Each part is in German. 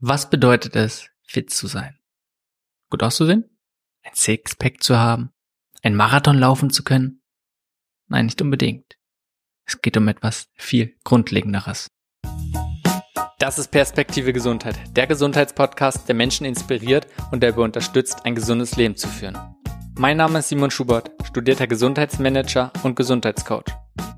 Was bedeutet es, fit zu sein? Gut auszusehen? Ein Sixpack zu haben? Ein Marathon laufen zu können? Nein, nicht unbedingt. Es geht um etwas viel Grundlegenderes. Das ist Perspektive Gesundheit, der Gesundheitspodcast, der Menschen inspiriert und der unterstützt, ein gesundes Leben zu führen. Mein Name ist Simon Schubert, studierter Gesundheitsmanager und Gesundheitscoach.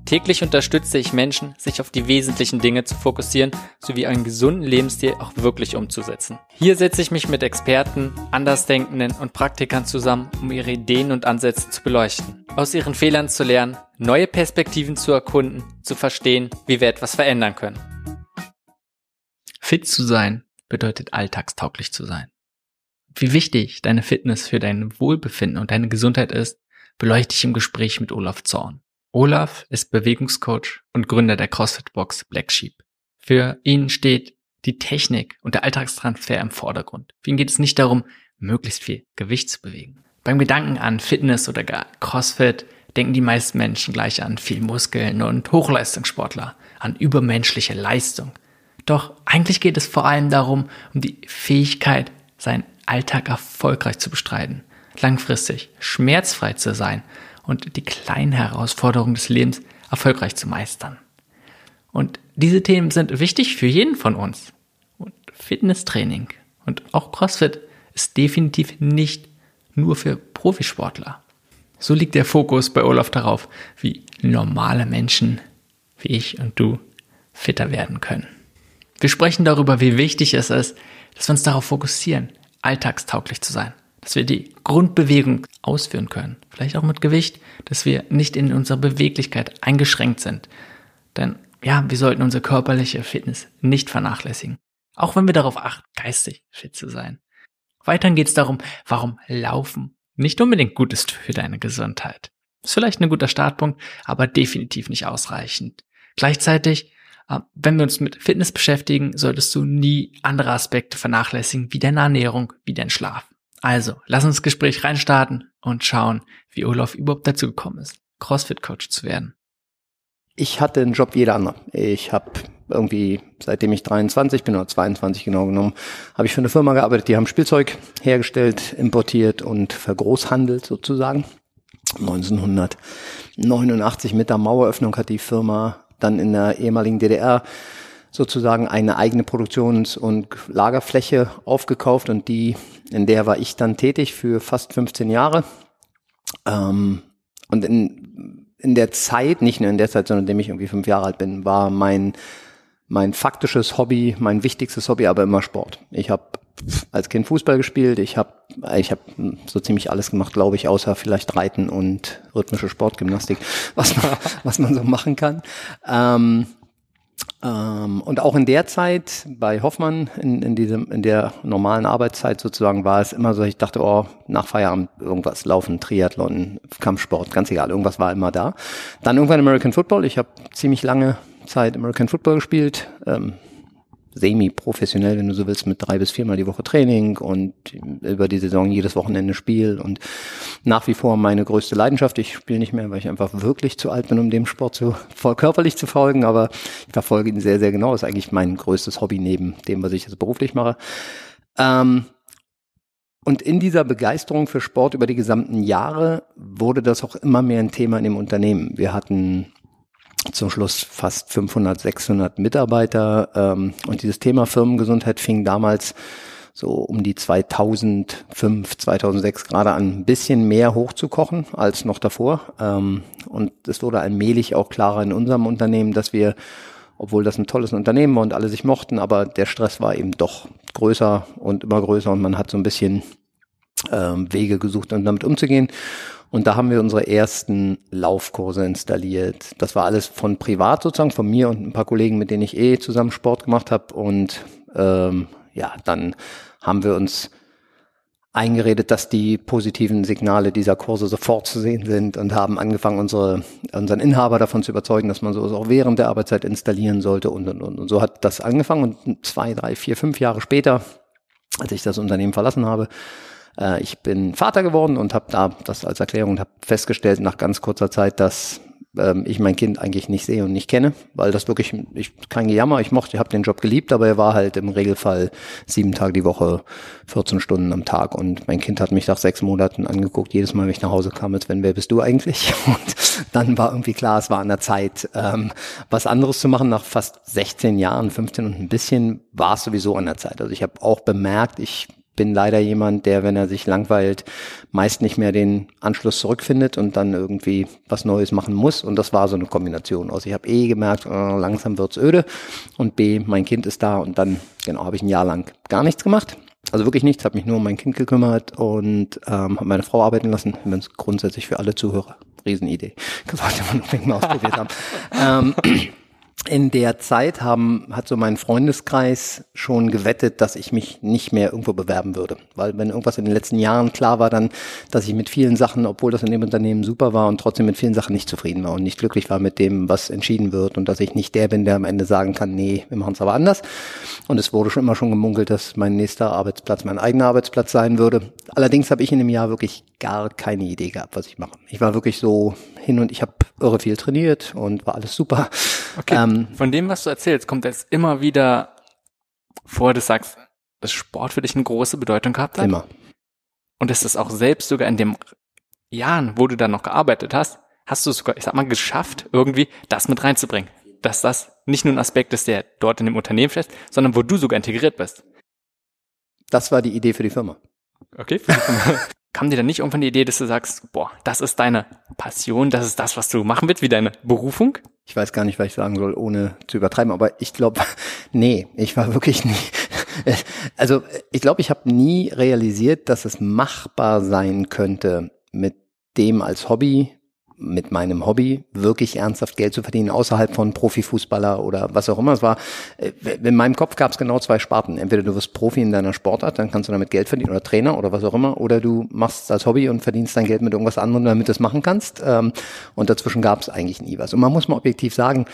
Täglich unterstütze ich Menschen, sich auf die wesentlichen Dinge zu fokussieren sowie einen gesunden Lebensstil auch wirklich umzusetzen. Hier setze ich mich mit Experten, Andersdenkenden und Praktikern zusammen, um ihre Ideen und Ansätze zu beleuchten, aus ihren Fehlern zu lernen, neue Perspektiven zu erkunden, zu verstehen, wie wir etwas verändern können. Fit zu sein bedeutet alltagstauglich zu sein. Wie wichtig deine Fitness für dein Wohlbefinden und deine Gesundheit ist, beleuchte ich im Gespräch mit Olaf Zorn. Olaf ist Bewegungscoach und Gründer der CrossFit-Box Black Sheep. Für ihn steht die Technik und der Alltagstransfer im Vordergrund. Für ihn geht es nicht darum, möglichst viel Gewicht zu bewegen. Beim Gedanken an Fitness oder gar CrossFit denken die meisten Menschen gleich an viel Muskeln und Hochleistungssportler, an übermenschliche Leistung. Doch eigentlich geht es vor allem darum, um die Fähigkeit, seinen Alltag erfolgreich zu bestreiten, langfristig schmerzfrei zu sein und die kleinen Herausforderungen des Lebens erfolgreich zu meistern. Und diese Themen sind wichtig für jeden von uns. Und Fitnesstraining und auch CrossFit ist definitiv nicht nur für Profisportler. So liegt der Fokus bei Olaf darauf, wie normale Menschen wie ich und du fitter werden können. Wir sprechen darüber, wie wichtig es ist, dass wir uns darauf fokussieren, alltagstauglich zu sein dass wir die Grundbewegung ausführen können. Vielleicht auch mit Gewicht, dass wir nicht in unserer Beweglichkeit eingeschränkt sind. Denn ja, wir sollten unsere körperliche Fitness nicht vernachlässigen. Auch wenn wir darauf achten, geistig fit zu sein. Weiterhin geht es darum, warum Laufen nicht unbedingt gut ist für deine Gesundheit. Ist vielleicht ein guter Startpunkt, aber definitiv nicht ausreichend. Gleichzeitig, wenn wir uns mit Fitness beschäftigen, solltest du nie andere Aspekte vernachlässigen, wie deine Ernährung, wie dein Schlaf. Also, lass uns das Gespräch reinstarten und schauen, wie Olaf überhaupt dazu gekommen ist, CrossFit-Coach zu werden. Ich hatte einen Job wie jeder andere. Ich habe irgendwie, seitdem ich 23 bin oder 22 genau genommen, habe ich für eine Firma gearbeitet, die haben Spielzeug hergestellt, importiert und vergroßhandelt sozusagen. 1989 mit der Maueröffnung hat die Firma dann in der ehemaligen DDR sozusagen eine eigene Produktions- und Lagerfläche aufgekauft und die, in der war ich dann tätig für fast 15 Jahre. Ähm, und in, in der Zeit, nicht nur in der Zeit, sondern indem ich irgendwie fünf Jahre alt bin, war mein mein faktisches Hobby, mein wichtigstes Hobby, aber immer Sport. Ich habe als Kind Fußball gespielt, ich habe ich hab so ziemlich alles gemacht, glaube ich, außer vielleicht Reiten und rhythmische Sportgymnastik, was man, was man so machen kann. Ähm, ähm, und auch in der Zeit bei Hoffmann, in, in, diesem, in der normalen Arbeitszeit sozusagen, war es immer so, ich dachte, oh, nach Feierabend irgendwas laufen, Triathlon, Kampfsport, ganz egal, irgendwas war immer da. Dann irgendwann American Football. Ich habe ziemlich lange Zeit American Football gespielt. Ähm, semi-professionell, wenn du so willst, mit drei bis viermal die Woche Training und über die Saison jedes Wochenende Spiel und nach wie vor meine größte Leidenschaft. Ich spiele nicht mehr, weil ich einfach wirklich zu alt bin, um dem Sport so voll körperlich zu folgen, aber ich verfolge ihn sehr, sehr genau. Das ist eigentlich mein größtes Hobby neben dem, was ich jetzt beruflich mache. Ähm, und in dieser Begeisterung für Sport über die gesamten Jahre wurde das auch immer mehr ein Thema in dem Unternehmen. Wir hatten zum Schluss fast 500, 600 Mitarbeiter. Ähm, und dieses Thema Firmengesundheit fing damals so um die 2005, 2006 gerade an, ein bisschen mehr hochzukochen als noch davor. Ähm, und es wurde allmählich auch klarer in unserem Unternehmen, dass wir, obwohl das ein tolles Unternehmen war und alle sich mochten, aber der Stress war eben doch größer und immer größer und man hat so ein bisschen Wege gesucht, um damit umzugehen. Und da haben wir unsere ersten Laufkurse installiert. Das war alles von privat sozusagen, von mir und ein paar Kollegen, mit denen ich eh zusammen Sport gemacht habe. Und ähm, ja, dann haben wir uns eingeredet, dass die positiven Signale dieser Kurse sofort zu sehen sind und haben angefangen, unsere, unseren Inhaber davon zu überzeugen, dass man sowas auch während der Arbeitszeit installieren sollte und, und, und. Und so hat das angefangen und zwei, drei, vier, fünf Jahre später, als ich das Unternehmen verlassen habe, äh, ich bin Vater geworden und habe da das als Erklärung und habe festgestellt nach ganz kurzer Zeit, dass ähm, ich mein Kind eigentlich nicht sehe und nicht kenne, weil das wirklich, ich kein Gejammer, ich mochte, ich habe den Job geliebt, aber er war halt im Regelfall sieben Tage die Woche, 14 Stunden am Tag und mein Kind hat mich nach sechs Monaten angeguckt, jedes Mal, wenn ich nach Hause kam, als wenn, wer bist du eigentlich? Und dann war irgendwie klar, es war an der Zeit, ähm, was anderes zu machen. Nach fast 16 Jahren, 15 und ein bisschen war es sowieso an der Zeit. Also ich habe auch bemerkt, ich bin leider jemand, der, wenn er sich langweilt, meist nicht mehr den Anschluss zurückfindet und dann irgendwie was Neues machen muss. Und das war so eine Kombination aus. Ich habe eh gemerkt, äh, langsam wird's öde und B, mein Kind ist da und dann, genau, habe ich ein Jahr lang gar nichts gemacht. Also wirklich nichts, habe mich nur um mein Kind gekümmert und ähm, habe meine Frau arbeiten lassen. Wenn es grundsätzlich für alle Zuhörer, Riesenidee. Sollte man unbedingt mal ausprobiert haben. ähm, in der Zeit haben, hat so mein Freundeskreis schon gewettet, dass ich mich nicht mehr irgendwo bewerben würde. Weil wenn irgendwas in den letzten Jahren klar war, dann, dass ich mit vielen Sachen, obwohl das in dem Unternehmen super war und trotzdem mit vielen Sachen nicht zufrieden war und nicht glücklich war mit dem, was entschieden wird und dass ich nicht der bin, der am Ende sagen kann, nee, wir machen es aber anders. Und es wurde schon immer schon gemunkelt, dass mein nächster Arbeitsplatz mein eigener Arbeitsplatz sein würde. Allerdings habe ich in dem Jahr wirklich gar keine Idee gehabt, was ich mache. Ich war wirklich so hin und ich habe irre viel trainiert und war alles super. Okay. Ähm, Von dem, was du erzählst, kommt jetzt immer wieder vor, dass du sagst, dass Sport für dich eine große Bedeutung gehabt hat. Immer. Und dass das auch selbst sogar in den Jahren, wo du dann noch gearbeitet hast, hast du es sogar, ich sag mal, geschafft, irgendwie das mit reinzubringen. Dass das nicht nur ein Aspekt ist, der dort in dem Unternehmen steht, sondern wo du sogar integriert bist. Das war die Idee für die Firma. Okay, für die Firma. kam dir dann nicht irgendwann die Idee, dass du sagst, boah, das ist deine Passion, das ist das, was du machen willst, wie deine Berufung? Ich weiß gar nicht, was ich sagen soll, ohne zu übertreiben, aber ich glaube, nee, ich war wirklich nie. Also ich glaube, ich habe nie realisiert, dass es machbar sein könnte, mit dem als Hobby mit meinem Hobby wirklich ernsthaft Geld zu verdienen, außerhalb von Profifußballer oder was auch immer es war. Äh, in meinem Kopf gab es genau zwei Sparten. Entweder du wirst Profi in deiner Sportart, dann kannst du damit Geld verdienen oder Trainer oder was auch immer, oder du machst es als Hobby und verdienst dein Geld mit irgendwas anderem, damit du es machen kannst. Ähm, und dazwischen gab es eigentlich nie was. Und man muss mal objektiv sagen,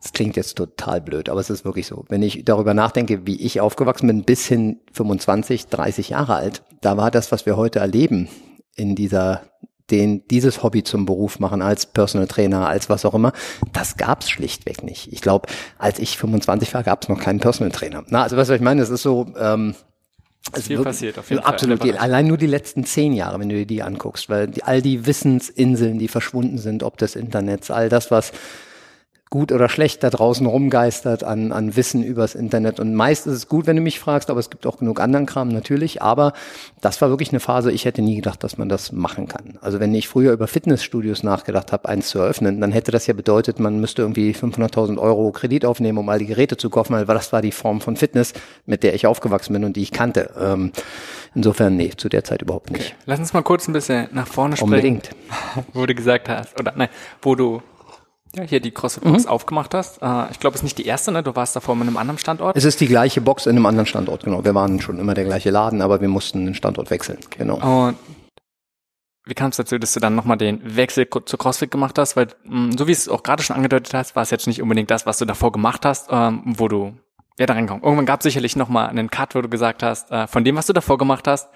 das klingt jetzt total blöd, aber es ist wirklich so. Wenn ich darüber nachdenke, wie ich aufgewachsen bin, bis hin 25, 30 Jahre alt, da war das, was wir heute erleben, in dieser den dieses Hobby zum Beruf machen als Personal Trainer, als was auch immer, das gab's schlichtweg nicht. Ich glaube, als ich 25 war, gab's noch keinen Personal Trainer. Na, also was ich meine, es ist so, ähm, es viel passiert, auf jeden absolut Fall. Absolut. Allein nur die letzten zehn Jahre, wenn du dir die anguckst, weil die, all die Wissensinseln, die verschwunden sind, ob des Internets, all das, was gut oder schlecht da draußen rumgeistert an, an Wissen übers Internet. Und meist ist es gut, wenn du mich fragst, aber es gibt auch genug anderen Kram natürlich. Aber das war wirklich eine Phase, ich hätte nie gedacht, dass man das machen kann. Also wenn ich früher über Fitnessstudios nachgedacht habe, eins zu eröffnen, dann hätte das ja bedeutet, man müsste irgendwie 500.000 Euro Kredit aufnehmen, um all die Geräte zu kaufen, weil das war die Form von Fitness, mit der ich aufgewachsen bin und die ich kannte. Ähm, insofern, nee, zu der Zeit überhaupt nicht. Okay. Lass uns mal kurz ein bisschen nach vorne sprechen. Unbedingt. Wo du gesagt hast, oder nein, wo du ja, hier die CrossFit Box mhm. aufgemacht hast. Äh, ich glaube, es ist nicht die erste, ne? Du warst davor mit einem anderen Standort. Es ist die gleiche Box in einem anderen Standort, genau. Wir waren schon immer der gleiche Laden, aber wir mussten den Standort wechseln, genau. Und wie kam es dazu, dass du dann nochmal den Wechsel zu CrossFit gemacht hast? Weil, mh, so wie es auch gerade schon angedeutet hast, war es jetzt nicht unbedingt das, was du davor gemacht hast, ähm, wo du ja da reinkommst. Irgendwann gab es sicherlich nochmal einen Cut, wo du gesagt hast, äh, von dem, was du davor gemacht hast,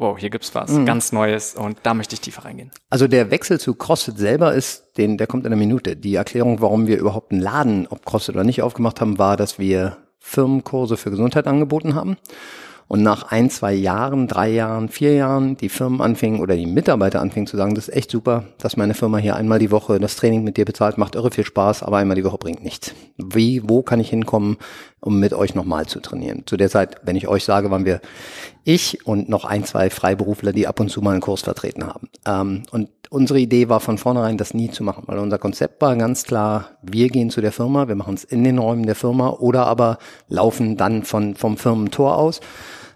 wow, hier gibt's was mhm. ganz Neues und da möchte ich tiefer reingehen. Also der Wechsel zu CrossFit selber ist, den, der kommt in einer Minute. Die Erklärung, warum wir überhaupt einen Laden, ob CrossFit oder nicht, aufgemacht haben, war, dass wir Firmenkurse für Gesundheit angeboten haben. Und nach ein, zwei Jahren, drei Jahren, vier Jahren, die Firmen anfingen oder die Mitarbeiter anfingen zu sagen, das ist echt super, dass meine Firma hier einmal die Woche das Training mit dir bezahlt, macht irre viel Spaß, aber einmal die Woche bringt nichts. Wie, wo kann ich hinkommen, um mit euch nochmal zu trainieren? Zu der Zeit, wenn ich euch sage, waren wir ich und noch ein, zwei Freiberufler, die ab und zu mal einen Kurs vertreten haben. Ähm, und unsere Idee war von vornherein, das nie zu machen, weil unser Konzept war ganz klar, wir gehen zu der Firma, wir machen es in den Räumen der Firma oder aber laufen dann von, vom Firmentor aus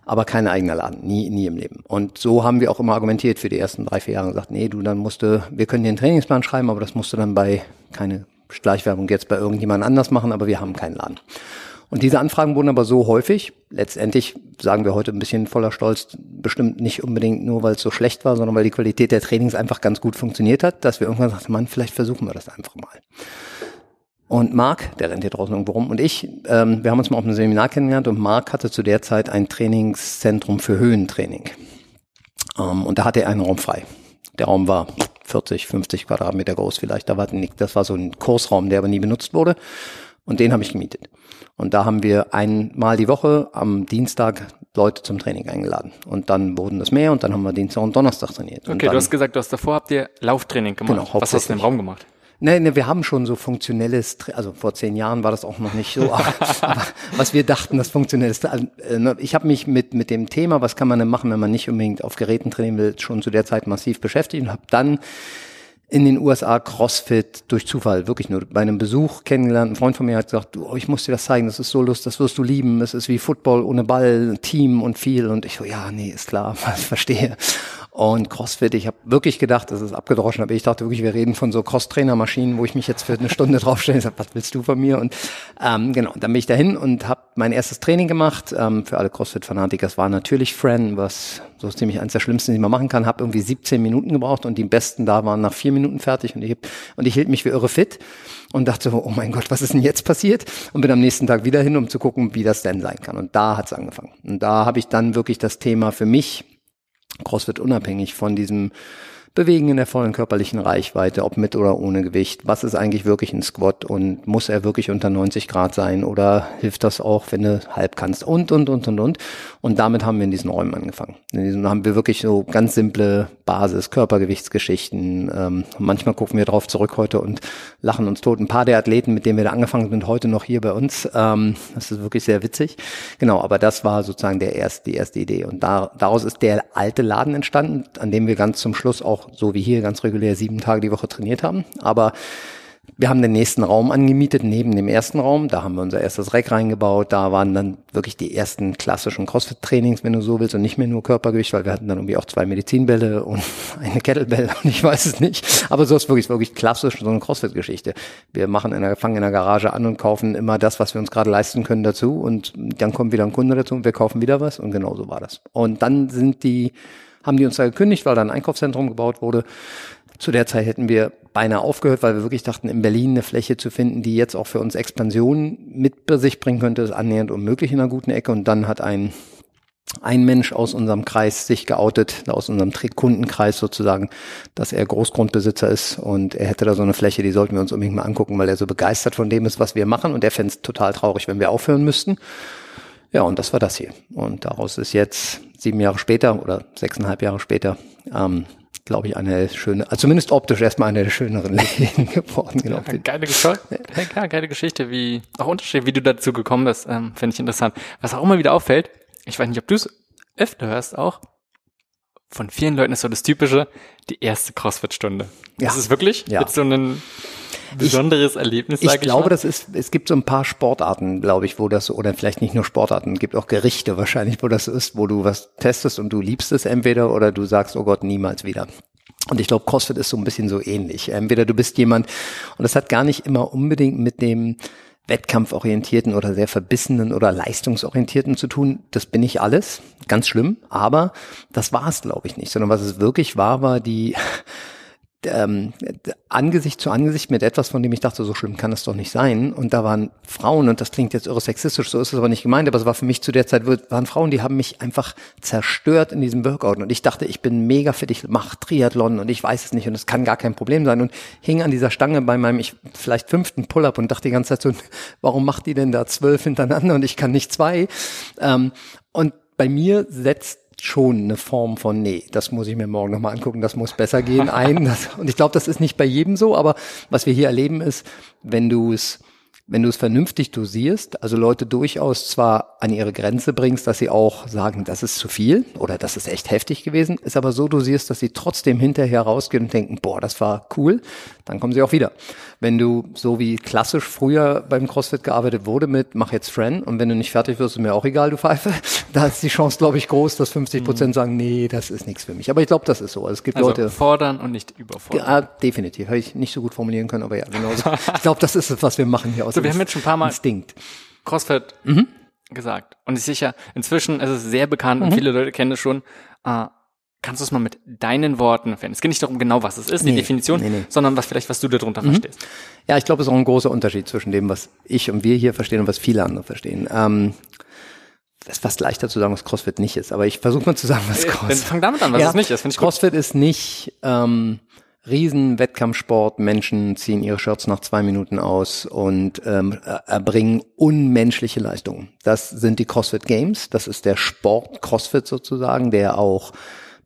aber kein eigener Laden, nie, nie im Leben. Und so haben wir auch immer argumentiert für die ersten drei, vier Jahre gesagt, nee, du, dann musst du, wir können dir einen Trainingsplan schreiben, aber das musst du dann bei, keine Schleichwerbung jetzt bei irgendjemand anders machen, aber wir haben keinen Laden. Und diese Anfragen wurden aber so häufig, letztendlich sagen wir heute ein bisschen voller Stolz, bestimmt nicht unbedingt nur, weil es so schlecht war, sondern weil die Qualität der Trainings einfach ganz gut funktioniert hat, dass wir irgendwann sagten, Mann, vielleicht versuchen wir das einfach mal. Und Marc, der rennt hier draußen irgendwo rum, und ich, ähm, wir haben uns mal auf einem Seminar kennengelernt und Marc hatte zu der Zeit ein Trainingszentrum für Höhentraining. Ähm, und da hatte er einen Raum frei. Der Raum war 40, 50 Quadratmeter groß vielleicht. Da war nicht, das war so ein Kursraum, der aber nie benutzt wurde. Und den habe ich gemietet. Und da haben wir einmal die Woche am Dienstag Leute zum Training eingeladen. Und dann wurden es mehr und dann haben wir Dienstag und Donnerstag trainiert. Okay, dann, du hast gesagt, du hast davor habt ihr Lauftraining gemacht. Genau, Was hast du im Raum gemacht? Nee, nee, wir haben schon so funktionelles, also vor zehn Jahren war das auch noch nicht so, aber, aber was wir dachten, das funktionelles, also, ne, ich habe mich mit, mit dem Thema, was kann man denn machen, wenn man nicht unbedingt auf Geräten trainieren will, schon zu der Zeit massiv beschäftigt und habe dann in den USA CrossFit durch Zufall, wirklich nur bei einem Besuch kennengelernt. Ein Freund von mir hat gesagt, du, oh, ich muss dir das zeigen, das ist so lustig, das wirst du lieben, es ist wie Football ohne Ball, Team und viel. Und ich so, ja, nee, ist klar, verstehe. Und CrossFit, ich habe wirklich gedacht, das ist abgedroschen, aber ich dachte wirklich, wir reden von so Cross-Trainer-Maschinen, wo ich mich jetzt für eine Stunde draufstelle und sage, was willst du von mir? Und ähm, genau, dann bin ich dahin und habe mein erstes Training gemacht. Ähm, für alle CrossFit-Fanatiker, es war natürlich Fran, was so ziemlich eines der schlimmsten, die man machen kann. Habe irgendwie 17 Minuten gebraucht und die besten da waren nach vier Minuten fertig und ich, und ich hielt mich für irre fit und dachte so, oh mein Gott, was ist denn jetzt passiert? Und bin am nächsten Tag wieder hin, um zu gucken, wie das denn sein kann. Und da hat's angefangen. Und da habe ich dann wirklich das Thema für mich CrossFit unabhängig von diesem Bewegen in der vollen körperlichen Reichweite, ob mit oder ohne Gewicht. Was ist eigentlich wirklich ein Squat und muss er wirklich unter 90 Grad sein oder hilft das auch, wenn du halb kannst und, und, und, und, und. Und damit haben wir in diesen Räumen angefangen. In diesen haben wir wirklich so ganz simple Basis, Körpergewichtsgeschichten. Ähm, manchmal gucken wir drauf zurück heute und lachen uns tot. Ein paar der Athleten, mit denen wir da angefangen sind, heute noch hier bei uns. Ähm, das ist wirklich sehr witzig. Genau, aber das war sozusagen der erste, die erste Idee. Und da, daraus ist der alte Laden entstanden, an dem wir ganz zum Schluss auch so wie hier ganz regulär sieben Tage die Woche trainiert haben. Aber wir haben den nächsten Raum angemietet, neben dem ersten Raum. Da haben wir unser erstes Rack reingebaut. Da waren dann wirklich die ersten klassischen CrossFit-Trainings, wenn du so willst, und nicht mehr nur Körpergewicht, weil wir hatten dann irgendwie auch zwei Medizinbälle und eine Kettlebell und ich weiß es nicht. Aber so ist wirklich, wirklich klassisch so eine CrossFit-Geschichte. Wir machen in der, fangen in der Garage an und kaufen immer das, was wir uns gerade leisten können dazu und dann kommt wieder ein Kunde dazu und wir kaufen wieder was und genau so war das. Und dann sind die haben die uns da gekündigt, weil da ein Einkaufszentrum gebaut wurde. Zu der Zeit hätten wir beinahe aufgehört, weil wir wirklich dachten, in Berlin eine Fläche zu finden, die jetzt auch für uns Expansion mit sich bringen könnte, ist annähernd unmöglich in einer guten Ecke. Und dann hat ein, ein Mensch aus unserem Kreis sich geoutet, aus unserem Kundenkreis sozusagen, dass er Großgrundbesitzer ist und er hätte da so eine Fläche, die sollten wir uns unbedingt mal angucken, weil er so begeistert von dem ist, was wir machen und er fände es total traurig, wenn wir aufhören müssten. Ja, und das war das hier. Und daraus ist jetzt sieben Jahre später oder sechseinhalb Jahre später, ähm, glaube ich, eine schöne, also zumindest optisch erstmal eine der schöneren Läden geworden. Genau. Ja, geile, Geschichte, ja, geile Geschichte, wie auch Unterschied, wie du dazu gekommen bist, ähm, finde ich interessant. Was auch immer wieder auffällt, ich weiß nicht, ob du es öfter hörst auch, von vielen Leuten ist so das Typische, die erste CrossFit-Stunde. Ja. Das ist wirklich ja. jetzt so ein besonderes Erlebnis. Ich, ich glaube, das ist, es gibt so ein paar Sportarten, glaube ich, wo das, oder vielleicht nicht nur Sportarten, gibt auch Gerichte wahrscheinlich, wo das ist, wo du was testest und du liebst es entweder oder du sagst, oh Gott, niemals wieder. Und ich glaube, CrossFit ist so ein bisschen so ähnlich. Entweder du bist jemand, und das hat gar nicht immer unbedingt mit dem, wettkampforientierten oder sehr verbissenen oder leistungsorientierten zu tun. Das bin ich alles, ganz schlimm. Aber das war es, glaube ich, nicht. Sondern was es wirklich war, war die ähm, Angesicht zu Angesicht mit etwas, von dem ich dachte, so schlimm kann es doch nicht sein. Und da waren Frauen, und das klingt jetzt irre sexistisch, so ist es aber nicht gemeint, aber es war für mich zu der Zeit, waren Frauen, die haben mich einfach zerstört in diesem Workout. Und ich dachte, ich bin mega fit, ich mache Triathlon und ich weiß es nicht und es kann gar kein Problem sein. Und hing an dieser Stange bei meinem, ich vielleicht fünften Pull-up und dachte die ganze Zeit so, warum macht die denn da zwölf hintereinander und ich kann nicht zwei? Ähm, und bei mir setzt schon eine Form von, nee, das muss ich mir morgen nochmal angucken, das muss besser gehen ein. Das, und ich glaube, das ist nicht bei jedem so, aber was wir hier erleben ist, wenn du es wenn du es vernünftig dosierst, also Leute durchaus zwar an ihre Grenze bringst, dass sie auch sagen, das ist zu viel oder das ist echt heftig gewesen, ist aber so dosierst, dass sie trotzdem hinterher rausgehen und denken, boah, das war cool, dann kommen sie auch wieder. Wenn du so wie klassisch früher beim CrossFit gearbeitet wurde mit, mach jetzt Friend und wenn du nicht fertig wirst, ist mir auch egal, du Pfeife, da ist die Chance, glaube ich, groß, dass 50 Prozent mhm. sagen, nee, das ist nichts für mich. Aber ich glaube, das ist so. Also es gibt also Leute. Fordern und nicht überfordern. Ja, definitiv. Habe ich nicht so gut formulieren können, aber ja, genau. ich glaube, das ist es, was wir machen hier aus so, wir haben jetzt schon ein paar Mal Instinkt. CrossFit mhm. gesagt. Und ich sicher, inzwischen ist es sehr bekannt mhm. und viele Leute kennen es schon. Äh, kannst du es mal mit deinen Worten erklären? Es geht nicht darum genau, was es ist, nee, die Definition, nee, nee. sondern was vielleicht, was du darunter mhm. verstehst. Ja, ich glaube, es ist auch ein großer Unterschied zwischen dem, was ich und wir hier verstehen und was viele andere verstehen. Ähm, das ist fast leichter zu sagen, was CrossFit nicht ist, aber ich versuche mal zu sagen, was CrossFit ist. Fang damit an, was ja, es nicht ist. Ich CrossFit gut. ist nicht ähm, Riesen-Wettkampfsport, Menschen ziehen ihre Shirts nach zwei Minuten aus und ähm, erbringen unmenschliche Leistungen. Das sind die CrossFit Games, das ist der Sport CrossFit sozusagen, der auch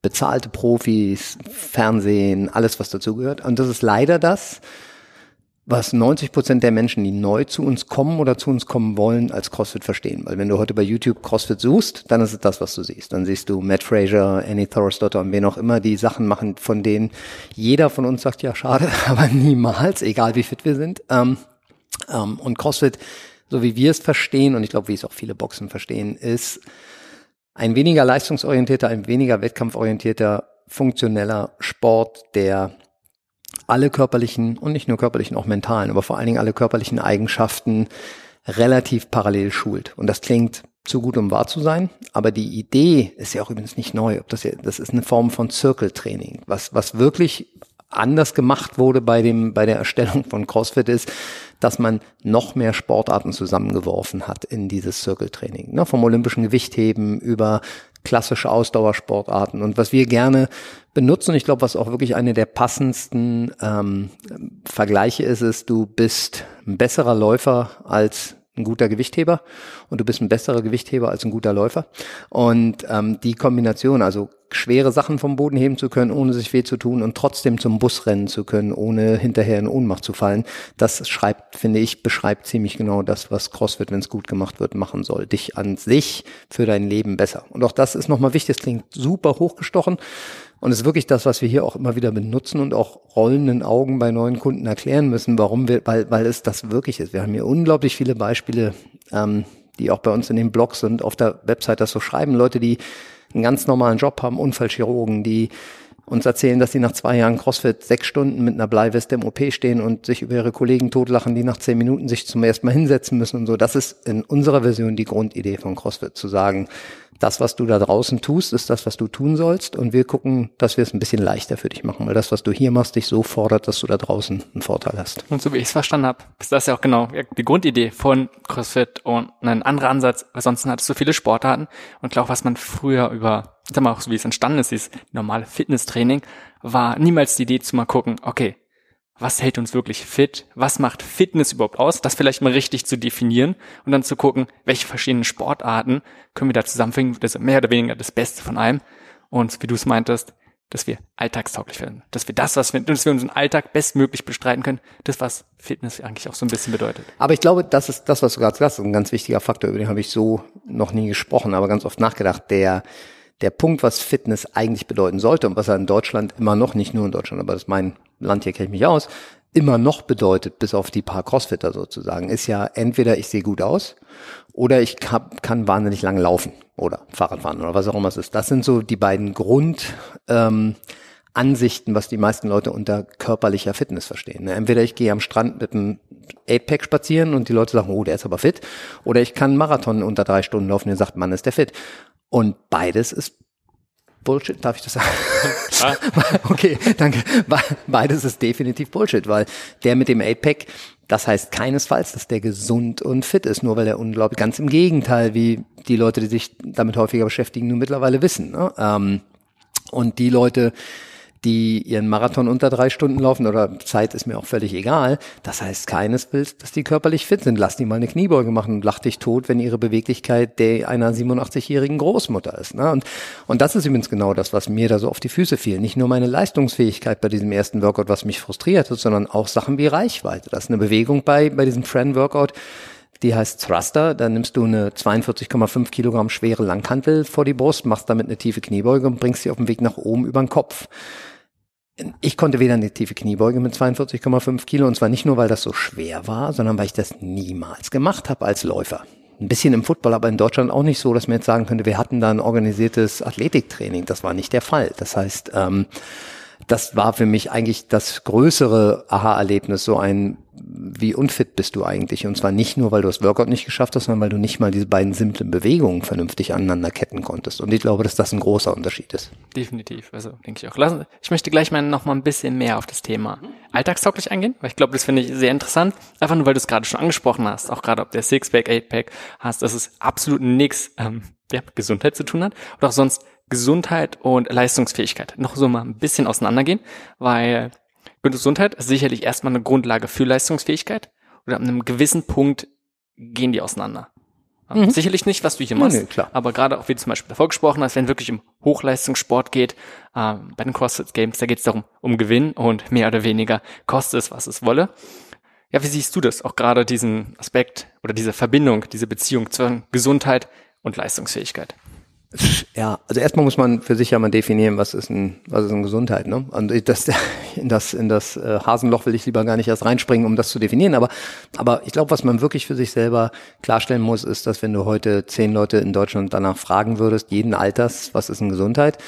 bezahlte Profis, Fernsehen, alles was dazugehört. Und das ist leider das, was 90 Prozent der Menschen, die neu zu uns kommen oder zu uns kommen wollen, als CrossFit verstehen. Weil wenn du heute bei YouTube CrossFit suchst, dann ist es das, was du siehst. Dann siehst du Matt Fraser, Annie Thorisdotter und wen auch immer, die Sachen machen, von denen jeder von uns sagt, ja schade, aber niemals, egal wie fit wir sind. Ähm, ähm, und CrossFit, so wie wir es verstehen, und ich glaube, wie es auch viele Boxen verstehen, ist ein weniger leistungsorientierter, ein weniger wettkampforientierter, funktioneller Sport, der alle körperlichen und nicht nur körperlichen, auch mentalen, aber vor allen Dingen alle körperlichen Eigenschaften relativ parallel schult. Und das klingt zu gut, um wahr zu sein. Aber die Idee ist ja auch übrigens nicht neu. Ob das, ja, das ist eine Form von Circle-Training. Was, was wirklich anders gemacht wurde bei dem, bei der Erstellung von CrossFit ist, dass man noch mehr Sportarten zusammengeworfen hat in dieses Circle-Training. Ne? Vom olympischen Gewichtheben über klassische Ausdauersportarten. Und was wir gerne benutzen, ich glaube, was auch wirklich eine der passendsten ähm, Vergleiche ist, ist, du bist ein besserer Läufer als ein guter Gewichtheber und du bist ein besserer Gewichtheber als ein guter Läufer. Und ähm, die Kombination, also schwere Sachen vom Boden heben zu können, ohne sich weh zu tun und trotzdem zum Bus rennen zu können, ohne hinterher in Ohnmacht zu fallen, das schreibt, finde ich, beschreibt ziemlich genau das, was CrossFit, wenn es gut gemacht wird, machen soll. Dich an sich für dein Leben besser. Und auch das ist nochmal wichtig, das klingt super hochgestochen. Und es ist wirklich das, was wir hier auch immer wieder benutzen und auch rollenden Augen bei neuen Kunden erklären müssen, warum wir, weil, weil es das wirklich ist. Wir haben hier unglaublich viele Beispiele, ähm, die auch bei uns in den Blogs und auf der Website das so schreiben. Leute, die einen ganz normalen Job haben, Unfallchirurgen, die uns erzählen, dass sie nach zwei Jahren CrossFit sechs Stunden mit einer Bleiweste im OP stehen und sich über ihre Kollegen totlachen, die nach zehn Minuten sich zum ersten Mal hinsetzen müssen und so. Das ist in unserer Version die Grundidee von CrossFit, zu sagen, das, was du da draußen tust, ist das, was du tun sollst. Und wir gucken, dass wir es ein bisschen leichter für dich machen, weil das, was du hier machst, dich so fordert, dass du da draußen einen Vorteil hast. Und so wie ich es verstanden habe, ist das ja auch genau die Grundidee von CrossFit und ein anderer Ansatz. Ansonsten hattest du viele Sportarten und glaube, was man früher über, sag mal auch so wie es entstanden ist, dieses normale Fitnesstraining, war niemals die Idee zu mal gucken, okay, was hält uns wirklich fit? Was macht Fitness überhaupt aus? Das vielleicht mal richtig zu definieren und dann zu gucken, welche verschiedenen Sportarten können wir da zusammenfinden, das ist mehr oder weniger das Beste von allem. Und wie du es meintest, dass wir alltagstauglich werden, dass wir das, was wir, dass wir unseren Alltag bestmöglich bestreiten können, das, was Fitness eigentlich auch so ein bisschen bedeutet. Aber ich glaube, das ist das, was du gerade sagst, ein ganz wichtiger Faktor, über den habe ich so noch nie gesprochen, aber ganz oft nachgedacht, der, der Punkt, was Fitness eigentlich bedeuten sollte und was er in Deutschland immer noch, nicht nur in Deutschland, aber das ist mein Land hier kenne ich mich aus, immer noch bedeutet, bis auf die paar Crossfitter sozusagen, ist ja entweder ich sehe gut aus oder ich hab, kann wahnsinnig lang laufen oder Fahrrad fahren oder was auch immer es ist. Das sind so die beiden Grund ähm, Ansichten, was die meisten Leute unter körperlicher Fitness verstehen. Ne? Entweder ich gehe am Strand mit einem 8-Pack spazieren und die Leute sagen, oh, der ist aber fit. Oder ich kann einen Marathon unter drei Stunden laufen und sagt, Mann, ist der fit. Und beides ist Bullshit, darf ich das sagen? Ah. okay, danke. Beides ist definitiv Bullshit, weil der mit dem 8-Pack, das heißt keinesfalls, dass der gesund und fit ist, nur weil er unglaublich, ganz im Gegenteil, wie die Leute, die sich damit häufiger beschäftigen, nun mittlerweile wissen. Ne? Ähm, und die Leute, die ihren Marathon unter drei Stunden laufen oder Zeit ist mir auch völlig egal. Das heißt keinesfalls, dass die körperlich fit sind. Lass die mal eine Kniebeuge machen und lach dich tot, wenn ihre Beweglichkeit der einer 87-jährigen Großmutter ist. Ne? Und, und das ist übrigens genau das, was mir da so auf die Füße fiel. Nicht nur meine Leistungsfähigkeit bei diesem ersten Workout, was mich frustriert hat, sondern auch Sachen wie Reichweite. Das ist eine Bewegung bei, bei diesem Friend-Workout, die heißt Thruster. Da nimmst du eine 42,5 Kilogramm schwere Langhantel vor die Brust, machst damit eine tiefe Kniebeuge und bringst sie auf dem Weg nach oben über den Kopf ich konnte weder eine tiefe Kniebeuge mit 42,5 Kilo und zwar nicht nur, weil das so schwer war, sondern weil ich das niemals gemacht habe als Läufer. Ein bisschen im Football, aber in Deutschland auch nicht so, dass man jetzt sagen könnte, wir hatten da ein organisiertes Athletiktraining. Das war nicht der Fall. Das heißt, ähm, das war für mich eigentlich das größere Aha-Erlebnis, so ein, wie unfit bist du eigentlich? Und zwar nicht nur, weil du das Workout nicht geschafft hast, sondern weil du nicht mal diese beiden simplen Bewegungen vernünftig aneinander ketten konntest. Und ich glaube, dass das ein großer Unterschied ist. Definitiv, also denke ich auch. Lassen, ich möchte gleich mal noch mal ein bisschen mehr auf das Thema alltagstauglich eingehen, weil ich glaube, das finde ich sehr interessant. Einfach nur, weil du es gerade schon angesprochen hast, auch gerade ob der Sixpack, Eightpack hast, dass es absolut nichts ähm, ja, mit Gesundheit zu tun hat oder auch sonst Gesundheit und Leistungsfähigkeit noch so mal ein bisschen auseinandergehen, weil Gesundheit ist sicherlich erstmal eine Grundlage für Leistungsfähigkeit oder an einem gewissen Punkt gehen die auseinander. Mhm. Sicherlich nicht, was du hier machst, nee, klar. aber gerade auch wie du zum Beispiel davor gesprochen hast, wenn wirklich im Hochleistungssport geht, äh, bei den CrossFit Games, da geht es darum, um Gewinn und mehr oder weniger kostet es, was es wolle. Ja, wie siehst du das? Auch gerade diesen Aspekt oder diese Verbindung, diese Beziehung zwischen Gesundheit und Leistungsfähigkeit. Ja, also erstmal muss man für sich ja mal definieren, was ist ein, was ist eine Gesundheit, ne? Und das, in das, in das äh, Hasenloch will ich lieber gar nicht erst reinspringen, um das zu definieren. Aber, aber ich glaube, was man wirklich für sich selber klarstellen muss, ist, dass wenn du heute zehn Leute in Deutschland danach fragen würdest, jeden Alters, was ist eine Gesundheit,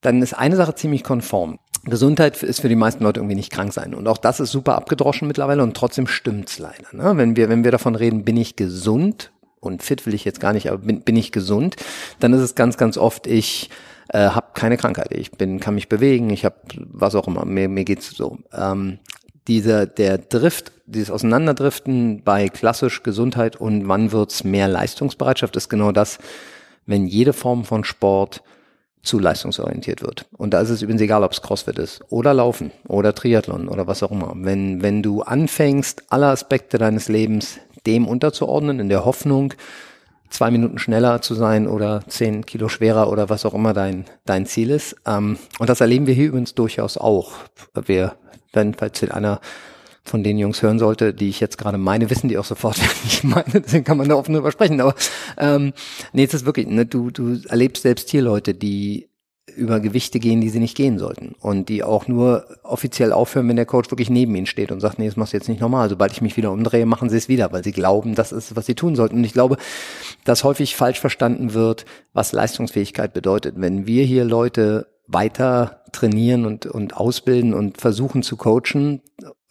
dann ist eine Sache ziemlich konform. Gesundheit ist für die meisten Leute irgendwie nicht krank sein. Und auch das ist super abgedroschen mittlerweile und trotzdem stimmt's leider. Ne? Wenn wir, wenn wir davon reden, bin ich gesund, und fit will ich jetzt gar nicht, aber bin, bin ich gesund, dann ist es ganz, ganz oft, ich äh, habe keine Krankheit, ich bin, kann mich bewegen, ich habe was auch immer, mir, mir geht's so. Ähm, dieser, der Drift, dieses Auseinanderdriften bei klassisch Gesundheit und wann wird's mehr Leistungsbereitschaft, ist genau das, wenn jede Form von Sport zu leistungsorientiert wird. Und da ist es übrigens egal, ob es Crossfit ist oder Laufen oder Triathlon oder was auch immer. Wenn, wenn du anfängst, alle Aspekte deines Lebens dem unterzuordnen, in der Hoffnung, zwei Minuten schneller zu sein oder zehn Kilo schwerer oder was auch immer dein, dein Ziel ist. Ähm, und das erleben wir hier übrigens durchaus auch. Wir, wenn, falls einer von den Jungs hören sollte, die ich jetzt gerade meine, wissen die auch sofort, wenn ich meine, deswegen kann man da offen drüber sprechen. Aber ähm, nee, es ist wirklich, ne, du, du erlebst selbst hier Leute, die über Gewichte gehen, die sie nicht gehen sollten. Und die auch nur offiziell aufhören, wenn der Coach wirklich neben ihnen steht und sagt, nee, das machst du jetzt nicht normal. Sobald ich mich wieder umdrehe, machen sie es wieder, weil sie glauben, das ist, was sie tun sollten. Und ich glaube, dass häufig falsch verstanden wird, was Leistungsfähigkeit bedeutet. Wenn wir hier Leute weiter trainieren und, und ausbilden und versuchen zu coachen,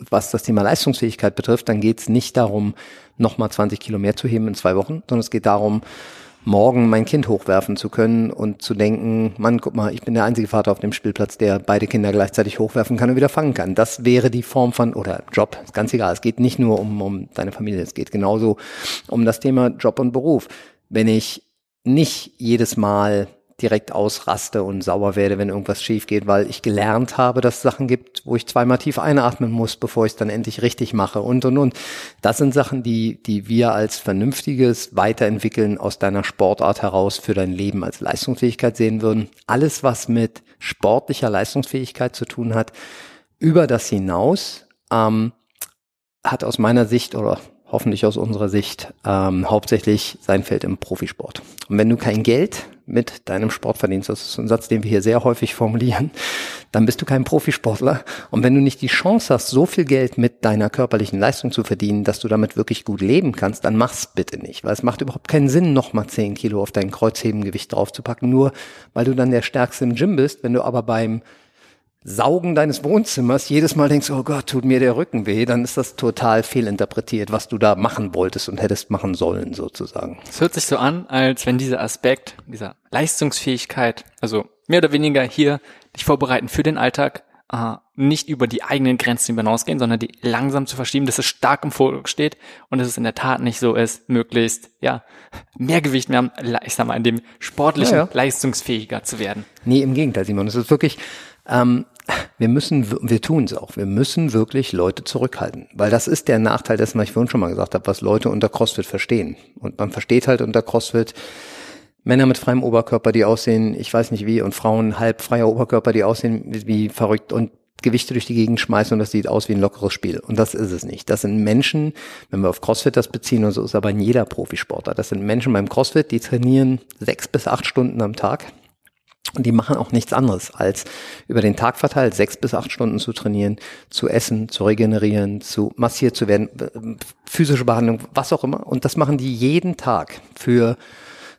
was das Thema Leistungsfähigkeit betrifft, dann geht es nicht darum, nochmal 20 Kilo mehr zu heben in zwei Wochen, sondern es geht darum, morgen mein Kind hochwerfen zu können und zu denken, Mann, guck mal, ich bin der einzige Vater auf dem Spielplatz, der beide Kinder gleichzeitig hochwerfen kann und wieder fangen kann. Das wäre die Form von, oder Job, ist ganz egal. Es geht nicht nur um, um deine Familie, es geht genauso um das Thema Job und Beruf. Wenn ich nicht jedes Mal direkt ausraste und sauer werde, wenn irgendwas schief geht, weil ich gelernt habe, dass es Sachen gibt, wo ich zweimal tief einatmen muss, bevor ich es dann endlich richtig mache und und und. Das sind Sachen, die, die wir als vernünftiges Weiterentwickeln aus deiner Sportart heraus für dein Leben als Leistungsfähigkeit sehen würden. Alles, was mit sportlicher Leistungsfähigkeit zu tun hat, über das hinaus, ähm, hat aus meiner Sicht oder hoffentlich aus unserer Sicht ähm, hauptsächlich sein Feld im Profisport. Und wenn du kein Geld mit deinem Sport verdienst, das ist ein Satz, den wir hier sehr häufig formulieren, dann bist du kein Profisportler. Und wenn du nicht die Chance hast, so viel Geld mit deiner körperlichen Leistung zu verdienen, dass du damit wirklich gut leben kannst, dann mach's bitte nicht. Weil es macht überhaupt keinen Sinn, nochmal 10 Kilo auf dein Kreuzhebengewicht draufzupacken, nur weil du dann der Stärkste im Gym bist. Wenn du aber beim Saugen deines Wohnzimmers jedes Mal denkst, oh Gott, tut mir der Rücken weh, dann ist das total fehlinterpretiert, was du da machen wolltest und hättest machen sollen, sozusagen. Es hört sich so an, als wenn dieser Aspekt, dieser Leistungsfähigkeit, also mehr oder weniger hier dich vorbereiten für den Alltag, äh, nicht über die eigenen Grenzen hinausgehen, sondern die langsam zu verschieben, dass es stark im Fokus steht und dass es in der Tat nicht so ist, möglichst, ja, mehr Gewicht mehr haben, ich sag mal, in dem sportlichen ja, ja. leistungsfähiger zu werden. Nee, im Gegenteil, Simon. Es ist wirklich, ähm, wir müssen, wir tun es auch. Wir müssen wirklich Leute zurückhalten, weil das ist der Nachteil dessen, was ich vorhin schon mal gesagt habe, was Leute unter CrossFit verstehen. Und man versteht halt unter CrossFit Männer mit freiem Oberkörper, die aussehen, ich weiß nicht wie, und Frauen halb freier Oberkörper, die aussehen wie, verrückt und Gewichte durch die Gegend schmeißen und das sieht aus wie ein lockeres Spiel. Und das ist es nicht. Das sind Menschen, wenn wir auf CrossFit das beziehen, und so ist aber in jeder Profisportler. Das sind Menschen beim CrossFit, die trainieren sechs bis acht Stunden am Tag und die machen auch nichts anderes, als über den Tag verteilt sechs bis acht Stunden zu trainieren, zu essen, zu regenerieren, zu massiert zu werden, physische Behandlung, was auch immer. Und das machen die jeden Tag für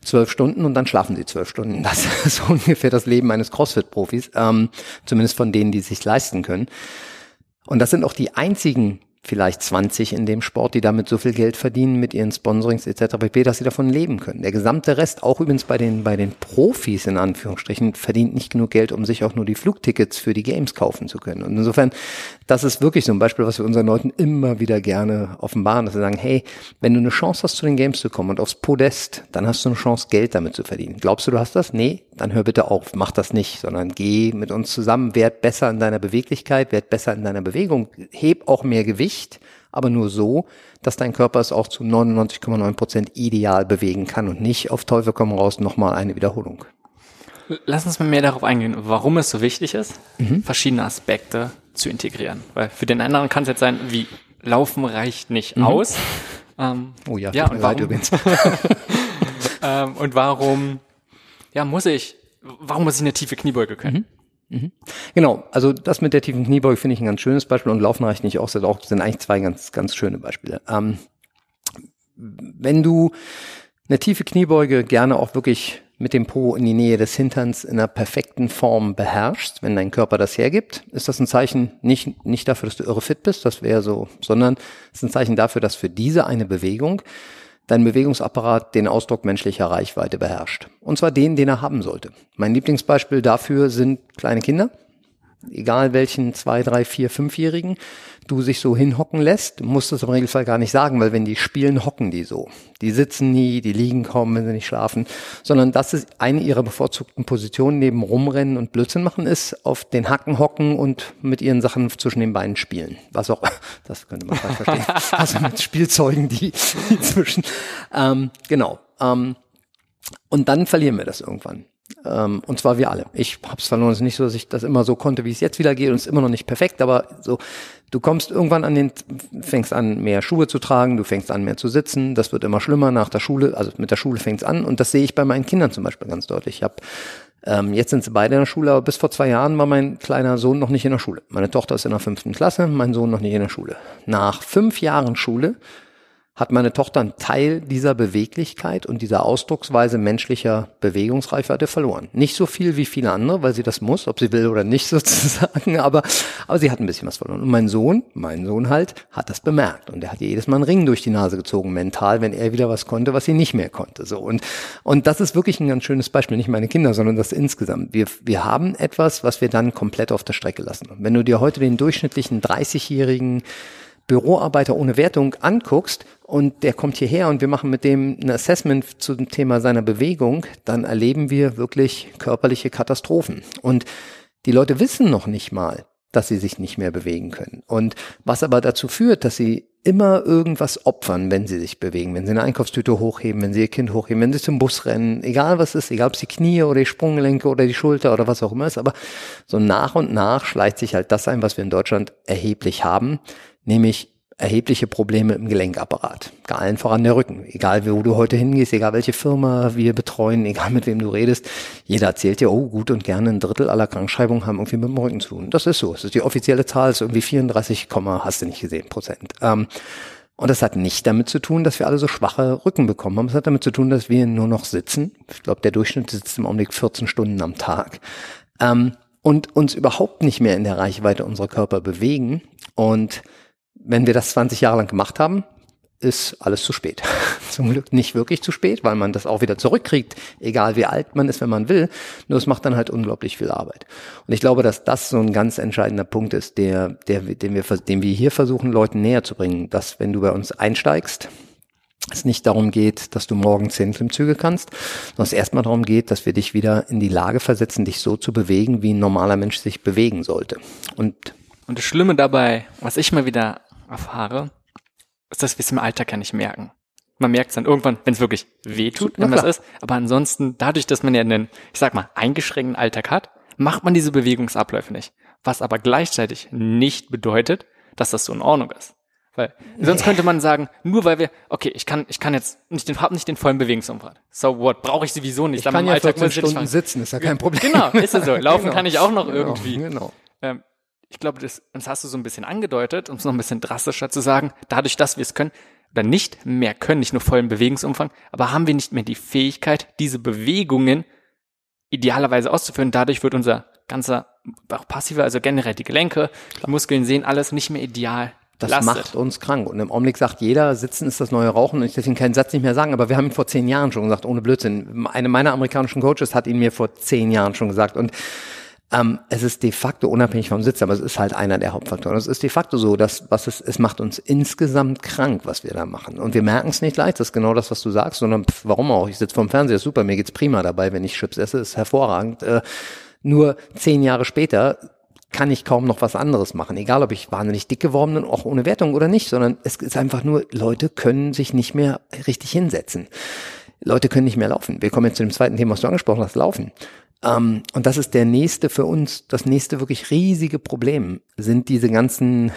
zwölf Stunden und dann schlafen sie zwölf Stunden. Das ist ungefähr das Leben eines CrossFit-Profis, ähm, zumindest von denen, die sich leisten können. Und das sind auch die einzigen vielleicht 20 in dem Sport, die damit so viel Geld verdienen mit ihren Sponsorings etc. pp, dass sie davon leben können. Der gesamte Rest, auch übrigens bei den, bei den Profis in Anführungsstrichen, verdient nicht genug Geld, um sich auch nur die Flugtickets für die Games kaufen zu können. Und insofern, das ist wirklich so ein Beispiel, was wir unseren Leuten immer wieder gerne offenbaren, dass wir sagen, hey, wenn du eine Chance hast, zu den Games zu kommen und aufs Podest, dann hast du eine Chance, Geld damit zu verdienen. Glaubst du, du hast das? Nee, dann hör bitte auf, mach das nicht, sondern geh mit uns zusammen, werd besser in deiner Beweglichkeit, werd besser in deiner Bewegung, heb auch mehr Gewicht, aber nur so, dass dein Körper es auch zu 99,9 Prozent ideal bewegen kann und nicht auf Teufel komm raus nochmal eine Wiederholung. Lass uns mal mehr darauf eingehen, warum es so wichtig ist, mhm. verschiedene Aspekte zu integrieren. Weil für den anderen kann es jetzt sein, wie Laufen reicht nicht mhm. aus. Ähm, oh ja, ja und warum, übrigens. ähm, und warum, ja, muss ich, warum muss ich eine tiefe Kniebeuge können? Mhm. Mhm. Genau, also das mit der tiefen Kniebeuge finde ich ein ganz schönes Beispiel und Laufen reicht nicht auch, sind auch sind eigentlich zwei ganz ganz schöne Beispiele. Ähm, wenn du eine tiefe Kniebeuge gerne auch wirklich mit dem Po in die Nähe des Hinterns in einer perfekten Form beherrschst, wenn dein Körper das hergibt, ist das ein Zeichen nicht, nicht dafür, dass du irre fit bist, das wäre so, sondern es ist ein Zeichen dafür, dass für diese eine Bewegung dein Bewegungsapparat den Ausdruck menschlicher Reichweite beherrscht. Und zwar den, den er haben sollte. Mein Lieblingsbeispiel dafür sind kleine Kinder, egal welchen zwei, drei, vier, fünfjährigen, du sich so hinhocken lässt, musst du es im Regelfall gar nicht sagen, weil wenn die spielen, hocken die so. Die sitzen nie, die liegen kaum, wenn sie nicht schlafen, sondern das ist eine ihrer bevorzugten Positionen neben rumrennen und Blödsinn machen ist, auf den Hacken hocken und mit ihren Sachen zwischen den Beinen spielen. Was auch, das könnte man falsch verstehen. also mit Spielzeugen, die, die zwischen, ähm, genau. Ähm, und dann verlieren wir das irgendwann. Ähm, und zwar wir alle. Ich hab's verloren. Es ist nicht so, dass ich das immer so konnte, wie es jetzt wieder geht. Und es ist immer noch nicht perfekt, aber so, du kommst irgendwann an den, fängst an, mehr Schuhe zu tragen, du fängst an, mehr zu sitzen. Das wird immer schlimmer nach der Schule. Also mit der Schule fängt's an. Und das sehe ich bei meinen Kindern zum Beispiel ganz deutlich. Ich hab, ähm, jetzt sind sie beide in der Schule, aber bis vor zwei Jahren war mein kleiner Sohn noch nicht in der Schule. Meine Tochter ist in der fünften Klasse, mein Sohn noch nicht in der Schule. Nach fünf Jahren Schule hat meine Tochter einen Teil dieser Beweglichkeit und dieser Ausdrucksweise menschlicher Bewegungsreichweite verloren. Nicht so viel wie viele andere, weil sie das muss, ob sie will oder nicht sozusagen, aber, aber sie hat ein bisschen was verloren. Und mein Sohn, mein Sohn halt, hat das bemerkt und er hat jedes Mal einen Ring durch die Nase gezogen, mental, wenn er wieder was konnte, was sie nicht mehr konnte. So und, und das ist wirklich ein ganz schönes Beispiel, nicht meine Kinder, sondern das insgesamt. Wir, wir haben etwas, was wir dann komplett auf der Strecke lassen. Wenn du dir heute den durchschnittlichen 30-jährigen Büroarbeiter ohne Wertung anguckst und der kommt hierher und wir machen mit dem ein Assessment zum Thema seiner Bewegung, dann erleben wir wirklich körperliche Katastrophen. Und die Leute wissen noch nicht mal, dass sie sich nicht mehr bewegen können. Und was aber dazu führt, dass sie immer irgendwas opfern, wenn sie sich bewegen, wenn sie eine Einkaufstüte hochheben, wenn sie ihr Kind hochheben, wenn sie zum Bus rennen, egal was ist, egal ob es die Knie oder die Sprunggelenke oder die Schulter oder was auch immer ist, aber so nach und nach schleicht sich halt das ein, was wir in Deutschland erheblich haben, nämlich erhebliche Probleme im Gelenkapparat. Allen voran der Rücken. Egal, wo du heute hingehst, egal welche Firma wir betreuen, egal mit wem du redest, jeder erzählt dir, oh, gut und gerne ein Drittel aller Krankschreibungen haben irgendwie mit dem Rücken zu tun. Das ist so. Das ist die offizielle Zahl, ist irgendwie 34, hast du nicht gesehen, Prozent. Ähm, und das hat nicht damit zu tun, dass wir alle so schwache Rücken bekommen haben. Es hat damit zu tun, dass wir nur noch sitzen. Ich glaube, der Durchschnitt sitzt im Augenblick 14 Stunden am Tag. Ähm, und uns überhaupt nicht mehr in der Reichweite unserer Körper bewegen. Und wenn wir das 20 Jahre lang gemacht haben, ist alles zu spät. Zum Glück nicht wirklich zu spät, weil man das auch wieder zurückkriegt, egal wie alt man ist, wenn man will. Nur es macht dann halt unglaublich viel Arbeit. Und ich glaube, dass das so ein ganz entscheidender Punkt ist, der, der, den wir, den wir hier versuchen, Leuten näher zu bringen, dass wenn du bei uns einsteigst, es nicht darum geht, dass du morgen zehn Klimmzüge kannst, sondern es erstmal darum geht, dass wir dich wieder in die Lage versetzen, dich so zu bewegen, wie ein normaler Mensch sich bewegen sollte. Und und das Schlimme dabei, was ich mal wieder erfahre, ist, dass wir es im Alltag ja nicht merken. Man merkt es dann irgendwann, wenn es wirklich weh tut, wenn was ist. Aber ansonsten, dadurch, dass man ja einen, ich sag mal, eingeschränkten Alltag hat, macht man diese Bewegungsabläufe nicht. Was aber gleichzeitig nicht bedeutet, dass das so in Ordnung ist. Weil sonst könnte man sagen, nur weil wir, okay, ich kann, ich kann jetzt nicht den, hab nicht den vollen Bewegungsumfang. So what? Brauche ich sowieso nicht. Ich kann ja Alltag 14 Stunden sitzen, ist ja kein Problem. Genau, ist es so. Laufen genau. kann ich auch noch genau, irgendwie. Genau. Ähm, ich glaube, das, das hast du so ein bisschen angedeutet, um es noch ein bisschen drastischer zu sagen, dadurch, dass wir es können, oder nicht mehr können, nicht nur vollen Bewegungsumfang, aber haben wir nicht mehr die Fähigkeit, diese Bewegungen idealerweise auszuführen. Dadurch wird unser ganzer, auch passiver, also generell die Gelenke, die Muskeln sehen alles nicht mehr ideal das Lastet. macht uns krank. Und im Augenblick sagt jeder, Sitzen ist das neue Rauchen. Und ich deswegen keinen Satz nicht mehr sagen. Aber wir haben ihn vor zehn Jahren schon gesagt, ohne Blödsinn. Eine meiner amerikanischen Coaches hat ihn mir vor zehn Jahren schon gesagt. Und Ähm, es ist de facto unabhängig vom Sitz, aber es ist halt einer der Hauptfaktoren. Es ist de facto so, dass was es, es macht uns insgesamt krank, was wir da machen. Und wir merken es nicht leicht, das ist genau das, was du sagst, sondern pff, warum auch? Ich sitze vorm Fernseher, ist super, mir geht's prima dabei, wenn ich Chips esse, ist hervorragend. Äh, nur zehn Jahre später kann ich kaum noch was anderes machen. Egal, ob ich wahnsinnig dick geworden bin, auch ohne Wertung oder nicht, sondern es ist einfach nur, Leute können sich nicht mehr richtig hinsetzen. Leute können nicht mehr laufen. Wir kommen jetzt zu dem zweiten Thema, was du angesprochen hast, Laufen. Ähm, und das ist der nächste für uns, das nächste wirklich riesige Problem, sind diese ganzen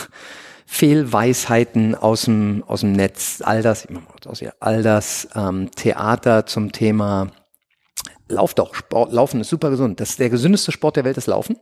Fehlweisheiten aus dem, aus dem Netz, all das, all das ähm, Theater zum Thema Lauf doch, Sport, Laufen ist super gesund. Das ist der gesündeste Sport der Welt, ist Laufen.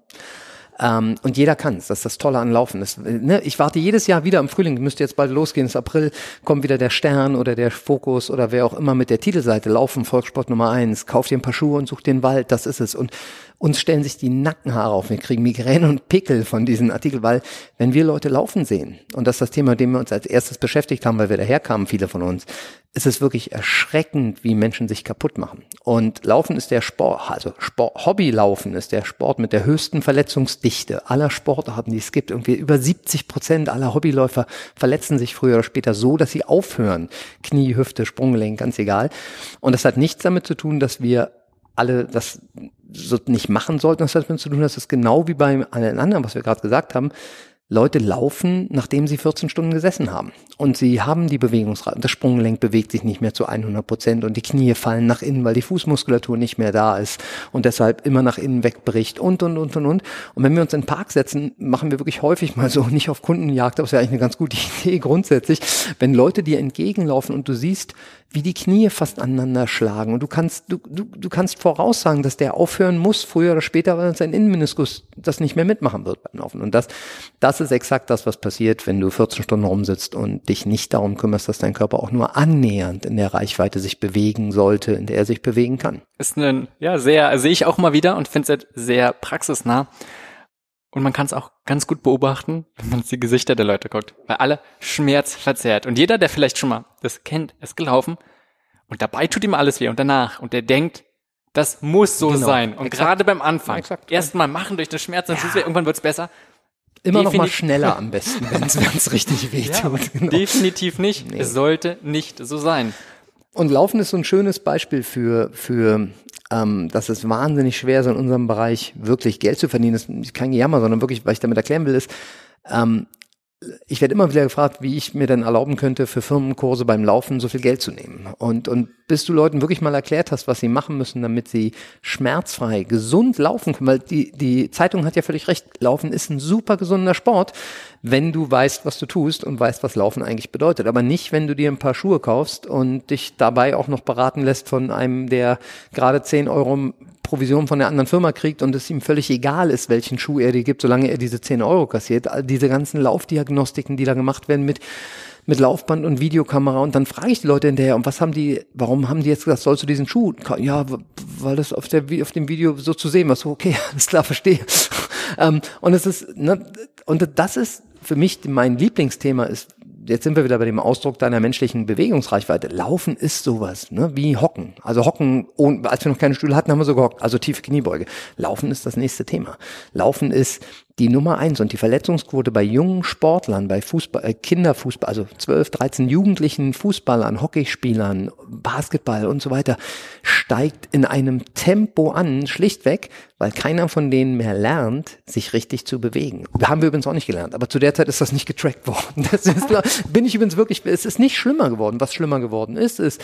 Ähm, und jeder kann es. Das ist das Tolle an Laufen. Das, ne, ich warte jedes Jahr wieder im Frühling, müsste jetzt bald losgehen, ist April, kommt wieder der Stern oder der Fokus oder wer auch immer mit der Titelseite Laufen, Volkssport Nummer eins, kauf dir ein paar Schuhe und such den Wald, das ist es. Und uns stellen sich die Nackenhaare auf. Wir kriegen Migräne und Pickel von diesen Artikeln, weil wenn wir Leute laufen sehen, und das ist das Thema, mit dem wir uns als erstes beschäftigt haben, weil wir daherkamen, viele von uns, ist es wirklich erschreckend, wie Menschen sich kaputt machen. Und Laufen ist der Sport, also Sport, Hobbylaufen ist der Sport mit der höchsten Verletzungsdichte aller Sportarten, die es gibt. Irgendwie über 70 Prozent aller Hobbyläufer verletzen sich früher oder später so, dass sie aufhören. Knie, Hüfte, Sprunggelenk, ganz egal. Und das hat nichts damit zu tun, dass wir alle das so nicht machen sollten, das hat damit zu tun, dass es genau wie bei allen anderen, was wir gerade gesagt haben, Leute laufen, nachdem sie 14 Stunden gesessen haben. Und sie haben die Bewegungsrate. Das Sprunggelenk bewegt sich nicht mehr zu 100 Prozent und die Knie fallen nach innen, weil die Fußmuskulatur nicht mehr da ist und deshalb immer nach innen wegbricht und, und, und, und, und. Und wenn wir uns in den Park setzen, machen wir wirklich häufig mal so, nicht auf Kundenjagd, aber es ist ja eigentlich eine ganz gute Idee grundsätzlich, wenn Leute dir entgegenlaufen und du siehst, wie die Knie fast aneinander schlagen. Und du kannst, du, du, du kannst voraussagen, dass der aufhören muss, früher oder später, weil sein Innenmeniskus das nicht mehr mitmachen wird beim Laufen. Und das, das ist exakt das, was passiert, wenn du 14 Stunden rumsitzt und dich nicht darum kümmerst, dass dein Körper auch nur annähernd in der Reichweite sich bewegen sollte, in der er sich bewegen kann. Ist ein, ja, sehr, sehe ich auch mal wieder und finde es sehr praxisnah. Und man kann es auch ganz gut beobachten, wenn man die Gesichter der Leute guckt, weil alle schmerzverzerrt. Und jeder, der vielleicht schon mal das kennt, ist gelaufen und dabei tut ihm alles weh und danach und der denkt, das muss so genau. sein. Und gerade beim Anfang, erstmal machen durch den Schmerz, dann ja. irgendwann wird's besser. Immer Definitiv noch mal schneller am besten, wenn es richtig weh tut. Ja, genau. Definitiv nicht. Nee. Es sollte nicht so sein. Und Laufen ist so ein schönes Beispiel für, für ähm, dass es wahnsinnig schwer ist, in unserem Bereich wirklich Geld zu verdienen. Das ist kein Jammer, sondern wirklich, was ich damit erklären will, ist, ähm, ich werde immer wieder gefragt, wie ich mir denn erlauben könnte, für Firmenkurse beim Laufen so viel Geld zu nehmen. Und, und bis du Leuten wirklich mal erklärt hast, was sie machen müssen, damit sie schmerzfrei, gesund laufen können, weil die, die Zeitung hat ja völlig recht, Laufen ist ein super gesunder Sport, wenn du weißt, was du tust und weißt, was Laufen eigentlich bedeutet. Aber nicht, wenn du dir ein paar Schuhe kaufst und dich dabei auch noch beraten lässt von einem, der gerade 10 Euro Provision von der anderen Firma kriegt und es ihm völlig egal ist, welchen Schuh er dir gibt, solange er diese 10 Euro kassiert. All diese ganzen Laufdiagnostiken, die da gemacht werden mit mit Laufband und Videokamera und dann frage ich die Leute hinterher, und was haben die, warum haben die jetzt gesagt, sollst du diesen Schuh? Ja, weil das auf der auf dem Video so zu sehen war. So, okay, alles klar, verstehe. ähm, und es ist, ne, und das ist für mich mein Lieblingsthema ist jetzt sind wir wieder bei dem Ausdruck deiner menschlichen Bewegungsreichweite. Laufen ist sowas, ne, wie Hocken. Also Hocken, als wir noch keine Stühle hatten, haben wir so gehockt, also tiefe Kniebeuge. Laufen ist das nächste Thema. Laufen ist die Nummer eins und die Verletzungsquote bei jungen Sportlern, bei Fußball, äh, Kinderfußball, also 12, 13 jugendlichen Fußballern, Hockeyspielern, Basketball und so weiter, steigt in einem Tempo an, schlichtweg, weil keiner von denen mehr lernt, sich richtig zu bewegen. Haben wir übrigens auch nicht gelernt, aber zu der Zeit ist das nicht getrackt worden. Das ist, bin ich übrigens wirklich, es ist nicht schlimmer geworden. Was schlimmer geworden ist, ist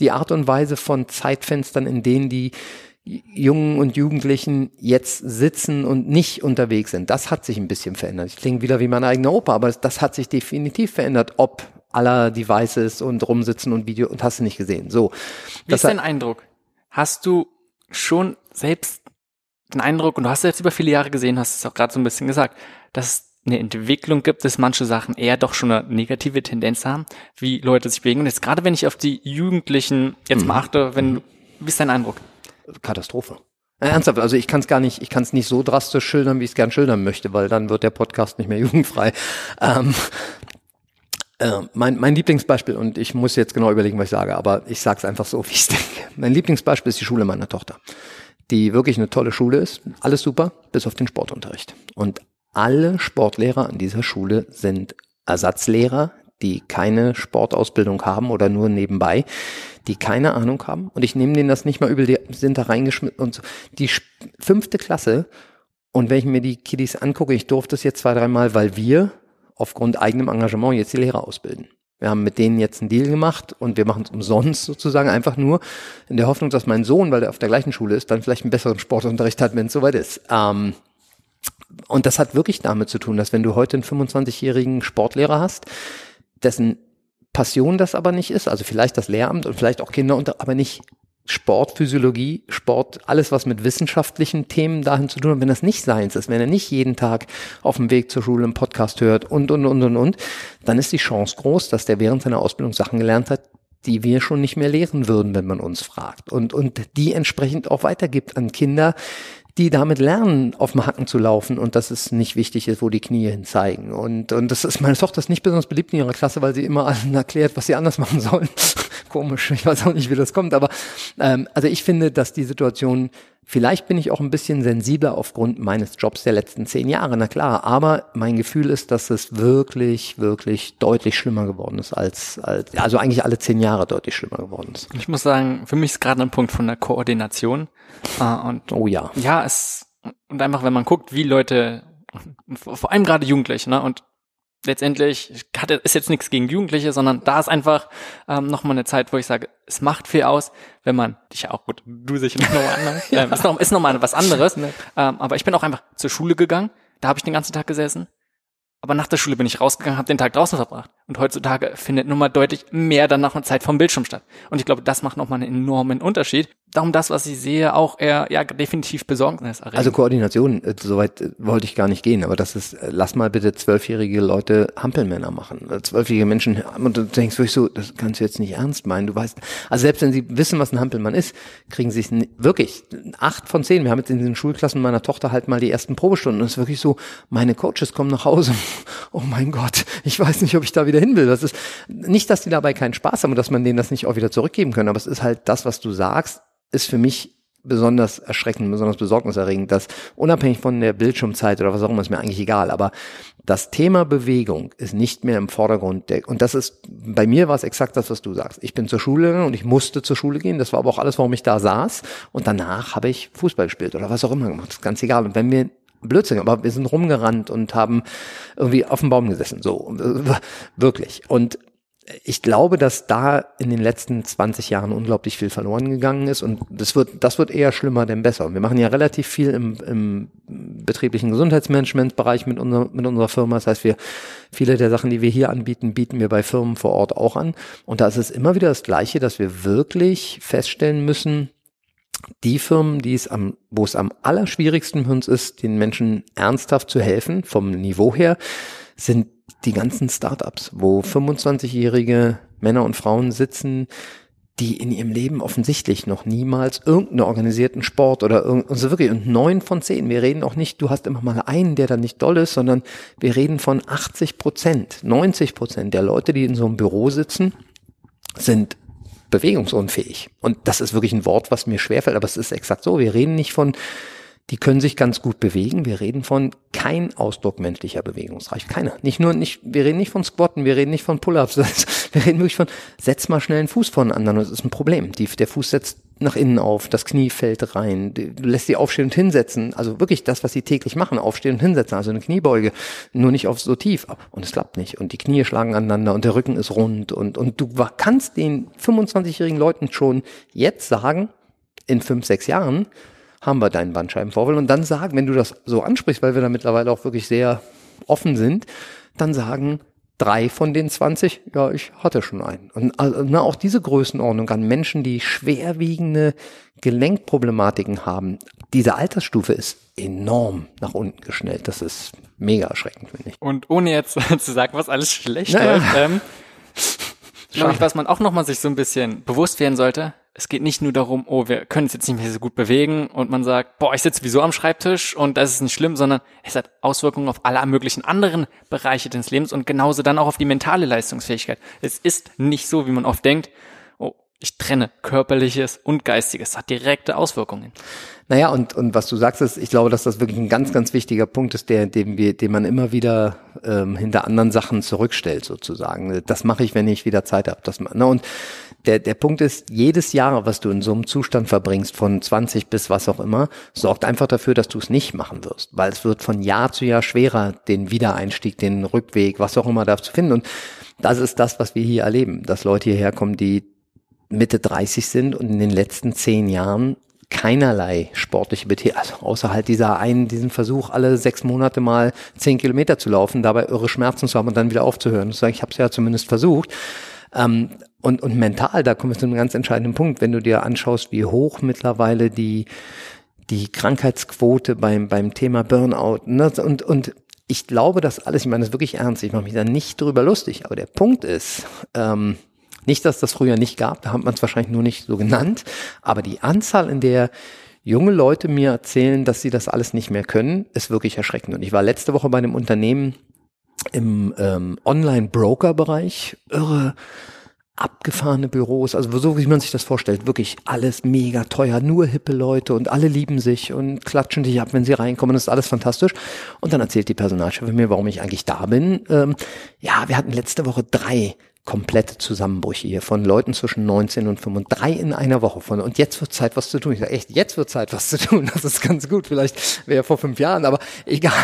die Art und Weise von Zeitfenstern, in denen die Jungen und Jugendlichen jetzt sitzen und nicht unterwegs sind. Das hat sich ein bisschen verändert. Ich klinge wieder wie mein eigener Opa, aber das hat sich definitiv verändert, ob aller Devices und rumsitzen und Video und hast du nicht gesehen. So. Wie ist dein Eindruck? Hast du schon selbst den Eindruck, und du hast es jetzt über viele Jahre gesehen, hast es auch gerade so ein bisschen gesagt, dass es eine Entwicklung gibt, dass manche Sachen eher doch schon eine negative Tendenz haben, wie Leute sich bewegen. Und jetzt gerade wenn ich auf die Jugendlichen jetzt mhm. achte, wenn, mhm. wie ist dein Eindruck? Katastrophe. Äh, ernsthaft, also ich kann es gar nicht, ich kann es nicht so drastisch schildern, wie ich es gern schildern möchte, weil dann wird der Podcast nicht mehr jugendfrei. Ähm, äh, mein, mein Lieblingsbeispiel, und ich muss jetzt genau überlegen, was ich sage, aber ich sage es einfach so, wie ich es denke. Mein Lieblingsbeispiel ist die Schule meiner Tochter. die wirklich eine tolle Schule ist. Alles super, bis auf den Sportunterricht. Und alle Sportlehrer an dieser Schule sind Ersatzlehrer, die keine Sportausbildung haben oder nur nebenbei, die keine Ahnung haben. Und ich nehme denen das nicht mal übel, die sind da reingeschmissen und so. Die fünfte Klasse. Und wenn ich mir die Kiddies angucke, ich durfte es jetzt zwei, dreimal, weil wir aufgrund eigenem Engagement jetzt die Lehrer ausbilden. Wir haben mit denen jetzt einen Deal gemacht und wir machen es umsonst sozusagen einfach nur in der Hoffnung, dass mein Sohn, weil er auf der gleichen Schule ist, dann vielleicht einen besseren Sportunterricht hat, wenn es soweit ist. Ähm, und das hat wirklich damit zu tun, dass wenn du heute einen 25-jährigen Sportlehrer hast, dessen Passion das aber nicht ist, also vielleicht das Lehramt und vielleicht auch Kinder, unter, aber nicht Sport, Physiologie, Sport, alles was mit wissenschaftlichen Themen dahin zu tun hat, wenn das nicht seins ist, wenn er nicht jeden Tag auf dem Weg zur Schule einen Podcast hört und, und, und, und, und, dann ist die Chance groß, dass der während seiner Ausbildung Sachen gelernt hat, die wir schon nicht mehr lehren würden, wenn man uns fragt. Und, und die entsprechend auch weitergibt an Kinder, die damit lernen, auf dem Hacken zu laufen und dass es nicht wichtig ist, wo die Knie hin zeigen. Und, und das ist meine Tochter ist nicht besonders beliebt in ihrer Klasse, weil sie immer allen erklärt, was sie anders machen sollen. Komisch, ich weiß auch nicht, wie das kommt, aber ähm, also ich finde, dass die Situation Vielleicht bin ich auch ein bisschen sensibler aufgrund meines Jobs der letzten zehn Jahre, na klar. Aber mein Gefühl ist, dass es wirklich, wirklich deutlich schlimmer geworden ist als, als also eigentlich alle zehn Jahre deutlich schlimmer geworden ist. Ich muss sagen, für mich ist gerade ein Punkt von der Koordination. Äh, und oh ja. Ja, es, und einfach, wenn man guckt, wie Leute, vor allem gerade Jugendliche, ne, und letztendlich hat, ist jetzt nichts gegen Jugendliche, sondern da ist einfach ähm, nochmal eine Zeit, wo ich sage, es macht viel aus, wenn man, dich ja auch gut, du sicher nochmal anders, ähm, ist noch, ist noch mal was anderes, ähm, aber ich bin auch einfach zur Schule gegangen, da habe ich den ganzen Tag gesessen, aber nach der Schule bin ich rausgegangen, habe den Tag draußen verbracht. Und heutzutage findet nun mal deutlich mehr dann nach einer Zeit vom Bildschirm statt. Und ich glaube, das macht nochmal einen enormen Unterschied. Darum das, was ich sehe, auch eher ja definitiv besorgniserregend. Also Koordination, äh, soweit äh, wollte ich gar nicht gehen, aber das ist, äh, lass mal bitte zwölfjährige Leute Hampelmänner machen. Zwölfjährige Menschen, und du denkst wirklich so, das kannst du jetzt nicht ernst meinen. Du weißt, also selbst wenn sie wissen, was ein Hampelmann ist, kriegen sie es wirklich acht von zehn. Wir haben jetzt in den Schulklassen meiner Tochter halt mal die ersten Probestunden. Und es ist wirklich so, meine Coaches kommen nach Hause. Oh mein Gott, ich weiß nicht, ob ich da wieder hin will. Das ist nicht, dass die dabei keinen Spaß haben und dass man denen das nicht auch wieder zurückgeben können, aber es ist halt das, was du sagst, ist für mich besonders erschreckend, besonders besorgniserregend, dass unabhängig von der Bildschirmzeit oder was auch immer, ist mir eigentlich egal, aber das Thema Bewegung ist nicht mehr im Vordergrund. Der, und das ist, bei mir war es exakt das, was du sagst. Ich bin zur Schule gegangen und ich musste zur Schule gehen. Das war aber auch alles, warum ich da saß. Und danach habe ich Fußball gespielt oder was auch immer gemacht. Das ist ganz egal. Und wenn wir Blödsinn, aber wir sind rumgerannt und haben irgendwie auf dem Baum gesessen, so wirklich. Und ich glaube, dass da in den letzten 20 Jahren unglaublich viel verloren gegangen ist und das wird, das wird eher schlimmer denn besser. Wir machen ja relativ viel im, im betrieblichen Gesundheitsmanagementbereich mit, unser, mit unserer Firma. Das heißt, wir, viele der Sachen, die wir hier anbieten, bieten wir bei Firmen vor Ort auch an. Und da ist es immer wieder das Gleiche, dass wir wirklich feststellen müssen, die Firmen, die es am, wo es am allerschwierigsten für uns ist, den Menschen ernsthaft zu helfen, vom Niveau her, sind die ganzen Startups, wo 25-jährige Männer und Frauen sitzen, die in ihrem Leben offensichtlich noch niemals irgendeinen organisierten Sport oder irgend, also wirklich, und neun von zehn. Wir reden auch nicht, du hast immer mal einen, der dann nicht doll ist, sondern wir reden von 80 Prozent, 90 Prozent der Leute, die in so einem Büro sitzen, sind bewegungsunfähig. Und das ist wirklich ein Wort, was mir schwerfällt, aber es ist exakt so. Wir reden nicht von, die können sich ganz gut bewegen. Wir reden von kein Ausdruck menschlicher Bewegungsreich. Keiner. Nicht nur, nicht, wir reden nicht von Squatten, wir reden nicht von Pull-ups. Wir reden wirklich von, setz mal schnell einen Fuß vor den anderen. Das ist ein Problem. Die, der Fuß setzt nach innen auf, das Knie fällt rein, du lässt sie aufstehen und hinsetzen, also wirklich das, was sie täglich machen, aufstehen und hinsetzen, also eine Kniebeuge, nur nicht auf so tief. Und es klappt nicht. Und die Knie schlagen aneinander und der Rücken ist rund. Und, und du kannst den 25-jährigen Leuten schon jetzt sagen, in fünf, sechs Jahren haben wir deinen Bandscheibenvorfall. Und dann sagen, wenn du das so ansprichst, weil wir da mittlerweile auch wirklich sehr offen sind, dann sagen, drei von den 20, ja, ich hatte schon einen. Und also, na, auch diese Größenordnung an Menschen, die schwerwiegende Gelenkproblematiken haben, diese Altersstufe ist enorm nach unten geschnellt. Das ist mega erschreckend, finde ich. Und ohne jetzt zu sagen, was alles schlecht naja. läuft, ähm, glaube ich, was man auch nochmal sich so ein bisschen bewusst werden sollte, es geht nicht nur darum, oh, wir können es jetzt nicht mehr so gut bewegen und man sagt, boah, ich sitze wieso am Schreibtisch und das ist nicht schlimm, sondern es hat Auswirkungen auf alle möglichen anderen Bereiche des Lebens und genauso dann auch auf die mentale Leistungsfähigkeit. Es ist nicht so, wie man oft denkt, oh, ich trenne körperliches und geistiges, hat direkte Auswirkungen. Naja, und, und was du sagst, ist, ich glaube, dass das wirklich ein ganz, ganz wichtiger Punkt ist, der, den, wir, den man immer wieder ähm, hinter anderen Sachen zurückstellt, sozusagen. Das mache ich, wenn ich wieder Zeit habe. Das, ne? Und der, der Punkt ist, jedes Jahr, was du in so einem Zustand verbringst, von 20 bis was auch immer, sorgt einfach dafür, dass du es nicht machen wirst. Weil es wird von Jahr zu Jahr schwerer, den Wiedereinstieg, den Rückweg, was auch immer da zu finden. Und das ist das, was wir hier erleben, dass Leute hierher kommen, die Mitte 30 sind und in den letzten zehn Jahren keinerlei sportliche Betätigung, also außer halt dieser einen, diesen Versuch, alle sechs Monate mal zehn Kilometer zu laufen, dabei irre Schmerzen zu haben und dann wieder aufzuhören. Ich, habe es ja zumindest versucht. Ähm, und, und mental, da kommen wir zu einem ganz entscheidenden Punkt, wenn du dir anschaust, wie hoch mittlerweile die, die Krankheitsquote beim, beim Thema Burnout ne? und, und ich glaube, das alles, ich meine das wirklich ernst, ich mache mich da nicht drüber lustig, aber der Punkt ist, ähm, nicht, dass das früher nicht gab, da hat man es wahrscheinlich nur nicht so genannt, aber die Anzahl, in der junge Leute mir erzählen, dass sie das alles nicht mehr können, ist wirklich erschreckend. Und ich war letzte Woche bei einem Unternehmen im ähm, Online-Broker-Bereich, irre abgefahrene Büros, also so wie man sich das vorstellt, wirklich alles mega teuer, nur hippe Leute und alle lieben sich und klatschen dich ab, wenn sie reinkommen, das ist alles fantastisch. Und dann erzählt die Personalchefin mir, warum ich eigentlich da bin. Ähm, ja, wir hatten letzte Woche drei komplette Zusammenbrüche hier von Leuten zwischen 19 und 35 in einer Woche von und jetzt wird Zeit was zu tun. Ich sage echt, jetzt wird Zeit was zu tun. Das ist ganz gut. Vielleicht wäre vor fünf Jahren, aber egal.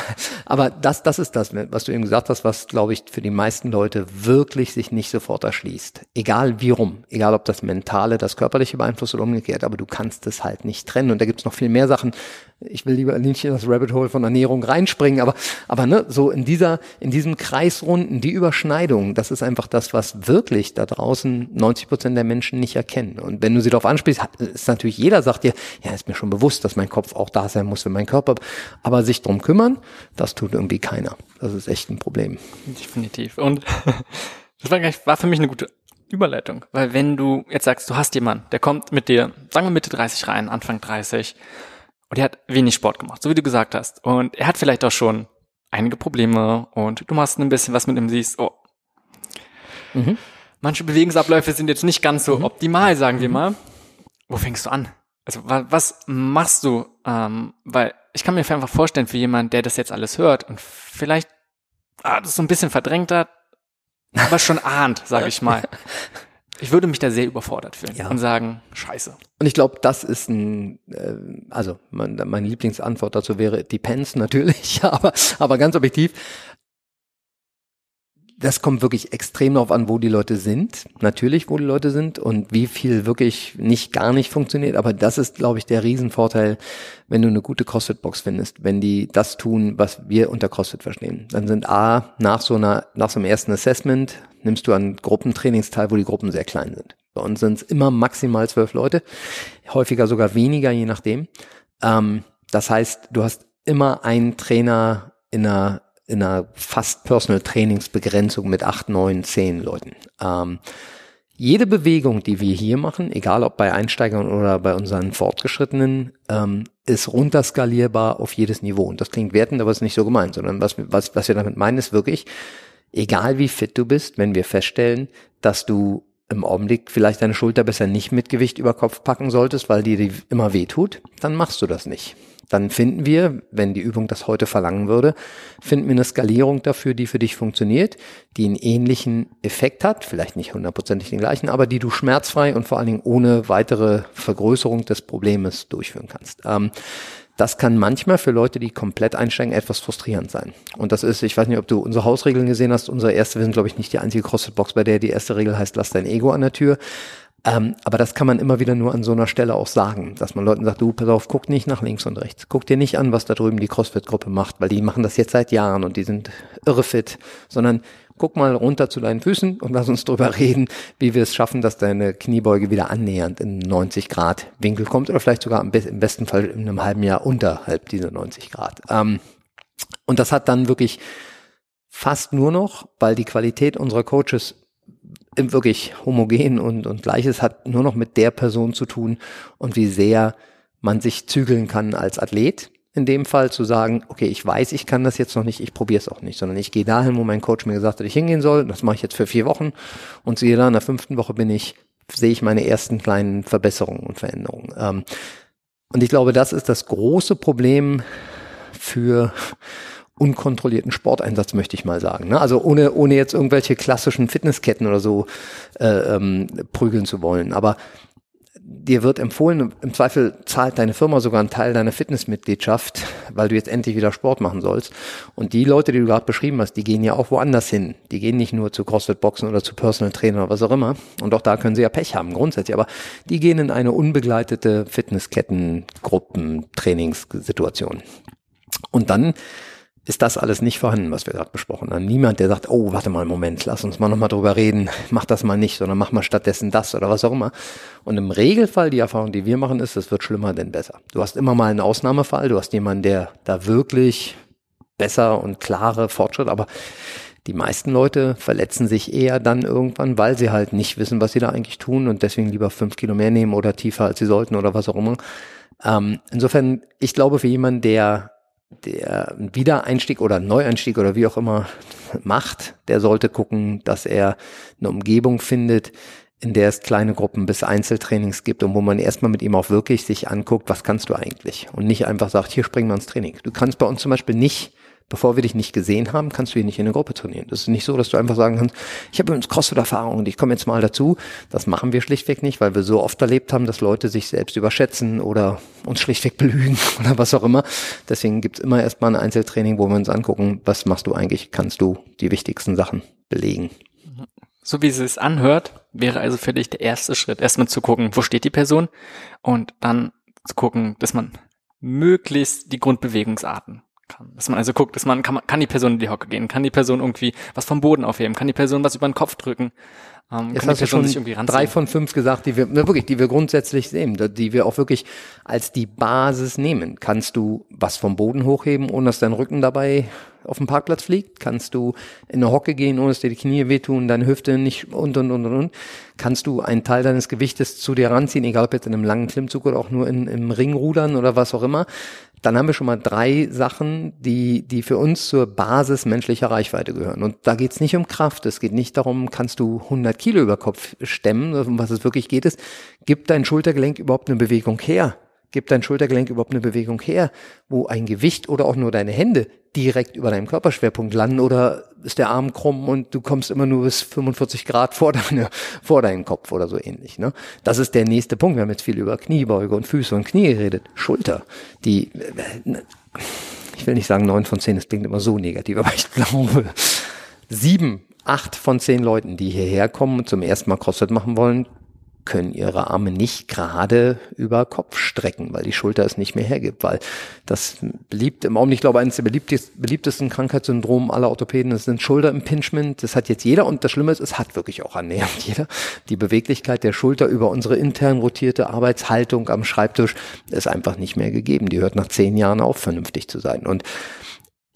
Aber das, das ist das, was du eben gesagt hast, was glaube ich für die meisten Leute wirklich sich nicht sofort erschließt. Egal wie rum, egal ob das mentale, das körperliche beeinflusst oder umgekehrt, aber du kannst es halt nicht trennen. Und da gibt's noch viel mehr Sachen, ich will lieber nicht in das Rabbit Hole von Ernährung reinspringen, aber, aber ne, so in dieser, in diesem Kreisrunden, die Überschneidung, das ist einfach das, was wirklich da draußen 90 Prozent der Menschen nicht erkennen. Und wenn du sie darauf ansprichst, ist natürlich jeder sagt dir, ja, ist mir schon bewusst, dass mein Kopf auch da sein muss für meinen Körper, aber sich drum kümmern, das tut irgendwie keiner. Das ist echt ein Problem. Definitiv. Und das war, war für mich eine gute Überleitung, weil wenn du jetzt sagst, du hast jemanden, der kommt mit dir, sagen wir Mitte 30 rein, Anfang 30, und er hat wenig Sport gemacht, so wie du gesagt hast. Und er hat vielleicht auch schon einige Probleme und du machst ein bisschen was mit ihm, siehst, oh. Mhm. Manche Bewegungsabläufe sind jetzt nicht ganz so mhm. optimal, sagen wir mhm. mal. Wo fängst du an? Also was machst du? Ähm, weil ich kann mir einfach vorstellen, für jemanden, der das jetzt alles hört und vielleicht ah, das so ein bisschen verdrängt hat, aber schon ahnt, sage ich mal. Ich würde mich da sehr überfordert fühlen ja. und sagen, scheiße. Und ich glaube, das ist ein, äh, also mein, meine Lieblingsantwort dazu wäre depends natürlich, aber, aber ganz objektiv, das kommt wirklich extrem darauf an, wo die Leute sind. Natürlich, wo die Leute sind und wie viel wirklich nicht gar nicht funktioniert. Aber das ist, glaube ich, der Riesenvorteil, wenn du eine gute CrossFit-Box findest, wenn die das tun, was wir unter CrossFit verstehen. Dann sind A, nach so einer, nach so einem ersten Assessment, nimmst du an Gruppentrainings teil, wo die Gruppen sehr klein sind. Bei uns sind es immer maximal zwölf Leute, häufiger sogar weniger, je nachdem. Ähm, das heißt, du hast immer einen Trainer in einer in einer fast Personal Trainingsbegrenzung mit acht, neun, zehn Leuten. Ähm, jede Bewegung, die wir hier machen, egal ob bei Einsteigern oder bei unseren Fortgeschrittenen, ähm, ist runterskalierbar auf jedes Niveau. Und das klingt wertend, aber ist nicht so gemeint, sondern was, was, was wir damit meinen, ist wirklich, egal wie fit du bist, wenn wir feststellen, dass du im Augenblick vielleicht deine Schulter besser nicht mit Gewicht über Kopf packen solltest, weil dir die immer weh tut, dann machst du das nicht dann finden wir, wenn die Übung das heute verlangen würde, finden wir eine Skalierung dafür, die für dich funktioniert, die einen ähnlichen Effekt hat, vielleicht nicht hundertprozentig den gleichen, aber die du schmerzfrei und vor allen Dingen ohne weitere Vergrößerung des Problems durchführen kannst. Ähm, das kann manchmal für Leute, die komplett einsteigen, etwas frustrierend sein. Und das ist, ich weiß nicht, ob du unsere Hausregeln gesehen hast. Unsere erste, wir sind, glaube ich, nicht die einzige CrossFit-Box, bei der die erste Regel heißt, lass dein Ego an der Tür. Ähm, aber das kann man immer wieder nur an so einer Stelle auch sagen, dass man Leuten sagt, du, pass auf, guck nicht nach links und rechts. Guck dir nicht an, was da drüben die CrossFit-Gruppe macht, weil die machen das jetzt seit Jahren und die sind irre fit, sondern guck mal runter zu deinen Füßen und lass uns drüber reden, wie wir es schaffen, dass deine Kniebeuge wieder annähernd in 90 Grad Winkel kommt oder vielleicht sogar im, besten Fall in einem halben Jahr unterhalb dieser 90 Grad. Ähm, und das hat dann wirklich fast nur noch, weil die Qualität unserer Coaches wirklich homogen und, und gleiches hat nur noch mit der Person zu tun und wie sehr man sich zügeln kann als Athlet. In dem Fall zu sagen, okay, ich weiß, ich kann das jetzt noch nicht, ich probiere es auch nicht, sondern ich gehe dahin, wo mein Coach mir gesagt hat, ich hingehen soll. Das mache ich jetzt für vier Wochen und siehe da, in der fünften Woche bin ich sehe ich meine ersten kleinen Verbesserungen und Veränderungen. Ähm, und ich glaube, das ist das große Problem für unkontrollierten Sporteinsatz, möchte ich mal sagen. Ne? Also ohne, ohne jetzt irgendwelche klassischen Fitnessketten oder so äh, ähm, prügeln zu wollen. Aber dir wird empfohlen, im Zweifel zahlt deine Firma sogar einen Teil deiner Fitnessmitgliedschaft, weil du jetzt endlich wieder Sport machen sollst. Und die Leute, die du gerade beschrieben hast, die gehen ja auch woanders hin. Die gehen nicht nur zu CrossFit-Boxen oder zu Personal Trainer oder was auch immer. Und auch da können sie ja Pech haben, grundsätzlich. Aber die gehen in eine unbegleitete Fitnessketten-Gruppen-Trainingssituation. Und dann ist das alles nicht vorhanden, was wir gerade besprochen haben. Niemand, der sagt, oh, warte mal einen Moment, lass uns mal nochmal drüber reden, mach das mal nicht, sondern mach mal stattdessen das oder was auch immer. Und im Regelfall, die Erfahrung, die wir machen, ist, es wird schlimmer denn besser. Du hast immer mal einen Ausnahmefall, du hast jemanden, der da wirklich besser und klare Fortschritt, aber die meisten Leute verletzen sich eher dann irgendwann, weil sie halt nicht wissen, was sie da eigentlich tun und deswegen lieber fünf Kilo mehr nehmen oder tiefer als sie sollten oder was auch immer. Ähm, insofern, ich glaube, für jemanden, der der Wiedereinstieg oder Neueinstieg oder wie auch immer macht, der sollte gucken, dass er eine Umgebung findet, in der es kleine Gruppen bis Einzeltrainings gibt und wo man erstmal mit ihm auch wirklich sich anguckt, was kannst du eigentlich? Und nicht einfach sagt, hier springen wir ins Training. Du kannst bei uns zum Beispiel nicht bevor wir dich nicht gesehen haben, kannst du hier nicht in eine Gruppe trainieren. Das ist nicht so, dass du einfach sagen kannst, ich habe übrigens CrossFit-Erfahrung und ich komme jetzt mal dazu. Das machen wir schlichtweg nicht, weil wir so oft erlebt haben, dass Leute sich selbst überschätzen oder uns schlichtweg belügen oder was auch immer. Deswegen gibt's immer erstmal ein Einzeltraining, wo wir uns angucken, was machst du eigentlich, kannst du die wichtigsten Sachen belegen. So wie es anhört, wäre also für dich der erste Schritt, erstmal zu gucken, wo steht die Person und dann zu gucken, dass man möglichst die Grundbewegungsarten kann. Dass man also guckt, dass man kann, kann die Person in die Hocke gehen, kann die Person irgendwie was vom Boden aufheben, kann die Person was über den Kopf drücken. Ähm, Jetzt hast du schon drei von fünf gesagt, die wir ne, wirklich, die wir grundsätzlich sehen, die wir auch wirklich als die Basis nehmen. Kannst du was vom Boden hochheben, ohne dass dein Rücken dabei auf dem Parkplatz fliegt? Kannst du in eine Hocke gehen, ohne dass dir die Knie wehtun, deine Hüfte nicht und und und und und? Kannst du einen Teil deines Gewichtes zu dir ranziehen, egal ob jetzt in einem langen Klimmzug oder auch nur in, im Ringrudern oder was auch immer? Dann haben wir schon mal drei Sachen, die, die für uns zur Basis menschlicher Reichweite gehören. Und da geht es nicht um Kraft, es geht nicht darum, kannst du 100 Kilo über Kopf stemmen, um was es wirklich geht, ist, gibt dein Schultergelenk überhaupt eine Bewegung her? Gibt dein Schultergelenk überhaupt eine Bewegung her, wo ein Gewicht oder auch nur deine Hände direkt über deinem Körperschwerpunkt landen oder ist der Arm krumm und du kommst immer nur bis 45 Grad vor, deine, vor deinen Kopf oder so ähnlich. Ne? Das ist der nächste Punkt. Wir haben jetzt viel über Kniebeuge und Füße und Knie geredet. Schulter, die, ich will nicht sagen neun von zehn, das klingt immer so negativ, aber ich glaube, sieben, acht von zehn Leuten, die hierher kommen und zum ersten Mal CrossFit machen wollen, können ihre Arme nicht gerade über Kopf strecken, weil die Schulter es nicht mehr hergibt, weil das beliebt im Augenblick, ich glaube, eines der beliebtesten, beliebtesten Krankheitssyndromen aller Orthopäden das sind Schulterimpingement. Das hat jetzt jeder und das Schlimme ist, es hat wirklich auch annähernd jeder. Die Beweglichkeit der Schulter über unsere intern rotierte Arbeitshaltung am Schreibtisch ist einfach nicht mehr gegeben. Die hört nach zehn Jahren auf, vernünftig zu sein. Und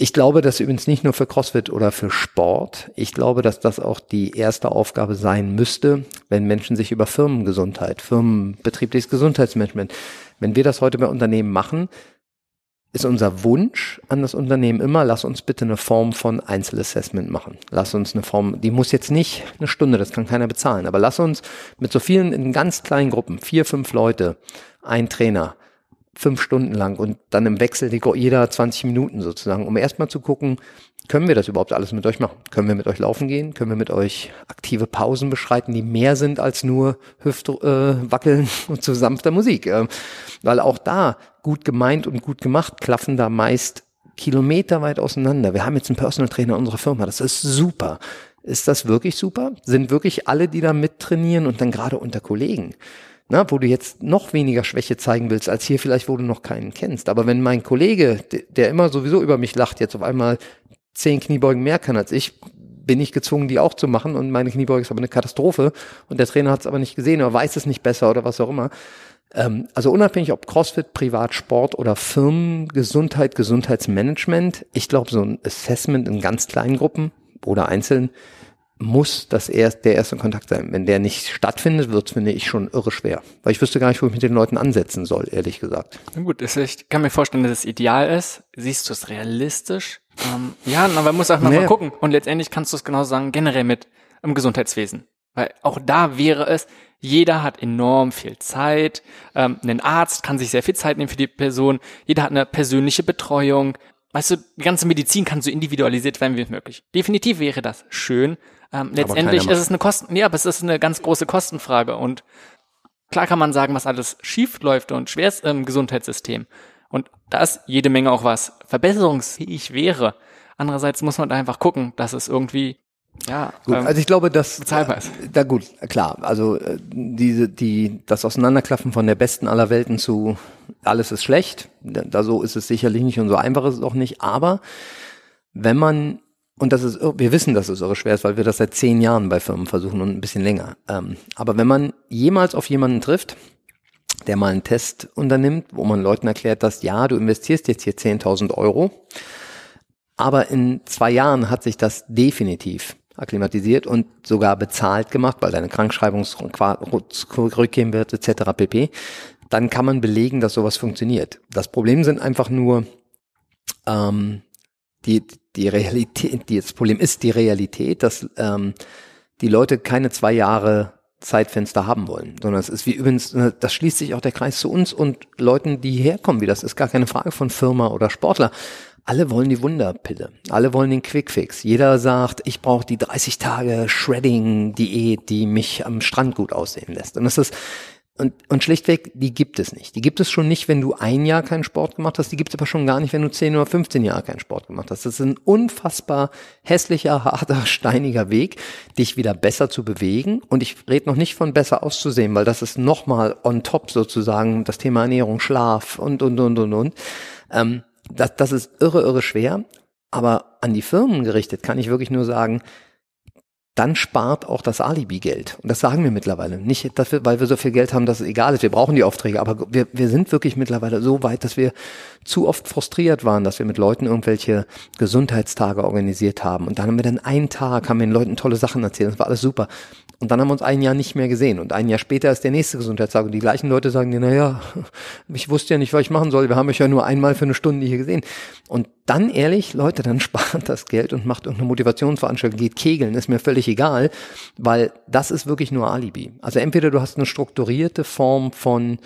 ich glaube, dass übrigens nicht nur für CrossFit oder für Sport. Ich glaube, dass das auch die erste Aufgabe sein müsste, wenn Menschen sich über Firmengesundheit, Firmenbetriebliches Gesundheitsmanagement, wenn wir das heute bei Unternehmen machen, ist unser Wunsch an das Unternehmen immer, lass uns bitte eine Form von Einzelassessment machen. Lass uns eine Form, die muss jetzt nicht eine Stunde, das kann keiner bezahlen, aber lass uns mit so vielen in ganz kleinen Gruppen, vier, fünf Leute, ein Trainer, fünf Stunden lang und dann im Wechsel jeder 20 Minuten sozusagen, um erstmal zu gucken, können wir das überhaupt alles mit euch machen? Können wir mit euch laufen gehen? Können wir mit euch aktive Pausen beschreiten, die mehr sind als nur Hüftwackeln äh, und zu sanfter Musik? Äh, weil auch da gut gemeint und gut gemacht klaffen da meist kilometerweit auseinander. Wir haben jetzt einen Personal Trainer unserer Firma, das ist super. Ist das wirklich super? Sind wirklich alle, die da mittrainieren und dann gerade unter Kollegen? Na, wo du jetzt noch weniger Schwäche zeigen willst, als hier vielleicht, wo du noch keinen kennst. Aber wenn mein Kollege, der immer sowieso über mich lacht, jetzt auf einmal zehn Kniebeugen mehr kann als ich, bin ich gezwungen, die auch zu machen und meine Kniebeuge ist aber eine Katastrophe und der Trainer hat es aber nicht gesehen oder weiß es nicht besser oder was auch immer. Ähm, also unabhängig ob CrossFit, Privatsport oder Firmen, Gesundheit, Gesundheitsmanagement, ich glaube so ein Assessment in ganz kleinen Gruppen oder einzeln muss das erst der erste Kontakt sein. Wenn der nicht stattfindet, wird es, finde ich, schon irre schwer. Weil ich wüsste gar nicht, wo ich mit den Leuten ansetzen soll, ehrlich gesagt. Na gut, ich kann mir vorstellen, dass es ideal ist. Siehst du es realistisch? Ähm, ja, aber man muss auch mal, nee. mal gucken. Und letztendlich kannst du es genauso sagen, generell mit im Gesundheitswesen. Weil auch da wäre es, jeder hat enorm viel Zeit. Ähm, ein Arzt kann sich sehr viel Zeit nehmen für die Person. Jeder hat eine persönliche Betreuung. Weißt du, die ganze Medizin kann so individualisiert werden wie möglich. Definitiv wäre das schön. Ähm, letztendlich ist es eine Kosten, ja, aber es ist eine ganz große Kostenfrage und klar kann man sagen, was alles schief läuft und schwer ist im Gesundheitssystem. Und da ist jede Menge auch was verbesserungsfähig wäre. Andererseits muss man da einfach gucken, dass es irgendwie ja, gut, ähm, also ich glaube, dass bezahlbar ist. Da gut, klar. Also äh, diese, die, das Auseinanderklaffen von der besten aller Welten zu alles ist schlecht. Da so ist es sicherlich nicht und so einfach ist es auch nicht. Aber wenn man und das ist, wir wissen, dass es irre schwer ist, weil wir das seit zehn Jahren bei Firmen versuchen und ein bisschen länger. Ähm, aber wenn man jemals auf jemanden trifft, der mal einen Test unternimmt, wo man Leuten erklärt, dass ja, du investierst jetzt hier 10.000 Euro, aber in zwei Jahren hat sich das definitiv akklimatisiert und sogar bezahlt gemacht, weil deine Krankschreibung zurückgehen wird, etc. pp. Dann kann man belegen, dass sowas funktioniert. Das Problem sind einfach nur ähm, die, die Realität, die, das Problem ist die Realität, dass ähm, die Leute keine zwei Jahre Zeitfenster haben wollen, sondern es ist wie übrigens, das schließt sich auch der Kreis zu uns und Leuten, die herkommen, wie das ist gar keine Frage von Firma oder Sportler alle wollen die Wunderpille. Alle wollen den Quickfix. Jeder sagt, ich brauche die 30 Tage Shredding-Diät, die mich am Strand gut aussehen lässt. Und das ist, und, und schlichtweg, die gibt es nicht. Die gibt es schon nicht, wenn du ein Jahr keinen Sport gemacht hast. Die gibt es aber schon gar nicht, wenn du 10 oder 15 Jahre keinen Sport gemacht hast. Das ist ein unfassbar hässlicher, harter, steiniger Weg, dich wieder besser zu bewegen. Und ich rede noch nicht von besser auszusehen, weil das ist nochmal on top sozusagen das Thema Ernährung, Schlaf und, und, und, und, und. Ähm, das, das ist irre, irre schwer. Aber an die Firmen gerichtet kann ich wirklich nur sagen, dann spart auch das Alibi-Geld. Und das sagen wir mittlerweile. Nicht dafür, weil wir so viel Geld haben, dass es egal ist. Wir brauchen die Aufträge. Aber wir, wir sind wirklich mittlerweile so weit, dass wir zu oft frustriert waren, dass wir mit Leuten irgendwelche Gesundheitstage organisiert haben. Und dann haben wir dann einen Tag, haben wir den Leuten tolle Sachen erzählt. Das war alles super. Und dann haben wir uns ein Jahr nicht mehr gesehen. Und ein Jahr später ist der nächste Gesundheitstag. Und die gleichen Leute sagen dir, naja, ich wusste ja nicht, was ich machen soll. Wir haben euch ja nur einmal für eine Stunde hier gesehen. Und dann ehrlich, Leute, dann spart das Geld und macht irgendeine Motivationsveranstaltung, geht kegeln, ist mir völlig egal, weil das ist wirklich nur Alibi. Also entweder du hast eine strukturierte Form von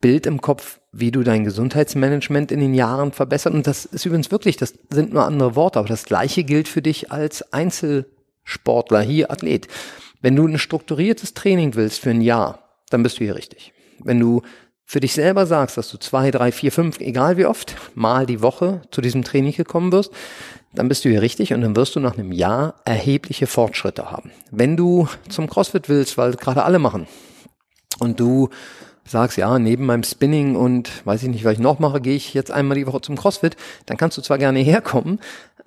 Bild im Kopf, wie du dein Gesundheitsmanagement in den Jahren verbessert. Und das ist übrigens wirklich, das sind nur andere Worte, aber das gleiche gilt für dich als Einzelsportler, hier Athlet. Wenn du ein strukturiertes Training willst für ein Jahr, dann bist du hier richtig. Wenn du für dich selber sagst, dass du zwei, drei, vier, fünf, egal wie oft, mal die Woche zu diesem Training gekommen wirst, dann bist du hier richtig und dann wirst du nach einem Jahr erhebliche Fortschritte haben. Wenn du zum CrossFit willst, weil gerade alle machen, und du sagst, ja, neben meinem Spinning und weiß ich nicht, was ich noch mache, gehe ich jetzt einmal die Woche zum CrossFit, dann kannst du zwar gerne herkommen,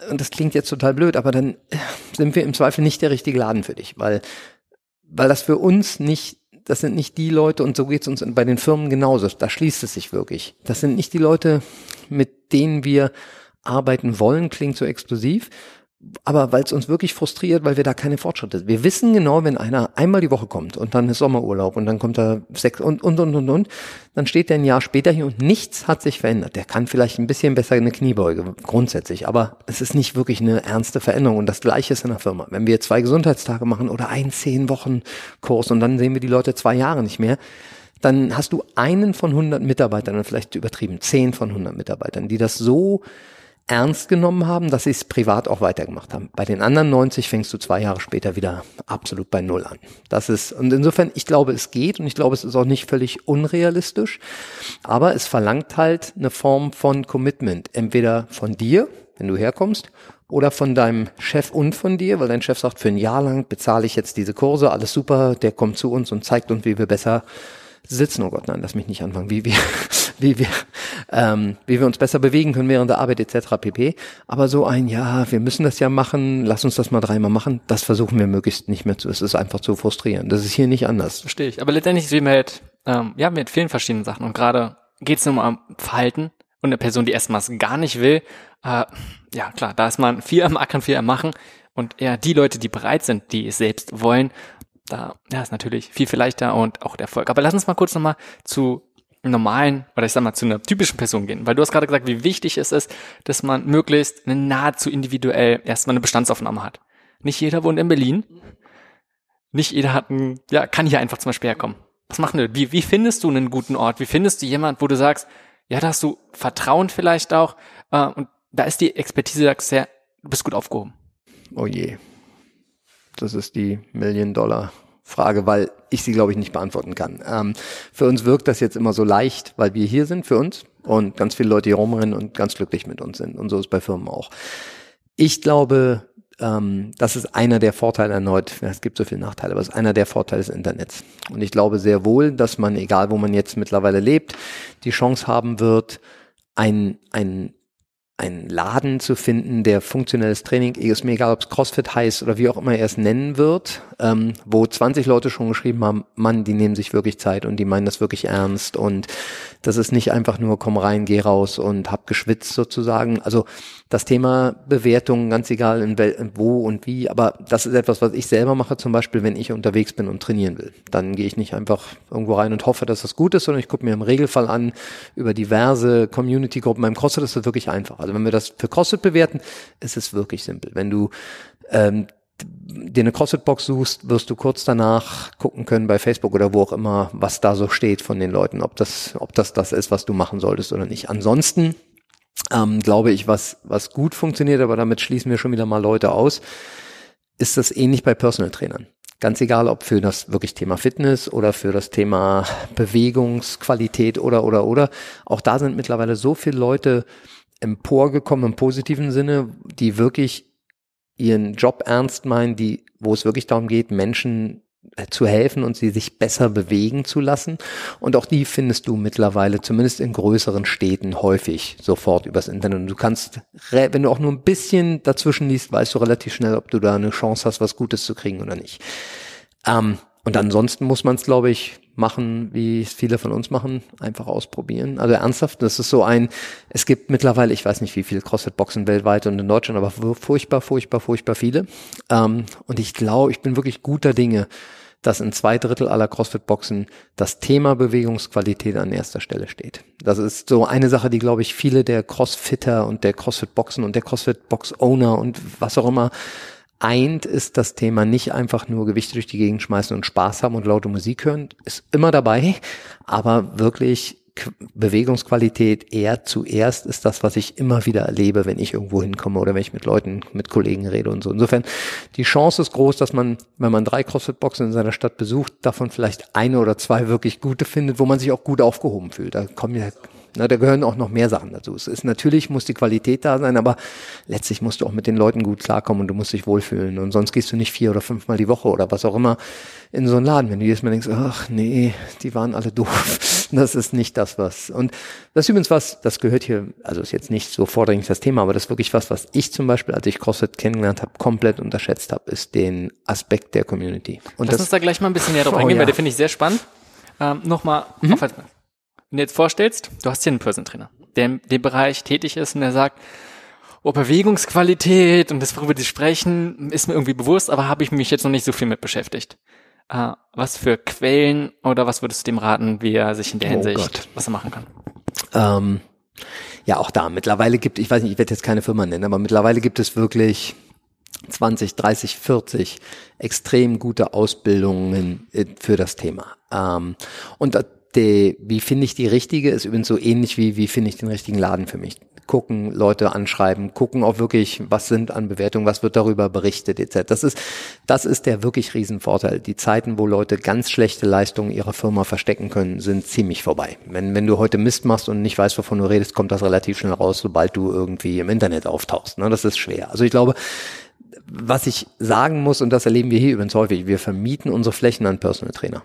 und das klingt jetzt total blöd, aber dann sind wir im Zweifel nicht der richtige Laden für dich, weil, weil das für uns nicht, das sind nicht die Leute, und so geht's uns bei den Firmen genauso, da schließt es sich wirklich. Das sind nicht die Leute, mit denen wir arbeiten wollen, klingt so explosiv, aber weil es uns wirklich frustriert, weil wir da keine Fortschritte. Wir wissen genau, wenn einer einmal die Woche kommt und dann ist Sommerurlaub und dann kommt er sechs und und und und und, dann steht er ein Jahr später hier und nichts hat sich verändert. Der kann vielleicht ein bisschen besser eine Kniebeuge grundsätzlich, aber es ist nicht wirklich eine ernste Veränderung. Und das Gleiche ist in der Firma. Wenn wir zwei Gesundheitstage machen oder einen zehn Wochen Kurs und dann sehen wir die Leute zwei Jahre nicht mehr, dann hast du einen von 100 Mitarbeitern, vielleicht übertrieben, zehn von 100 Mitarbeitern, die das so ernst genommen haben, dass sie es privat auch weitergemacht haben. Bei den anderen 90 fängst du zwei Jahre später wieder absolut bei Null an. Das ist, und insofern, ich glaube, es geht und ich glaube, es ist auch nicht völlig unrealistisch, aber es verlangt halt eine Form von Commitment. Entweder von dir, wenn du herkommst, oder von deinem Chef und von dir, weil dein Chef sagt, für ein Jahr lang bezahle ich jetzt diese Kurse, alles super, der kommt zu uns und zeigt uns, wie wir besser sitzen. Oh Gott, nein, lass mich nicht anfangen, wie wir, wie wir, ähm, wie wir uns besser bewegen können während der Arbeit etc. pp. Aber so ein, ja, wir müssen das ja machen, lass uns das mal dreimal machen, das versuchen wir möglichst nicht mehr zu. Es ist einfach zu frustrierend. Das ist hier nicht anders. Verstehe ich. Aber letztendlich sehen wir halt, ähm, ja, mit vielen verschiedenen Sachen. Und gerade geht es nur um Verhalten und eine Person, die erstmals gar nicht will, äh, ja klar, da ist man viel am Ackern, viel am Machen. Und eher die Leute, die bereit sind, die es selbst wollen, da ja, ist natürlich viel, viel leichter und auch der Erfolg. Aber lass uns mal kurz nochmal zu normalen oder ich sag mal zu einer typischen Person gehen, weil du hast gerade gesagt, wie wichtig es ist, dass man möglichst eine nahezu individuell erstmal eine Bestandsaufnahme hat. Nicht jeder wohnt in Berlin. nicht jeder hat ein, ja, kann hier einfach zum Beispiel herkommen. Was machen wir? Wie, wie findest du einen guten Ort? Wie findest du jemand, wo du sagst, ja, da hast du Vertrauen vielleicht auch, äh, und da ist die Expertise, sagst sehr, du bist gut aufgehoben. Oh je. Das ist die Million-Dollar-Frage, weil ich sie, glaube ich, nicht beantworten kann. Ähm, für uns wirkt das jetzt immer so leicht, weil wir hier sind für uns und ganz viele Leute hier rumrennen und ganz glücklich mit uns sind. Und so ist bei Firmen auch. Ich glaube, ähm, das ist einer der Vorteile erneut, es gibt so viele Nachteile, aber es ist einer der Vorteile des Internets. Und ich glaube sehr wohl, dass man, egal wo man jetzt mittlerweile lebt, die Chance haben wird, ein, ein einen Laden zu finden, der funktionelles Training, ist mir egal, ob es CrossFit heißt oder wie auch immer er es nennen wird, ähm, wo 20 Leute schon geschrieben haben, Mann, die nehmen sich wirklich Zeit und die meinen das wirklich ernst und das ist nicht einfach nur komm rein, geh raus und hab geschwitzt sozusagen. Also das Thema Bewertung, ganz egal in, in wo und wie, aber das ist etwas, was ich selber mache, zum Beispiel, wenn ich unterwegs bin und trainieren will. Dann gehe ich nicht einfach irgendwo rein und hoffe, dass das gut ist, sondern ich gucke mir im Regelfall an über diverse Community-Gruppen. Beim CrossFit ist das wirklich einfach. Also wenn wir das für CrossFit bewerten, ist es wirklich simpel. Wenn du ähm, dir eine CrossFit-Box suchst, wirst du kurz danach gucken können bei Facebook oder wo auch immer, was da so steht von den Leuten, ob das, ob das das ist, was du machen solltest oder nicht. Ansonsten ähm, glaube ich, was, was gut funktioniert, aber damit schließen wir schon wieder mal Leute aus, ist das ähnlich bei Personal Trainern. Ganz egal, ob für das wirklich Thema Fitness oder für das Thema Bewegungsqualität oder, oder, oder. Auch da sind mittlerweile so viele Leute emporgekommen im positiven Sinne, die wirklich ihren Job ernst meinen, die, wo es wirklich darum geht, Menschen zu helfen und sie sich besser bewegen zu lassen. Und auch die findest du mittlerweile, zumindest in größeren Städten, häufig sofort übers Internet. Und du kannst, wenn du auch nur ein bisschen dazwischen liest, weißt du relativ schnell, ob du da eine Chance hast, was Gutes zu kriegen oder nicht. Ähm, und ansonsten muss man es, glaube ich, machen, wie es viele von uns machen, einfach ausprobieren. Also ernsthaft, das ist so ein, es gibt mittlerweile, ich weiß nicht wie viele CrossFit-Boxen weltweit und in Deutschland, aber furchtbar, furchtbar, furchtbar viele. Ähm, und ich glaube, ich bin wirklich guter Dinge, dass in zwei Drittel aller CrossFit-Boxen das Thema Bewegungsqualität an erster Stelle steht. Das ist so eine Sache, die, glaube ich, viele der Crossfitter und der CrossFit-Boxen und der CrossFit-Box-Owner und was auch immer eint, ist das Thema nicht einfach nur Gewichte durch die Gegend schmeißen und Spaß haben und laute Musik hören, ist immer dabei, aber wirklich Bewegungsqualität eher zuerst ist das, was ich immer wieder erlebe, wenn ich irgendwo hinkomme oder wenn ich mit Leuten, mit Kollegen rede und so. Insofern, die Chance ist groß, dass man, wenn man drei CrossFit-Boxen in seiner Stadt besucht, davon vielleicht eine oder zwei wirklich gute findet, wo man sich auch gut aufgehoben fühlt. Da kommen ja na, da gehören auch noch mehr Sachen dazu. Es ist natürlich muss die Qualität da sein, aber letztlich musst du auch mit den Leuten gut klarkommen und du musst dich wohlfühlen. Und sonst gehst du nicht vier oder fünfmal die Woche oder was auch immer in so einen Laden. Wenn du jedes Mal denkst, ach nee, die waren alle doof. Das ist nicht das, was. Und das ist übrigens was, das gehört hier, also ist jetzt nicht so vordringlich das Thema, aber das ist wirklich was, was ich zum Beispiel, als ich CrossFit kennengelernt habe, komplett unterschätzt habe, ist den Aspekt der Community. Und Lass das, uns da gleich mal ein bisschen näher drauf oh, eingehen, ja. weil den finde ich sehr spannend. Ähm, Nochmal mhm. auf wenn du jetzt vorstellst, du hast hier einen Person Trainer, der in dem Bereich tätig ist und der sagt, oh, Bewegungsqualität und das, worüber die sprechen, ist mir irgendwie bewusst, aber habe ich mich jetzt noch nicht so viel mit beschäftigt. Uh, was für Quellen oder was würdest du dem raten, wie er sich in der oh Hinsicht, Gott. was er machen kann? Ähm, ja, auch da. Mittlerweile gibt, ich weiß nicht, ich werde jetzt keine Firma nennen, aber mittlerweile gibt es wirklich 20, 30, 40 extrem gute Ausbildungen äh, für das Thema. Ähm, und die, wie finde ich die richtige, ist übrigens so ähnlich wie, wie finde ich den richtigen Laden für mich. Gucken, Leute anschreiben, gucken auch wirklich, was sind an Bewertungen, was wird darüber berichtet, etc. Das ist, das ist der wirklich Riesenvorteil. Die Zeiten, wo Leute ganz schlechte Leistungen ihrer Firma verstecken können, sind ziemlich vorbei. Wenn, wenn du heute Mist machst und nicht weißt, wovon du redest, kommt das relativ schnell raus, sobald du irgendwie im Internet auftauchst. Ne? Das ist schwer. Also ich glaube, was ich sagen muss, und das erleben wir hier übrigens häufig, wir vermieten unsere Flächen an Personal Trainer.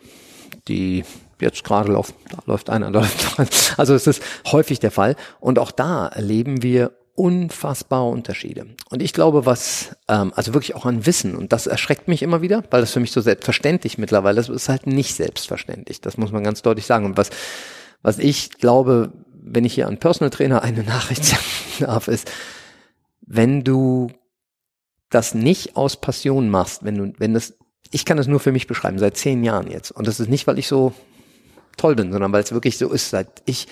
Die jetzt gerade läuft, da läuft einer, da läuft einer. Also es ist häufig der Fall. Und auch da erleben wir unfassbare Unterschiede. Und ich glaube, was, ähm, also wirklich auch an Wissen, und das erschreckt mich immer wieder, weil das für mich so selbstverständlich mittlerweile ist, ist halt nicht selbstverständlich. Das muss man ganz deutlich sagen. Und was, was ich glaube, wenn ich hier an Personal Trainer eine Nachricht sagen darf, ist, wenn du das nicht aus Passion machst, wenn du, wenn das, ich kann das nur für mich beschreiben, seit zehn Jahren jetzt. Und das ist nicht, weil ich so toll bin, sondern weil es wirklich so ist. Seit ich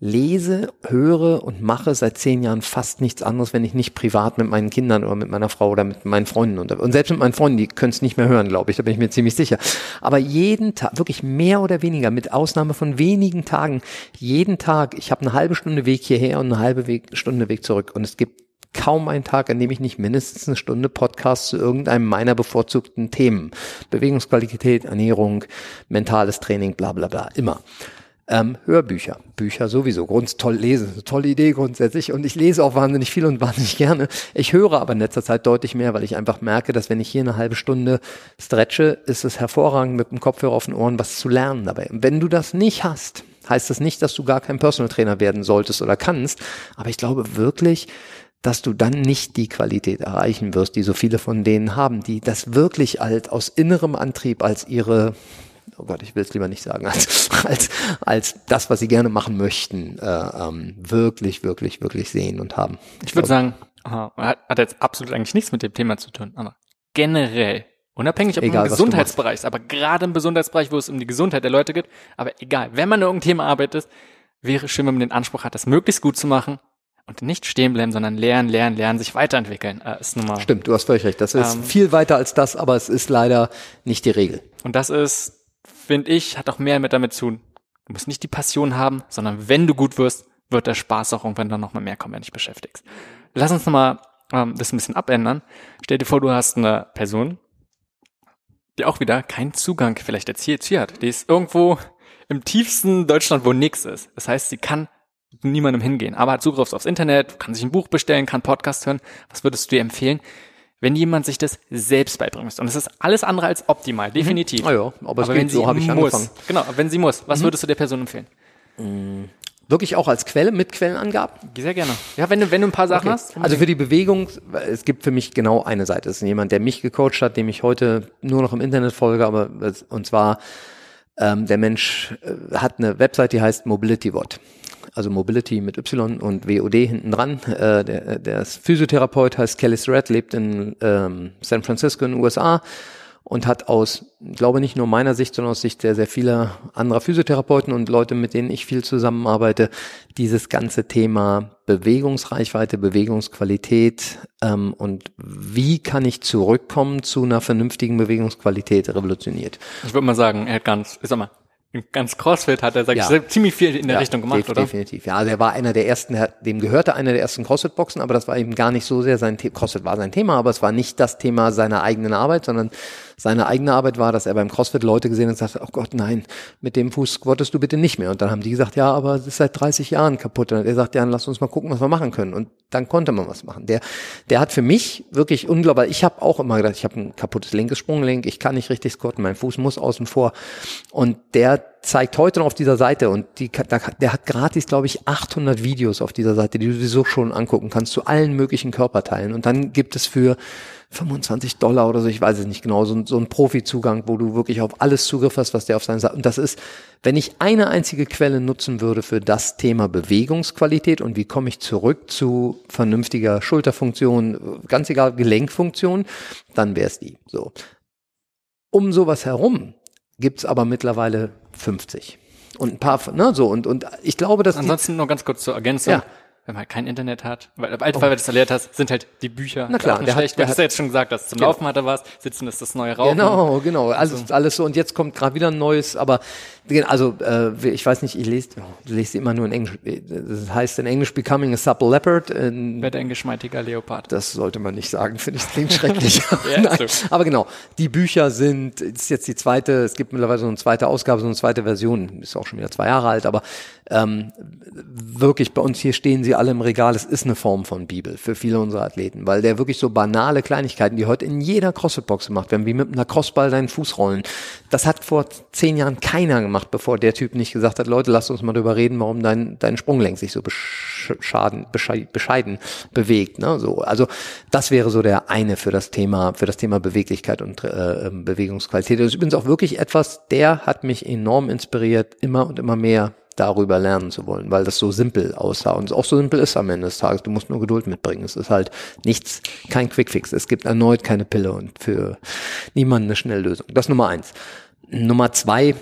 lese, höre und mache seit zehn Jahren fast nichts anderes, wenn ich nicht privat mit meinen Kindern oder mit meiner Frau oder mit meinen Freunden unter und selbst mit meinen Freunden, die können es nicht mehr hören, glaube ich, da bin ich mir ziemlich sicher. Aber jeden Tag, wirklich mehr oder weniger, mit Ausnahme von wenigen Tagen, jeden Tag, ich habe eine halbe Stunde Weg hierher und eine halbe Weg, Stunde Weg zurück und es gibt kaum einen Tag, an dem ich nicht mindestens eine Stunde Podcast zu irgendeinem meiner bevorzugten Themen. Bewegungsqualität, Ernährung, mentales Training, bla bla bla, immer. Ähm, Hörbücher, Bücher sowieso, Grund toll lesen, tolle Idee grundsätzlich und ich lese auch wahnsinnig viel und wahnsinnig gerne. Ich höre aber in letzter Zeit deutlich mehr, weil ich einfach merke, dass wenn ich hier eine halbe Stunde stretche, ist es hervorragend mit dem Kopfhörer auf den Ohren was zu lernen dabei. Und wenn du das nicht hast, heißt das nicht, dass du gar kein Personal Trainer werden solltest oder kannst, aber ich glaube wirklich, dass du dann nicht die Qualität erreichen wirst, die so viele von denen haben, die das wirklich halt aus innerem Antrieb als ihre oh Gott, ich will es lieber nicht sagen, als, als, als das, was sie gerne machen möchten, äh, ähm, wirklich, wirklich, wirklich sehen und haben. Ich, ich würde sagen, aha, hat jetzt absolut eigentlich nichts mit dem Thema zu tun, aber generell, unabhängig ob egal, im Gesundheitsbereich ist, aber gerade im Gesundheitsbereich, wo es um die Gesundheit der Leute geht, aber egal, wenn man irgendein Thema arbeitet, wäre schön, wenn man den Anspruch hat, das möglichst gut zu machen und nicht stehen bleiben, sondern lernen, lernen, lernen, sich weiterentwickeln. Äh, ist nun mal, Stimmt, du hast völlig recht. Das ist ähm, viel weiter als das, aber es ist leider nicht die Regel. Und das ist finde ich, hat auch mehr mit damit zu tun. Du musst nicht die Passion haben, sondern wenn du gut wirst, wird der Spaß auch irgendwann dann nochmal mehr kommen, wenn du dich beschäftigst. Lass uns nochmal ähm, das ein bisschen abändern. Stell dir vor, du hast eine Person, die auch wieder keinen Zugang vielleicht jetzt hier, hier hat. Die ist irgendwo im tiefsten Deutschland, wo nichts ist. Das heißt, sie kann niemandem hingehen, aber hat Zugriff aufs Internet, kann sich ein Buch bestellen, kann Podcast hören. Was würdest du dir empfehlen? wenn jemand sich das selbst beibringen muss. Und es ist alles andere als optimal, mhm. definitiv. Mhm. Ah ja, aber, aber wenn so habe ich muss, angefangen. Genau, wenn sie muss, was mhm. würdest du der Person empfehlen? Mhm. Wirklich auch als Quelle mit Quellenangaben? Sehr gerne. Ja, wenn du, wenn du ein paar Sachen okay. hast. Also für die Bewegung, es gibt für mich genau eine Seite. Es ist jemand, der mich gecoacht hat, dem ich heute nur noch im Internet folge, aber und zwar ähm, der Mensch äh, hat eine Website, die heißt MobilityWod also Mobility mit Y und WOD hinten dran. Äh, der, der ist Physiotherapeut, heißt Kelly Red, lebt in ähm, San Francisco in den USA und hat aus, glaube nicht nur meiner Sicht, sondern aus Sicht sehr, sehr vieler anderer Physiotherapeuten und Leute, mit denen ich viel zusammenarbeite, dieses ganze Thema Bewegungsreichweite, Bewegungsqualität ähm, und wie kann ich zurückkommen zu einer vernünftigen Bewegungsqualität revolutioniert. Ich würde mal sagen, er hat ganz, ich sag mal, ganz CrossFit hat er, sag ja. ich, ziemlich viel in der ja, Richtung gemacht, def oder? Definitiv, ja. Also er war einer der ersten, dem gehörte einer der ersten CrossFit-Boxen, aber das war eben gar nicht so sehr sein Thema. CrossFit war sein Thema, aber es war nicht das Thema seiner eigenen Arbeit, sondern seine eigene Arbeit war, dass er beim CrossFit Leute gesehen hat und sagte, oh Gott, nein, mit dem Fuß squattest du bitte nicht mehr. Und dann haben die gesagt, ja, aber es ist seit 30 Jahren kaputt. Und er sagt, ja, lass uns mal gucken, was wir machen können. Und dann konnte man was machen. Der, der hat für mich wirklich unglaublich, ich habe auch immer gedacht, ich habe ein kaputtes linkes Sprunggelenk, ich kann nicht richtig squatten, mein Fuß muss außen vor. Und der zeigt heute noch auf dieser Seite und die, der hat gratis, glaube ich, 800 Videos auf dieser Seite, die du sowieso schon angucken kannst zu allen möglichen Körperteilen. Und dann gibt es für 25 Dollar oder so, ich weiß es nicht genau, so, so ein Profi-Zugang, wo du wirklich auf alles Zugriff hast, was der auf seinen Seite, und das ist, wenn ich eine einzige Quelle nutzen würde für das Thema Bewegungsqualität und wie komme ich zurück zu vernünftiger Schulterfunktion, ganz egal, Gelenkfunktion, dann wäre es die, so. Um sowas herum gibt's aber mittlerweile 50 und ein paar, ne, so und und ich glaube, dass ansonsten nur ganz kurz zur Ergänzung. Ja wenn man halt kein Internet hat, weil, oh. weil du das erklärt hast, sind halt die Bücher. Na klar, der schlecht. Hat, der du hast ja jetzt schon gesagt, dass zum genau. Laufen hat er was, Sitzen ist das neue Rauchen. Genau, genau, alles, also. alles so. Und jetzt kommt gerade wieder ein neues, aber also äh, ich weiß nicht, ich lese, du lese immer nur in Englisch. Das heißt in Englisch Becoming a Supple Leopard. In, Wettergeschmeidiger Leopard. Das sollte man nicht sagen, finde ich, klingt schrecklich. ja, Nein, aber genau, die Bücher sind, ist jetzt die zweite, es gibt mittlerweile so eine zweite Ausgabe, so eine zweite Version, ist auch schon wieder zwei Jahre alt, aber ähm, wirklich bei uns hier stehen sie alle im Regal. Es ist eine Form von Bibel für viele unserer Athleten, weil der wirklich so banale Kleinigkeiten, die heute in jeder CrossFit-Box gemacht werden, wie mit einer Crossball deinen Fuß rollen. Das hat vor zehn Jahren keiner gemacht, bevor der Typ nicht gesagt hat, Leute, lasst uns mal drüber reden, warum dein, dein Sprunglenk sich so beschaden, bescheiden bewegt. Ne? So, also das wäre so der eine für das Thema, für das Thema Beweglichkeit und äh, ähm, Bewegungsqualität. Das ist übrigens auch wirklich etwas, der hat mich enorm inspiriert, immer und immer mehr darüber lernen zu wollen, weil das so simpel aussah und es auch so simpel ist am Ende des Tages. Du musst nur Geduld mitbringen. Es ist halt nichts, kein Quickfix. Es gibt erneut keine Pille und für niemanden eine Schnelllösung. Das Nummer eins. Nummer zwei,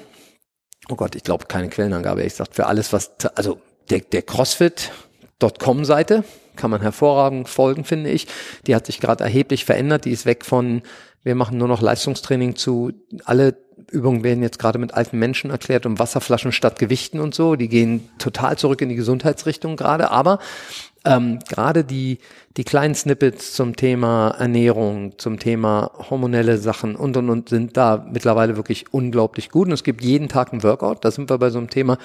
oh Gott, ich glaube keine Quellenangabe. Ich sag für alles, was, also der, der CrossFit.com-Seite kann man hervorragend folgen, finde ich. Die hat sich gerade erheblich verändert. Die ist weg von, wir machen nur noch Leistungstraining zu, alle Übungen werden jetzt gerade mit alten Menschen erklärt und Wasserflaschen statt Gewichten und so. Die gehen total zurück in die Gesundheitsrichtung gerade. Aber ähm, gerade die, die kleinen Snippets zum Thema Ernährung, zum Thema hormonelle Sachen und und und sind da mittlerweile wirklich unglaublich gut. Und es gibt jeden Tag ein Workout. Da sind wir bei so einem Thema,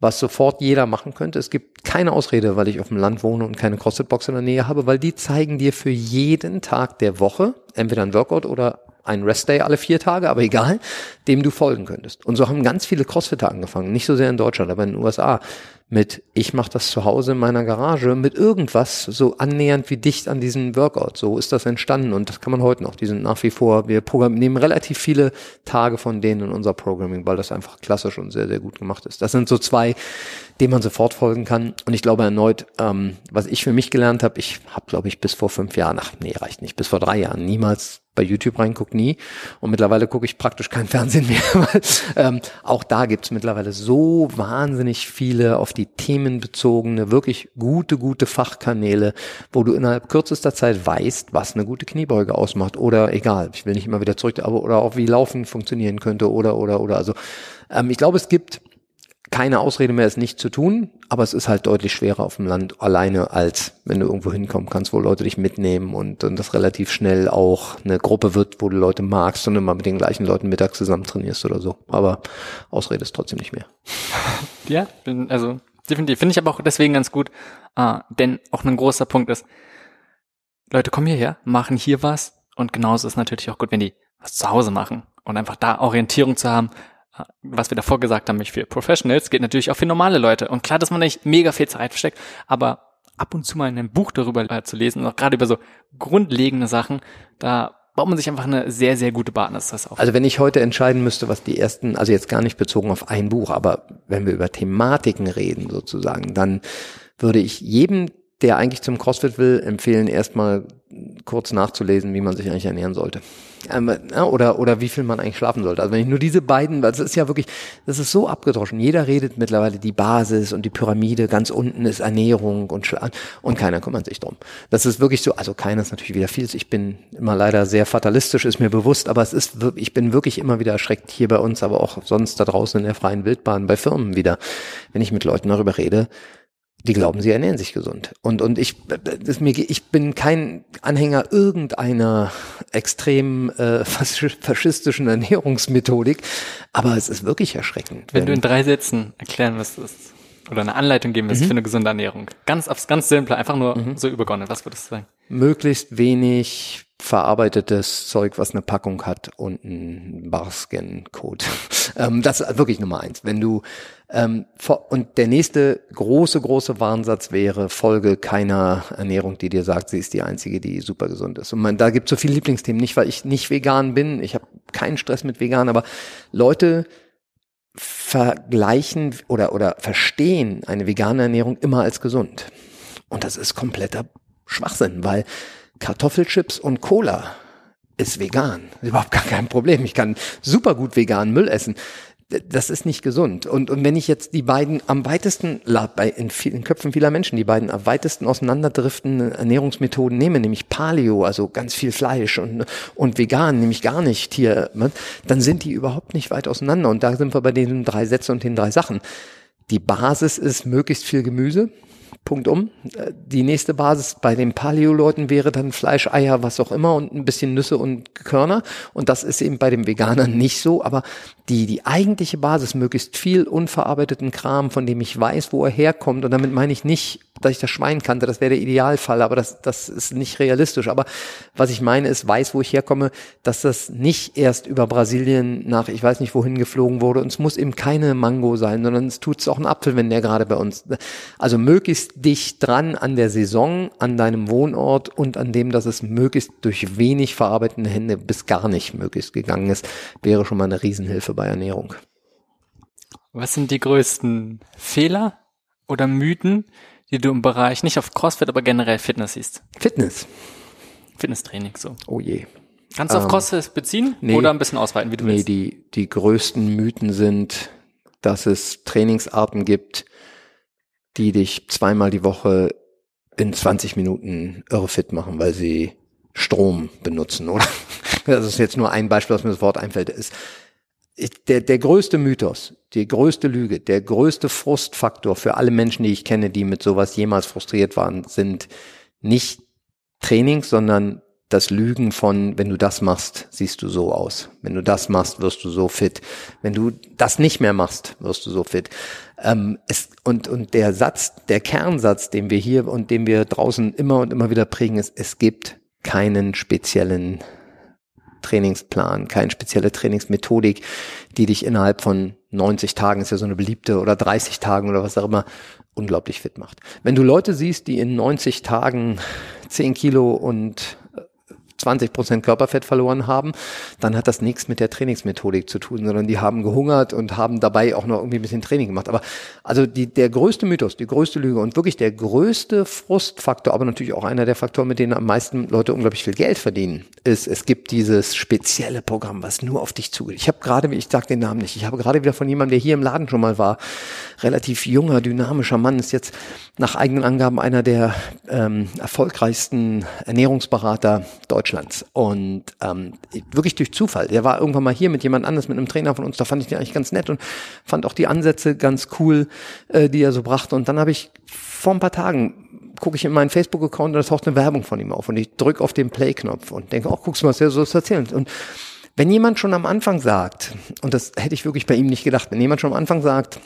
was sofort jeder machen könnte. Es gibt keine Ausrede, weil ich auf dem Land wohne und keine CrossFit-Box in der Nähe habe, weil die zeigen dir für jeden Tag der Woche entweder ein Workout oder ein Restday alle vier Tage, aber egal, dem du folgen könntest. Und so haben ganz viele Crossfitter angefangen, nicht so sehr in Deutschland, aber in den USA, mit ich mache das zu Hause in meiner Garage, mit irgendwas so annähernd wie dicht an diesen Workout. So ist das entstanden und das kann man heute noch. Die sind nach wie vor, wir nehmen relativ viele Tage von denen in unser Programming, weil das einfach klassisch und sehr, sehr gut gemacht ist. Das sind so zwei, denen man sofort folgen kann. Und ich glaube erneut, ähm, was ich für mich gelernt habe, ich habe, glaube ich, bis vor fünf Jahren, ach nee, reicht nicht, bis vor drei Jahren niemals bei YouTube reinguckt, nie. Und mittlerweile gucke ich praktisch kein Fernsehen mehr. Weil, ähm, auch da gibt's mittlerweile so wahnsinnig viele auf die Themen bezogene, wirklich gute, gute Fachkanäle, wo du innerhalb kürzester Zeit weißt, was eine gute Kniebeuge ausmacht. Oder egal, ich will nicht immer wieder zurück, aber oder auch wie Laufen funktionieren könnte oder oder oder. Also ähm, ich glaube, es gibt keine Ausrede mehr, es nicht zu tun, aber es ist halt deutlich schwerer auf dem Land alleine, als wenn du irgendwo hinkommen kannst, wo Leute dich mitnehmen und, und das relativ schnell auch eine Gruppe wird, wo du Leute magst und immer mit den gleichen Leuten mittags zusammen trainierst oder so. Aber Ausrede ist trotzdem nicht mehr. Ja, bin, also definitiv. Finde ich aber auch deswegen ganz gut, äh, denn auch ein großer Punkt ist, Leute kommen hierher, machen hier was und genauso ist natürlich auch gut, wenn die was zu Hause machen und einfach da Orientierung zu haben, was wir davor gesagt haben, nicht für Professionals, geht natürlich auch für normale Leute. Und klar, dass man nicht mega viel Zeit versteckt, aber ab und zu mal in einem Buch darüber äh, zu lesen, auch gerade über so grundlegende Sachen, da baut man sich einfach eine sehr, sehr gute Basis auf. Also wenn ich heute entscheiden müsste, was die ersten, also jetzt gar nicht bezogen auf ein Buch, aber wenn wir über Thematiken reden sozusagen, dann würde ich jedem, der eigentlich zum CrossFit will, empfehlen, erstmal kurz nachzulesen, wie man sich eigentlich ernähren sollte. Ähm, oder, oder wie viel man eigentlich schlafen sollte. Also wenn ich nur diese beiden, das ist ja wirklich, das ist so abgedroschen. Jeder redet mittlerweile die Basis und die Pyramide, ganz unten ist Ernährung und Schla und keiner kümmert sich drum. Das ist wirklich so, also keiner ist natürlich wieder viel. Ich bin immer leider sehr fatalistisch, ist mir bewusst, aber es ist, ich bin wirklich immer wieder erschreckt hier bei uns, aber auch sonst da draußen in der freien Wildbahn bei Firmen wieder, wenn ich mit Leuten darüber rede, die glauben, sie ernähren sich gesund. Und, und ich, das mir, ich bin kein Anhänger irgendeiner extrem äh, faschistischen Ernährungsmethodik, aber es ist wirklich erschreckend. Wenn, wenn du in drei Sätzen erklären müsstest oder eine Anleitung geben müsstest mhm. für eine gesunde Ernährung, ganz aufs ganz simple, einfach nur mhm. so übergonnen, was würdest du sagen? Möglichst wenig verarbeitetes Zeug, was eine Packung hat und ein Barscan-Code. ähm, das ist wirklich Nummer eins. Wenn du und der nächste große, große Warnsatz wäre, folge keiner Ernährung, die dir sagt, sie ist die einzige, die super gesund ist. Und man, da gibt es so viele Lieblingsthemen, nicht weil ich nicht vegan bin, ich habe keinen Stress mit vegan, aber Leute vergleichen oder, oder verstehen eine vegane Ernährung immer als gesund. Und das ist kompletter Schwachsinn, weil Kartoffelchips und Cola ist vegan. Überhaupt gar kein Problem. Ich kann super gut vegan Müll essen das ist nicht gesund. Und, und wenn ich jetzt die beiden am weitesten, bei in vielen Köpfen vieler Menschen, die beiden am weitesten auseinanderdriftenden Ernährungsmethoden nehme, nämlich Paleo, also ganz viel Fleisch und, und vegan, nämlich gar nicht Tier, ne, dann sind die überhaupt nicht weit auseinander. Und da sind wir bei den drei Sätzen und den drei Sachen. Die Basis ist möglichst viel Gemüse, Punkt um. Die nächste Basis bei den Paleo-Leuten wäre dann Fleisch, Eier, was auch immer und ein bisschen Nüsse und Körner. Und das ist eben bei den Veganern nicht so. Aber die, die eigentliche Basis, möglichst viel unverarbeiteten Kram, von dem ich weiß, wo er herkommt. Und damit meine ich nicht dass ich das Schwein kannte, das wäre der Idealfall, aber das, das ist nicht realistisch. Aber was ich meine ist, weiß, wo ich herkomme, dass das nicht erst über Brasilien nach, ich weiß nicht wohin geflogen wurde. Und es muss eben keine Mango sein, sondern es tut es auch ein Apfel, wenn der gerade bei uns. Also möglichst dicht dran an der Saison, an deinem Wohnort und an dem, dass es möglichst durch wenig verarbeitende Hände bis gar nicht möglichst gegangen ist, wäre schon mal eine Riesenhilfe bei Ernährung. Was sind die größten Fehler oder Mythen, die du im Bereich nicht auf CrossFit, aber generell Fitness siehst? Fitness. Fitnesstraining, so. Oh je. Kannst du auf ähm, CrossFit beziehen nee, oder ein bisschen ausweiten, wie du nee, willst? Nee, die, die größten Mythen sind, dass es Trainingsarten gibt, die dich zweimal die Woche in 20 Minuten irre fit machen, weil sie Strom benutzen, oder? Das ist jetzt nur ein Beispiel, was mir sofort einfällt. Ist der, der größte Mythos, die größte Lüge, der größte Frustfaktor für alle Menschen, die ich kenne, die mit sowas jemals frustriert waren, sind nicht Trainings, sondern das Lügen von, wenn du das machst, siehst du so aus. Wenn du das machst, wirst du so fit. Wenn du das nicht mehr machst, wirst du so fit. Ähm, es, und, und der Satz, der Kernsatz, den wir hier und den wir draußen immer und immer wieder prägen, ist, es gibt keinen speziellen Trainingsplan, keine spezielle Trainingsmethodik, die dich innerhalb von 90 Tagen, ist ja so eine beliebte, oder 30 Tagen oder was auch immer, unglaublich fit macht. Wenn du Leute siehst, die in 90 Tagen 10 Kilo und 20 Prozent Körperfett verloren haben, dann hat das nichts mit der Trainingsmethodik zu tun, sondern die haben gehungert und haben dabei auch noch irgendwie ein bisschen Training gemacht. Aber also die, der größte Mythos, die größte Lüge und wirklich der größte Frustfaktor, aber natürlich auch einer der Faktoren, mit denen am meisten Leute unglaublich viel Geld verdienen, ist, es gibt dieses spezielle Programm, was nur auf dich zugeht. Ich habe gerade, ich sage den Namen nicht, ich habe gerade wieder von jemandem, der hier im Laden schon mal war, relativ junger, dynamischer Mann, ist jetzt nach eigenen Angaben einer der ähm, erfolgreichsten Ernährungsberater Deutschlands. Und ähm, wirklich durch Zufall. Der war irgendwann mal hier mit jemand anders, mit einem Trainer von uns, da fand ich den eigentlich ganz nett und fand auch die Ansätze ganz cool, äh, die er so brachte. Und dann habe ich vor ein paar Tagen gucke ich in meinen Facebook-Account und da taucht eine Werbung von ihm auf und ich drücke auf den Play-Knopf und denke, oh, guckst du mal, was der so erzählt. Und wenn jemand schon am Anfang sagt, und das hätte ich wirklich bei ihm nicht gedacht, wenn jemand schon am Anfang sagt,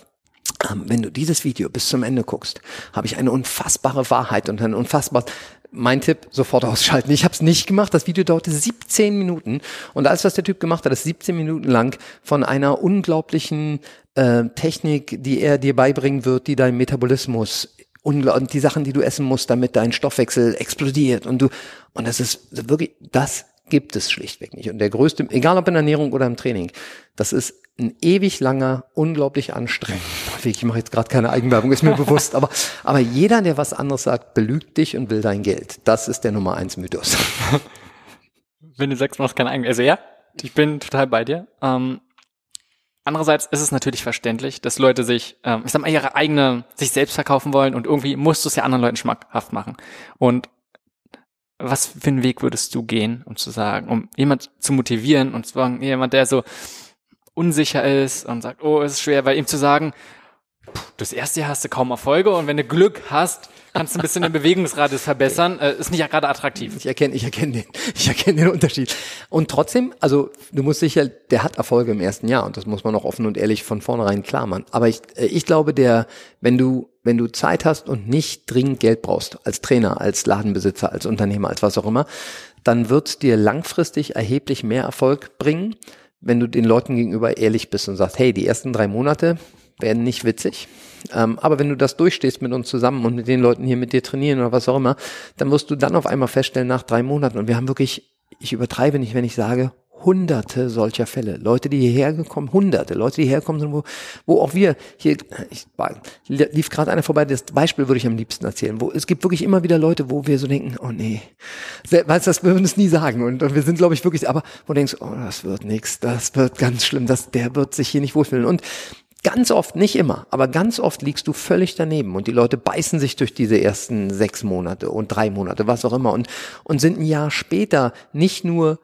ähm, wenn du dieses Video bis zum Ende guckst, habe ich eine unfassbare Wahrheit und ein unfassbar mein Tipp, sofort ausschalten. Ich habe es nicht gemacht. Das Video dauerte 17 Minuten. Und alles, was der Typ gemacht hat, ist 17 Minuten lang von einer unglaublichen äh, Technik, die er dir beibringen wird, die dein Metabolismus und die Sachen, die du essen musst, damit dein Stoffwechsel explodiert. Und du, und das ist wirklich, das gibt es schlichtweg nicht. Und der größte, egal ob in Ernährung oder im Training, das ist ein ewig langer, unglaublich anstrengender Weg. Ich mache jetzt gerade keine Eigenwerbung, ist mir bewusst, aber, aber jeder, der was anderes sagt, belügt dich und will dein Geld. Das ist der Nummer eins Mythos. Wenn du sagst, machst keine Eigenwerbung. Also ja, ich bin total bei dir. Ähm, andererseits ist es natürlich verständlich, dass Leute sich, ähm, ich sag mal, ihre eigene, sich selbst verkaufen wollen und irgendwie musst du es ja anderen Leuten schmackhaft machen. Und was für einen Weg würdest du gehen, um zu sagen, um jemand zu motivieren und zu sagen, jemand, der so, unsicher ist und sagt, oh, es ist schwer, weil ihm zu sagen, das erste Jahr hast du kaum Erfolge und wenn du Glück hast, kannst du ein bisschen den Bewegungsradius verbessern, äh, ist nicht gerade attraktiv. Ich erkenne, ich erkenne den, ich erkenne den Unterschied. Und trotzdem, also du musst sicher, der hat Erfolge im ersten Jahr und das muss man auch offen und ehrlich von vornherein klar machen. Aber ich, äh, ich glaube, der, wenn du, wenn du Zeit hast und nicht dringend Geld brauchst, als Trainer, als Ladenbesitzer, als Unternehmer, als was auch immer, dann wird dir langfristig erheblich mehr Erfolg bringen, wenn du den Leuten gegenüber ehrlich bist und sagst, hey, die ersten drei Monate werden nicht witzig. Ähm, aber wenn du das durchstehst mit uns zusammen und mit den Leuten hier mit dir trainieren oder was auch immer, dann wirst du dann auf einmal feststellen nach drei Monaten, und wir haben wirklich, ich übertreibe nicht, wenn ich sage, hunderte solcher Fälle. Leute, die hierher gekommen, hunderte Leute, die herkommen sind, wo, wo auch wir hier, ich lief gerade einer vorbei, das Beispiel würde ich am liebsten erzählen, wo es gibt wirklich immer wieder Leute, wo wir so denken, oh nee, weißt das würden es nie sagen und, und wir sind, glaube ich, wirklich, aber wo du denkst, oh, das wird nichts, das wird ganz schlimm, das, der wird sich hier nicht wohlfühlen und Ganz oft, nicht immer, aber ganz oft liegst du völlig daneben und die Leute beißen sich durch diese ersten sechs Monate und drei Monate, was auch immer und, und sind ein Jahr später nicht nur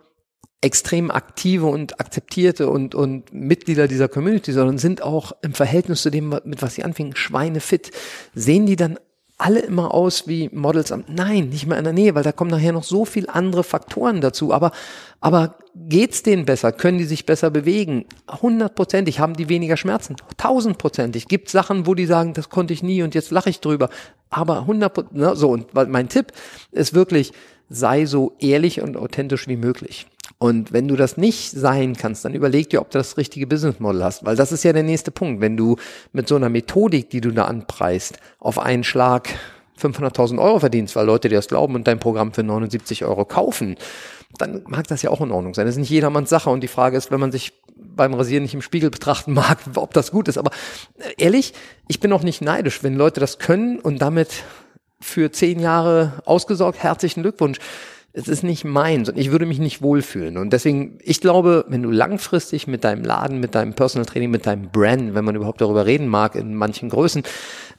extrem aktive und akzeptierte und, und Mitglieder dieser Community, sondern sind auch im Verhältnis zu dem, mit was sie anfingen, schweinefit. Sehen die dann alle immer aus wie Models am, nein, nicht mehr in der Nähe, weil da kommen nachher noch so viel andere Faktoren dazu. Aber, aber geht's denen besser? Können die sich besser bewegen? Hundertprozentig haben die weniger Schmerzen. Tausendprozentig. Gibt Sachen, wo die sagen, das konnte ich nie und jetzt lache ich drüber. Aber hundert, ne, so. Und mein Tipp ist wirklich, sei so ehrlich und authentisch wie möglich. Und wenn du das nicht sein kannst, dann überleg dir, ob du das richtige Business Model hast, weil das ist ja der nächste Punkt. Wenn du mit so einer Methodik, die du da anpreist, auf einen Schlag 500.000 Euro verdienst, weil Leute dir das glauben und dein Programm für 79 Euro kaufen, dann mag das ja auch in Ordnung sein. Das ist nicht jedermanns Sache und die Frage ist, wenn man sich beim Rasieren nicht im Spiegel betrachten mag, ob das gut ist. Aber ehrlich, ich bin auch nicht neidisch, wenn Leute das können und damit für zehn Jahre ausgesorgt. Herzlichen Glückwunsch Es ist nicht meins und ich würde mich nicht wohlfühlen. Und deswegen, ich glaube, wenn du langfristig mit deinem Laden, mit deinem Personal Training, mit deinem Brand, wenn man überhaupt darüber reden mag, in manchen Größen,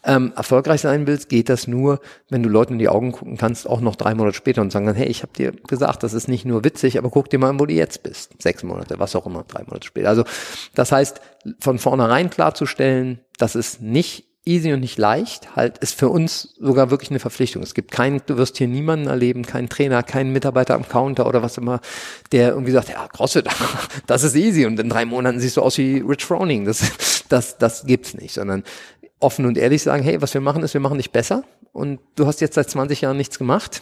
ähm, erfolgreich sein willst, geht das nur, wenn du Leuten in die Augen gucken kannst, auch noch drei Monate später und sagen dann, hey, ich habe dir gesagt, das ist nicht nur witzig, aber guck dir mal an, wo du jetzt bist. Sechs Monate, was auch immer, drei Monate später. Also das heißt, von vornherein klarzustellen, dass es nicht easy und nicht leicht, halt ist für uns sogar wirklich eine Verpflichtung. Es gibt keinen, du wirst hier niemanden erleben, keinen Trainer, keinen Mitarbeiter am Counter oder was immer, der irgendwie sagt, ja, CrossFit, das ist easy und in drei Monaten siehst du aus wie Rich Froning. Das, das, das gibt's nicht, sondern offen und ehrlich sagen, hey, was wir machen ist, wir machen dich besser und du hast jetzt seit 20 Jahren nichts gemacht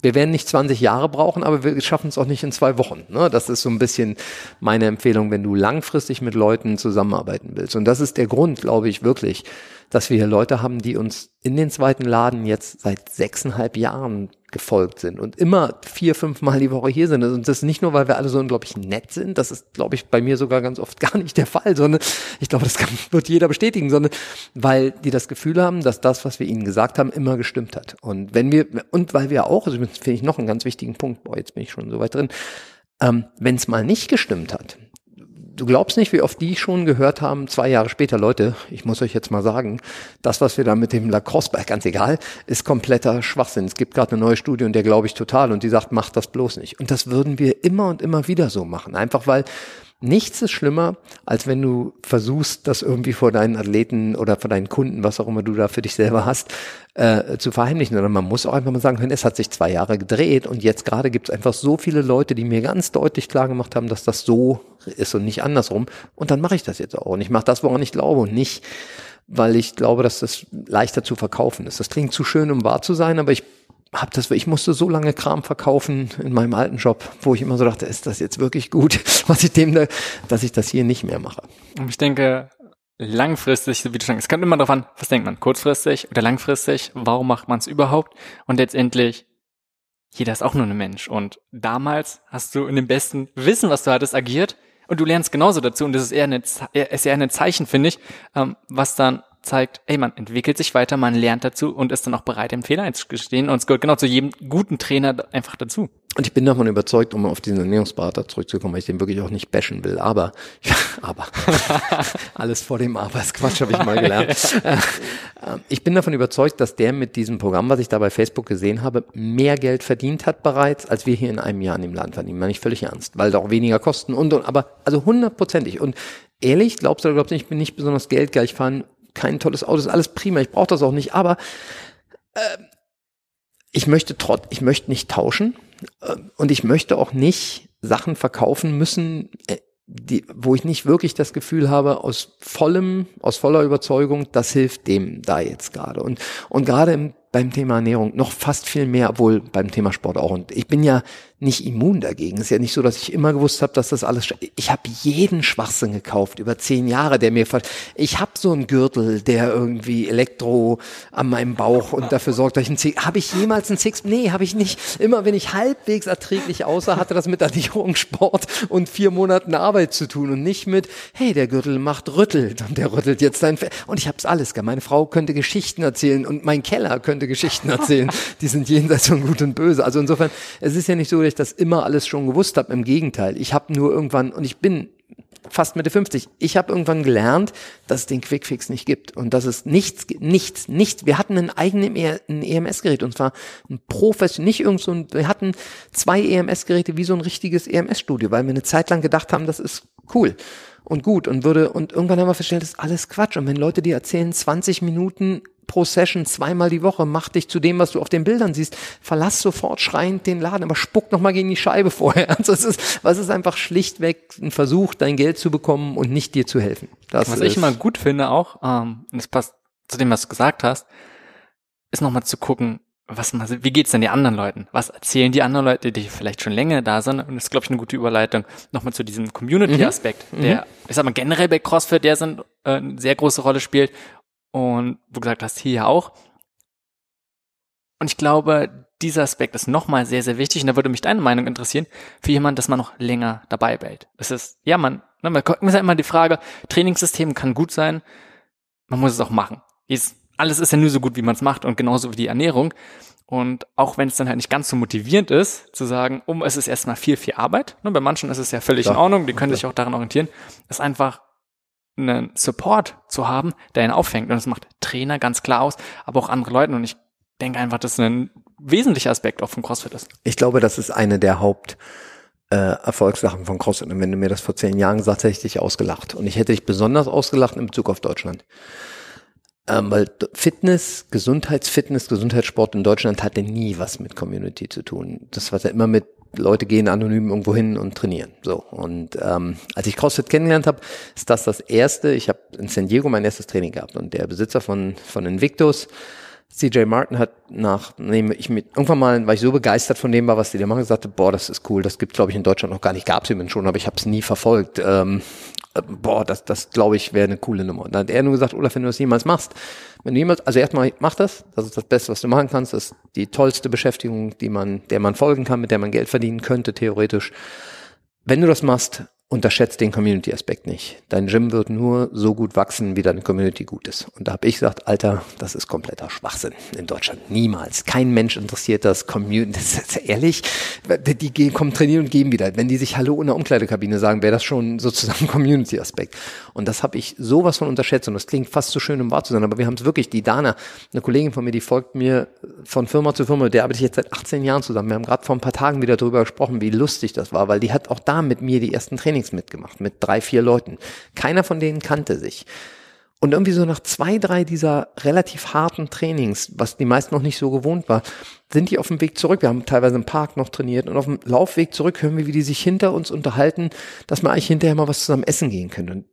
wir werden nicht 20 Jahre brauchen, aber wir schaffen es auch nicht in zwei Wochen. Ne? Das ist so ein bisschen meine Empfehlung, wenn du langfristig mit Leuten zusammenarbeiten willst. Und das ist der Grund, glaube ich, wirklich, dass wir hier Leute haben, die uns in den zweiten Laden jetzt seit sechseinhalb Jahren gefolgt sind und immer vier, fünf Mal die Woche hier sind. Und das ist nicht nur, weil wir alle so unglaublich nett sind, das ist, glaube ich, bei mir sogar ganz oft gar nicht der Fall, sondern ich glaube, das kann, wird jeder bestätigen, sondern weil die das Gefühl haben, dass das, was wir ihnen gesagt haben, immer gestimmt hat. Und wenn wir, und weil wir auch, also finde ich noch einen ganz wichtigen Punkt, boah, jetzt bin ich schon so weit drin, ähm, wenn es mal nicht gestimmt hat, du glaubst nicht, wie oft die schon gehört haben, zwei Jahre später, Leute, ich muss euch jetzt mal sagen, das, was wir da mit dem Lacrosse, ganz egal, ist kompletter Schwachsinn. Es gibt gerade eine neue Studie und der glaube ich total und die sagt, macht das bloß nicht. Und das würden wir immer und immer wieder so machen. Einfach weil Nichts ist schlimmer, als wenn du versuchst, das irgendwie vor deinen Athleten oder vor deinen Kunden, was auch immer du da für dich selber hast, äh, zu verheimlichen. Sondern man muss auch einfach mal sagen können, es hat sich zwei Jahre gedreht und jetzt gerade gibt es einfach so viele Leute, die mir ganz deutlich klar gemacht haben, dass das so ist und nicht andersrum. Und dann mache ich das jetzt auch. Und ich mache das, woran ich glaube und nicht, weil ich glaube, dass das leichter zu verkaufen ist. Das klingt zu schön, um wahr zu sein, aber ich hab das, ich musste so lange Kram verkaufen in meinem alten Job, wo ich immer so dachte, ist das jetzt wirklich gut, was ich dem da, dass ich das hier nicht mehr mache. Und ich denke, langfristig, wie du schon, es kommt immer darauf an, was denkt man, kurzfristig oder langfristig, warum macht man es überhaupt? Und letztendlich, jeder ist auch nur ein Mensch. Und damals hast du in dem besten Wissen, was du hattest, agiert. Und du lernst genauso dazu. Und das ist eher eine, ist eher ein Zeichen, finde ich, ähm, was dann zeigt, ey, man entwickelt sich weiter, man lernt dazu und ist dann auch bereit, im Fehler einzugestehen. Und es gehört genau zu jedem guten Trainer einfach dazu. Und ich bin davon überzeugt, um auf diesen Ernährungsberater zurückzukommen, weil ich den wirklich auch nicht bashen will. Aber, ja, aber, alles vor dem Aber ist Quatsch, habe ich mal gelernt. Äh, ich bin davon überzeugt, dass der mit diesem Programm, was ich da bei Facebook gesehen habe, mehr Geld verdient hat bereits, als wir hier in einem Jahr in dem Land verdienen. Meine ich völlig ernst, weil da auch weniger Kosten und, und aber, also hundertprozentig. Und ehrlich, glaubst du oder glaubst du nicht, ich bin nicht besonders geldgeil, ich fahre kein tolles Auto, ist alles prima, ich brauche das auch nicht, aber äh, ich möchte trotz, ich möchte nicht tauschen äh, und ich möchte auch nicht Sachen verkaufen müssen, äh, die, wo ich nicht wirklich das Gefühl habe, aus vollem, aus voller Überzeugung, das hilft dem da jetzt gerade. Und, und gerade im, beim Thema Ernährung noch fast viel mehr, obwohl beim Thema Sport auch. Und ich bin ja nicht immun dagegen. Es ist ja nicht so, dass ich immer gewusst habe, dass das alles. Ich habe jeden Schwachsinn gekauft über zehn Jahre, der mir. Ich habe so einen Gürtel, der irgendwie Elektro an meinem Bauch und dafür sorgt, dass ich einen Six. Habe ich jemals einen Six? Nee, habe ich nicht. Immer wenn ich halbwegs erträglich aussah, hatte das mit Ernährung, Sport und vier Monaten Arbeit zu tun und nicht mit, hey, der Gürtel macht rüttelt und der rüttelt jetzt dein Fett. Und ich habe es alles. Meine Frau könnte Geschichten erzählen und mein Keller könnte Geschichten erzählen. Die sind jenseits von Gut und Böse. Also insofern, es ist ja nicht so, ich das immer alles schon gewusst habe. Im Gegenteil, ich habe nur irgendwann, und ich bin fast Mitte 50, ich habe irgendwann gelernt, dass es den Quickfix nicht gibt und dass es nichts, nichts, nichts. Wir hatten ein eigenes EMS-Gerät und zwar ein professionell, nicht irgend so ein, wir hatten zwei EMS-Geräte wie so ein richtiges EMS-Studio, weil wir eine Zeit lang gedacht haben, das ist cool und gut und würde, und irgendwann haben wir festgestellt, das ist alles Quatsch. Und wenn Leute dir erzählen, 20 Minuten pro Session zweimal die Woche, mach dich zu dem, was du auf den Bildern siehst, verlass sofort schreiend den Laden, aber spuck noch mal gegen die Scheibe vorher. Also es ist, was ist einfach schlichtweg ein Versuch, dein Geld zu bekommen und nicht dir zu helfen. Das was ich immer gut finde auch, ähm, und es passt zu dem, was du gesagt hast, ist nochmal zu gucken, was, wie geht's denn den anderen Leuten? Was erzählen die anderen Leute, die vielleicht schon länger da sind? Und das ist, glaube ich, eine gute Überleitung nochmal zu diesem Community-Aspekt, mhm. der, mhm. ich sag mal, generell bei CrossFit, der sind, äh, eine sehr große Rolle spielt und wo gesagt hast, hier auch. Und ich glaube, dieser Aspekt ist nochmal sehr, sehr wichtig. Und da würde mich deine Meinung interessieren, für jemanden, dass man noch länger dabei behält. Es ist, ja, man, ne, man kommt ja immer die Frage, Trainingssystem kann gut sein, man muss es auch machen. Ist, alles ist ja nur so gut, wie man es macht und genauso wie die Ernährung. Und auch wenn es dann halt nicht ganz so motivierend ist, zu sagen, um, es ist erstmal viel, viel Arbeit. Ne, bei manchen ist es ja völlig ja. in Ordnung, die können ja. sich auch daran orientieren, ist einfach einen Support zu haben, der ihn auffängt. Und das macht Trainer ganz klar aus, aber auch andere Leute. Und ich denke einfach, dass ein wesentlicher Aspekt auch von CrossFit ist. Ich glaube, das ist eine der Haupt äh, Erfolgssachen von CrossFit. Und wenn du mir das vor zehn Jahren gesagt hätte ich dich ausgelacht. Und ich hätte dich besonders ausgelacht in Bezug auf Deutschland. Ähm, weil Fitness, Gesundheitsfitness, Gesundheitssport in Deutschland hatte nie was mit Community zu tun. Das war ja immer mit Leute gehen anonym irgendwo hin und trainieren. So und ähm, als ich CrossFit kennengelernt habe, ist das das erste. Ich habe in San Diego mein erstes Training gehabt und der Besitzer von von Invictus CJ Martin hat nach, nee, ich mit, irgendwann mal, weil ich so begeistert von dem war, was die da machen, gesagt, boah, das ist cool, das gibt glaube ich in Deutschland noch gar nicht, gab es eben schon, aber ich habe es nie verfolgt. Ähm, äh, boah, das, das glaube ich wäre eine coole Nummer. Und dann hat er nur gesagt, Olaf, wenn du das jemals machst, wenn du jemals, also erstmal mach das, das ist das Beste, was du machen kannst, das ist die tollste Beschäftigung, die man, der man folgen kann, mit der man Geld verdienen könnte, theoretisch. Wenn du das machst, unterschätzt den Community-Aspekt nicht. Dein Gym wird nur so gut wachsen, wie deine Community gut ist. Und da habe ich gesagt, Alter, das ist kompletter Schwachsinn in Deutschland. Niemals. Kein Mensch interessiert das Community. Das ist ehrlich, die gehen, kommen trainieren und gehen wieder. Wenn die sich Hallo in der Umkleidekabine sagen, wäre das schon sozusagen Community-Aspekt. Und das habe ich sowas von unterschätzt. Und das klingt fast zu so schön, um wahr zu sein. Aber wir haben es wirklich, die Dana, eine Kollegin von mir, die folgt mir von Firma zu Firma, der arbeite ich jetzt seit 18 Jahren zusammen. Wir haben gerade vor ein paar Tagen wieder darüber gesprochen, wie lustig das war, weil die hat auch da mit mir die ersten Trainings Trainings mitgemacht mit drei, vier Leuten. Keiner von denen kannte sich. Und irgendwie so nach zwei, drei dieser relativ harten Trainings, was die meisten noch nicht so gewohnt war, sind die auf dem Weg zurück. Wir haben teilweise im Park noch trainiert und auf dem Laufweg zurück hören wir, wie die sich hinter uns unterhalten, dass man eigentlich hinterher mal was zusammen essen gehen könnte. Und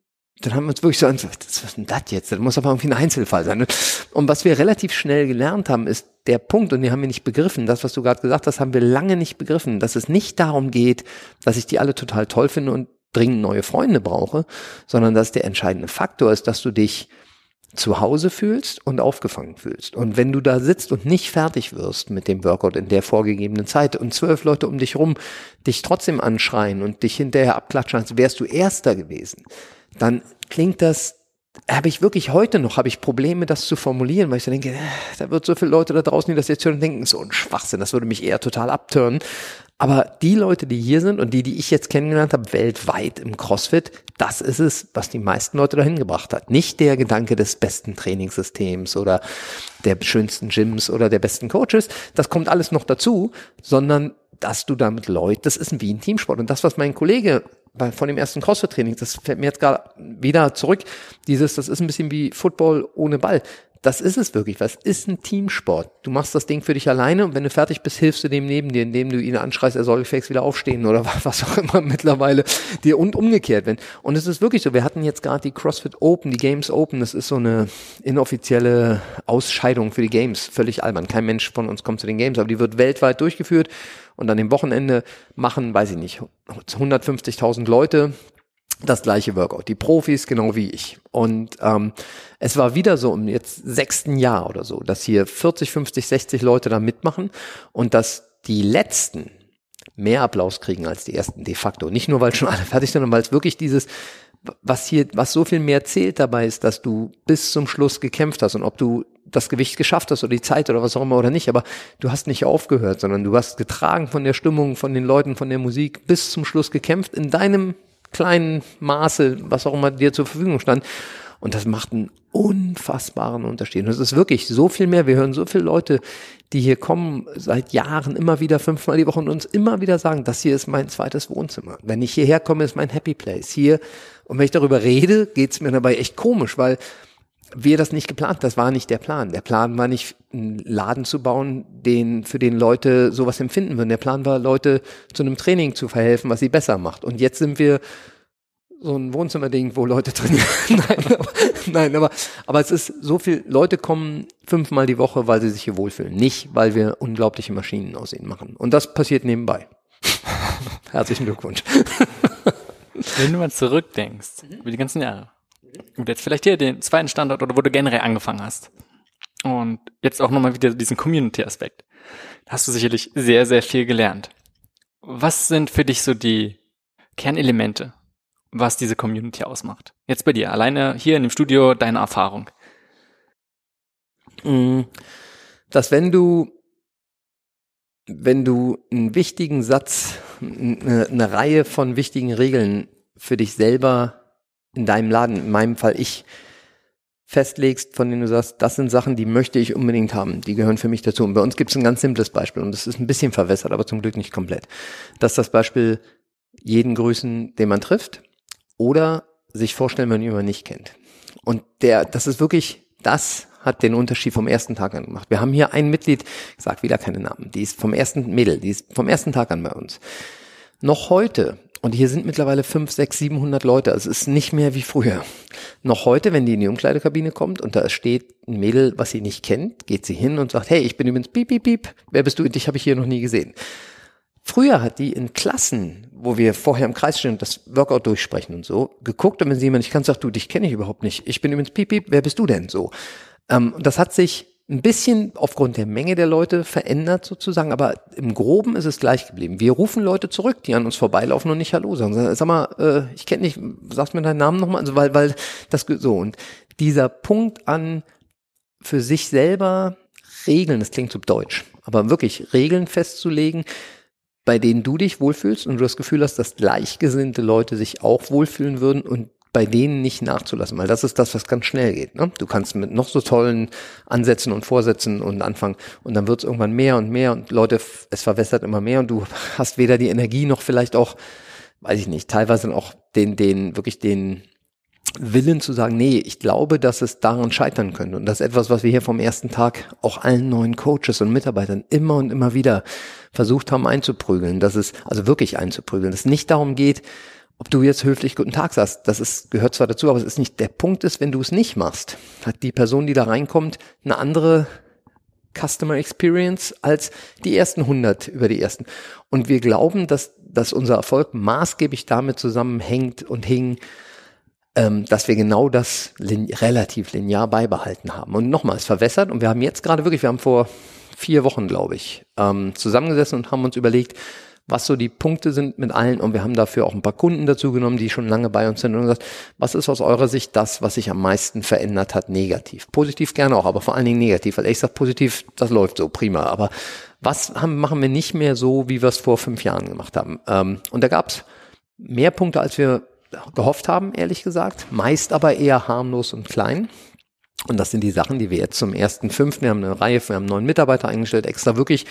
dann haben wir uns wirklich so angesagt, was ist denn das jetzt? Das muss aber irgendwie ein Einzelfall sein. Und was wir relativ schnell gelernt haben, ist der Punkt, und den haben wir nicht begriffen, das, was du gerade gesagt hast, haben wir lange nicht begriffen, dass es nicht darum geht, dass ich die alle total toll finde und dringend neue Freunde brauche, sondern dass der entscheidende Faktor ist, dass du dich zu Hause fühlst und aufgefangen fühlst. Und wenn du da sitzt und nicht fertig wirst mit dem Workout in der vorgegebenen Zeit und zwölf Leute um dich rum dich trotzdem anschreien und dich hinterher abklatschen, als wärst du Erster gewesen, dann klingt das habe ich wirklich heute noch, habe ich Probleme, das zu formulieren, weil ich so denke, äh, da wird so viele Leute da draußen, die das jetzt hören, denken, so ein Schwachsinn, das würde mich eher total abtören. Aber die Leute, die hier sind und die, die ich jetzt kennengelernt habe, weltweit im CrossFit, das ist es, was die meisten Leute dahin gebracht hat. Nicht der Gedanke des besten Trainingssystems oder der schönsten Gyms oder der besten Coaches. Das kommt alles noch dazu, sondern dass du damit Leute, das ist wie ein Teamsport. Und das, was mein Kollege von dem ersten CrossFit-Training, das fällt mir jetzt gerade wieder zurück, dieses, das ist ein bisschen wie Football ohne Ball. Das ist es wirklich. Was ist ein Teamsport? Du machst das Ding für dich alleine und wenn du fertig bist, hilfst du dem neben dir, indem du ihn anschreist, er soll gefälligst wieder aufstehen oder was auch immer mittlerweile dir und umgekehrt wenn. Und es ist wirklich so. Wir hatten jetzt gerade die CrossFit Open, die Games Open. Das ist so eine inoffizielle Ausscheidung für die Games. Völlig albern. Kein Mensch von uns kommt zu den Games, aber die wird weltweit durchgeführt und an dem Wochenende machen, weiß ich nicht, 150.000 Leute das gleiche Workout. Die Profis genau wie ich. Und ähm, es war wieder so im jetzt sechsten Jahr oder so, dass hier 40, 50, 60 Leute da mitmachen und dass die letzten mehr Applaus kriegen als die ersten de facto. Nicht nur, weil schon alle fertig sind, sondern weil es wirklich dieses, was hier, was so viel mehr zählt dabei ist, dass du bis zum Schluss gekämpft hast und ob du das Gewicht geschafft hast oder die Zeit oder was auch immer oder nicht, aber du hast nicht aufgehört, sondern du hast getragen von der Stimmung, von den Leuten, von der Musik bis zum Schluss gekämpft in deinem kleinen Maße, was auch immer dir zur Verfügung stand. Und das macht einen unfassbaren Unterschied. Und es ist wirklich so viel mehr. Wir hören so viele Leute, die hier kommen seit Jahren immer wieder fünfmal die Woche und uns immer wieder sagen, das hier ist mein zweites Wohnzimmer. Wenn ich hierher komme, ist mein Happy Place. Hier, und wenn ich darüber rede, geht's mir dabei echt komisch, weil wir das nicht geplant, das war nicht der Plan. Der Plan war nicht, einen Laden zu bauen, den, für den Leute sowas empfinden würden. Der Plan war, Leute zu einem Training zu verhelfen, was sie besser macht. Und jetzt sind wir so ein Wohnzimmerding, wo Leute trainieren. nein, aber, nein, aber, aber es ist so viel, Leute kommen fünfmal die Woche, weil sie sich hier wohlfühlen. Nicht, weil wir unglaubliche Maschinen aus ihnen machen. Und das passiert nebenbei. Herzlichen Glückwunsch. Wenn du mal zurückdenkst, über die ganzen Jahre, und jetzt vielleicht hier den zweiten Standort oder wo du generell angefangen hast. Und jetzt auch nochmal wieder diesen Community-Aspekt. Da hast du sicherlich sehr, sehr viel gelernt. Was sind für dich so die Kernelemente, was diese Community ausmacht? Jetzt bei dir, alleine hier in dem Studio, deine Erfahrung. Mm, dass wenn du wenn du einen wichtigen Satz, eine, eine Reihe von wichtigen Regeln für dich selber in deinem Laden, in meinem Fall ich, festlegst, von denen du sagst, das sind Sachen, die möchte ich unbedingt haben, die gehören für mich dazu. Und bei uns gibt es ein ganz simples Beispiel und das ist ein bisschen verwässert, aber zum Glück nicht komplett. Das ist das Beispiel, jeden grüßen, den man trifft oder sich vorstellen, wenn man nicht kennt. Und der, das ist wirklich, das hat den Unterschied vom ersten Tag an gemacht. Wir haben hier ein Mitglied, ich sage wieder keine Namen, die ist vom ersten Mädel, die ist vom ersten Tag an bei uns. Noch heute, und hier sind mittlerweile fünf, sechs, siebenhundert Leute, also es ist nicht mehr wie früher. Noch heute, wenn die in die Umkleidekabine kommt und da steht ein Mädel, was sie nicht kennt, geht sie hin und sagt, hey, ich bin übrigens piep, piep, piep, wer bist du? Dich habe ich hier noch nie gesehen. Früher hat die in Klassen, wo wir vorher im Kreis stehen und das Workout durchsprechen und so, geguckt und wenn sie jemand nicht kann, sagt, du, dich kenne ich überhaupt nicht. Ich bin übrigens piep, piep, wer bist du denn so? Ähm, das hat sich ein bisschen aufgrund der Menge der Leute verändert sozusagen, aber im Groben ist es gleich geblieben. Wir rufen Leute zurück, die an uns vorbeilaufen und nicht Hallo sagen. Sag mal, äh, ich kenne nicht, sagst mir deinen Namen nochmal, also weil, weil das so und dieser Punkt an für sich selber Regeln, das klingt so deutsch, aber wirklich Regeln festzulegen, bei denen du dich wohlfühlst und du das Gefühl hast, dass gleichgesinnte Leute sich auch wohlfühlen würden und bei denen nicht nachzulassen, weil das ist das, was ganz schnell geht. Ne? Du kannst mit noch so tollen Ansätzen und Vorsätzen und anfangen und dann wird es irgendwann mehr und mehr und Leute, es verwässert immer mehr und du hast weder die Energie noch vielleicht auch, weiß ich nicht, teilweise auch den, den, wirklich den Willen zu sagen, nee, ich glaube, dass es daran scheitern könnte. Und das ist etwas, was wir hier vom ersten Tag auch allen neuen Coaches und Mitarbeitern immer und immer wieder versucht haben einzuprügeln, dass es, also wirklich einzuprügeln, dass es nicht darum geht, ob du jetzt höflich guten Tag sagst, das ist, gehört zwar dazu, aber es ist nicht der Punkt ist, wenn du es nicht machst, hat die Person, die da reinkommt, eine andere Customer Experience als die ersten 100 über die ersten. Und wir glauben, dass, dass unser Erfolg maßgeblich damit zusammenhängt und hing, ähm, dass wir genau das lin relativ linear beibehalten haben. Und nochmal, es verwässert und wir haben jetzt gerade wirklich, wir haben vor vier Wochen, glaube ich, ähm, zusammengesessen und haben uns überlegt, was so die Punkte sind mit allen und wir haben dafür auch ein paar Kunden dazu genommen, die schon lange bei uns sind und gesagt, was ist aus eurer Sicht das, was sich am meisten verändert hat, negativ? Positiv gerne auch, aber vor allen Dingen negativ, weil ich sage positiv, das läuft so prima, aber was haben, machen wir nicht mehr so, wie wir es vor fünf Jahren gemacht haben? Ähm, und da gab es mehr Punkte, als wir gehofft haben, ehrlich gesagt, meist aber eher harmlos und klein. Und das sind die Sachen, die wir jetzt zum ersten fünften, wir haben eine Reihe, wir haben neuen Mitarbeiter eingestellt, extra wirklich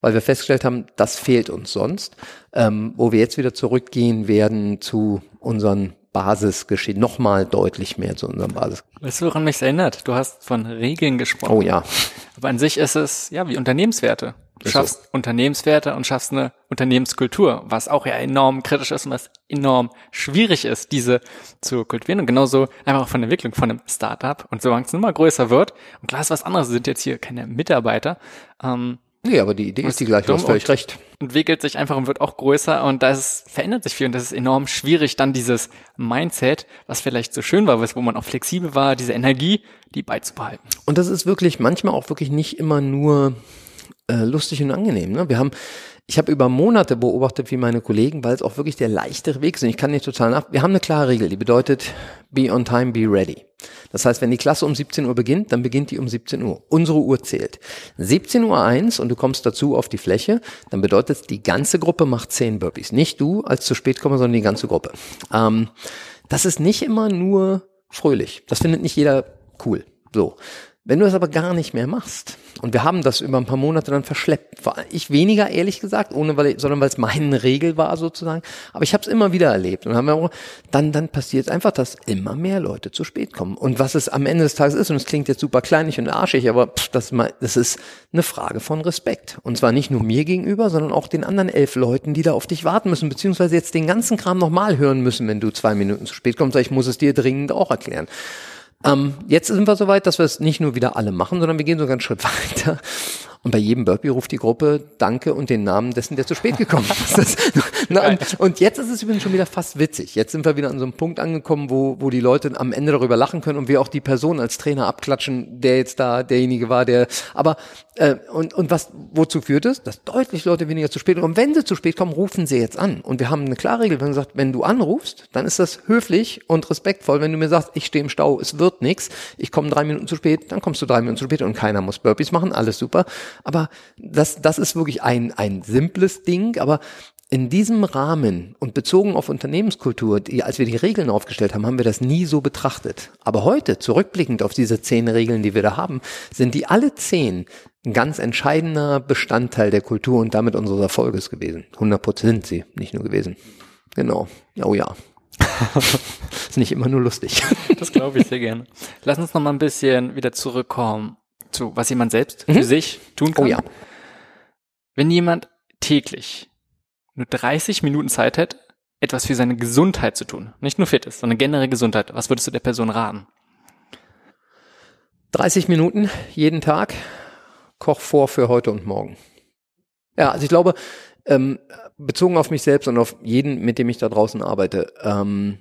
weil wir festgestellt haben, das fehlt uns sonst, ähm, wo wir jetzt wieder zurückgehen werden zu unseren Basisgeschehen, nochmal deutlich mehr zu unserem Basis. Weißt du, woran mich erinnert? Du hast von Regeln gesprochen. Oh ja. Aber an sich ist es, ja, wie Unternehmenswerte. Du schaffst so. Unternehmenswerte und schaffst eine Unternehmenskultur, was auch ja enorm kritisch ist und was enorm schwierig ist, diese zu kultivieren. Und genauso einfach auch von der Entwicklung von einem Startup. Und solange es immer größer wird, und klar ist was anderes, sind jetzt hier keine Mitarbeiter, ähm, Nee, aber die Idee ist die gleiche, du hast völlig recht. Entwickelt sich einfach und wird auch größer und das verändert sich viel und das ist enorm schwierig, dann dieses Mindset, was vielleicht so schön war, wo man auch flexibel war, diese Energie, die beizubehalten. Und das ist wirklich manchmal auch wirklich nicht immer nur äh, lustig und angenehm. Ne? Wir haben ich habe über Monate beobachtet, wie meine Kollegen, weil es auch wirklich der leichtere Weg ist. Ich kann nicht total nach. Wir haben eine klare Regel, die bedeutet be on time, be ready. Das heißt, wenn die Klasse um 17 Uhr beginnt, dann beginnt die um 17 Uhr. Unsere Uhr zählt. 17 Uhr eins und du kommst dazu auf die Fläche, dann bedeutet die ganze Gruppe macht 10 Burpees. Nicht du als zu spät komme, sondern die ganze Gruppe. Ähm, das ist nicht immer nur fröhlich. Das findet nicht jeder cool. So. Wenn du es aber gar nicht mehr machst, und wir haben das über ein paar Monate dann verschleppt, ich weniger ehrlich gesagt, ohne weil, sondern weil es meine Regel war sozusagen, aber ich habe es immer wieder erlebt und haben auch, dann dann passiert einfach, dass immer mehr Leute zu spät kommen. Und was es am Ende des Tages ist, und es klingt jetzt super kleinig und arschig, aber pff, das, das ist eine Frage von Respekt. Und zwar nicht nur mir gegenüber, sondern auch den anderen elf Leuten, die da auf dich warten müssen, beziehungsweise jetzt den ganzen Kram nochmal hören müssen, wenn du zwei Minuten zu spät kommst. Ich muss es dir dringend auch erklären. Ähm, jetzt sind wir soweit, dass wir es nicht nur wieder alle machen, sondern wir gehen sogar einen Schritt weiter und bei jedem Burpee ruft die Gruppe Danke und den Namen dessen, der zu spät gekommen ist. Na, und, und, jetzt ist es übrigens schon wieder fast witzig. Jetzt sind wir wieder an so einem Punkt angekommen, wo, wo die Leute am Ende darüber lachen können und wir auch die Person als Trainer abklatschen, der jetzt da derjenige war, der. Aber äh, und, und was wozu führt es? Dass deutlich Leute weniger zu spät kommen. Und wenn sie zu spät kommen, rufen sie jetzt an. Und wir haben eine klare Regel, wenn gesagt, wenn du anrufst, dann ist das höflich und respektvoll. Wenn du mir sagst, ich stehe im Stau, es wird nichts, ich komme drei Minuten zu spät, dann kommst du drei Minuten zu spät und keiner muss Burpees machen, alles super. Aber das, das ist wirklich ein, ein simples Ding, aber in diesem Rahmen und bezogen auf Unternehmenskultur, die, als wir die Regeln aufgestellt haben, haben wir das nie so betrachtet. Aber heute, zurückblickend auf diese zehn Regeln, die wir da haben, sind die alle zehn ein ganz entscheidender Bestandteil der Kultur und damit unseres Erfolges gewesen. 100 Prozent sind sie, nicht nur gewesen. Genau. Oh ja. ist nicht immer nur lustig. das glaube ich sehr gerne. Lass uns noch mal ein bisschen wieder zurückkommen zu, was jemand selbst mhm. für sich tun kann. Oh ja. Wenn jemand täglich nur 30 Minuten Zeit hätte, etwas für seine Gesundheit zu tun, nicht nur fit ist, sondern generell Gesundheit, was würdest du der Person raten? 30 Minuten jeden Tag, koch vor für heute und morgen. Ja, also ich glaube, ähm, bezogen auf mich selbst und auf jeden, mit dem ich da draußen arbeite, ähm,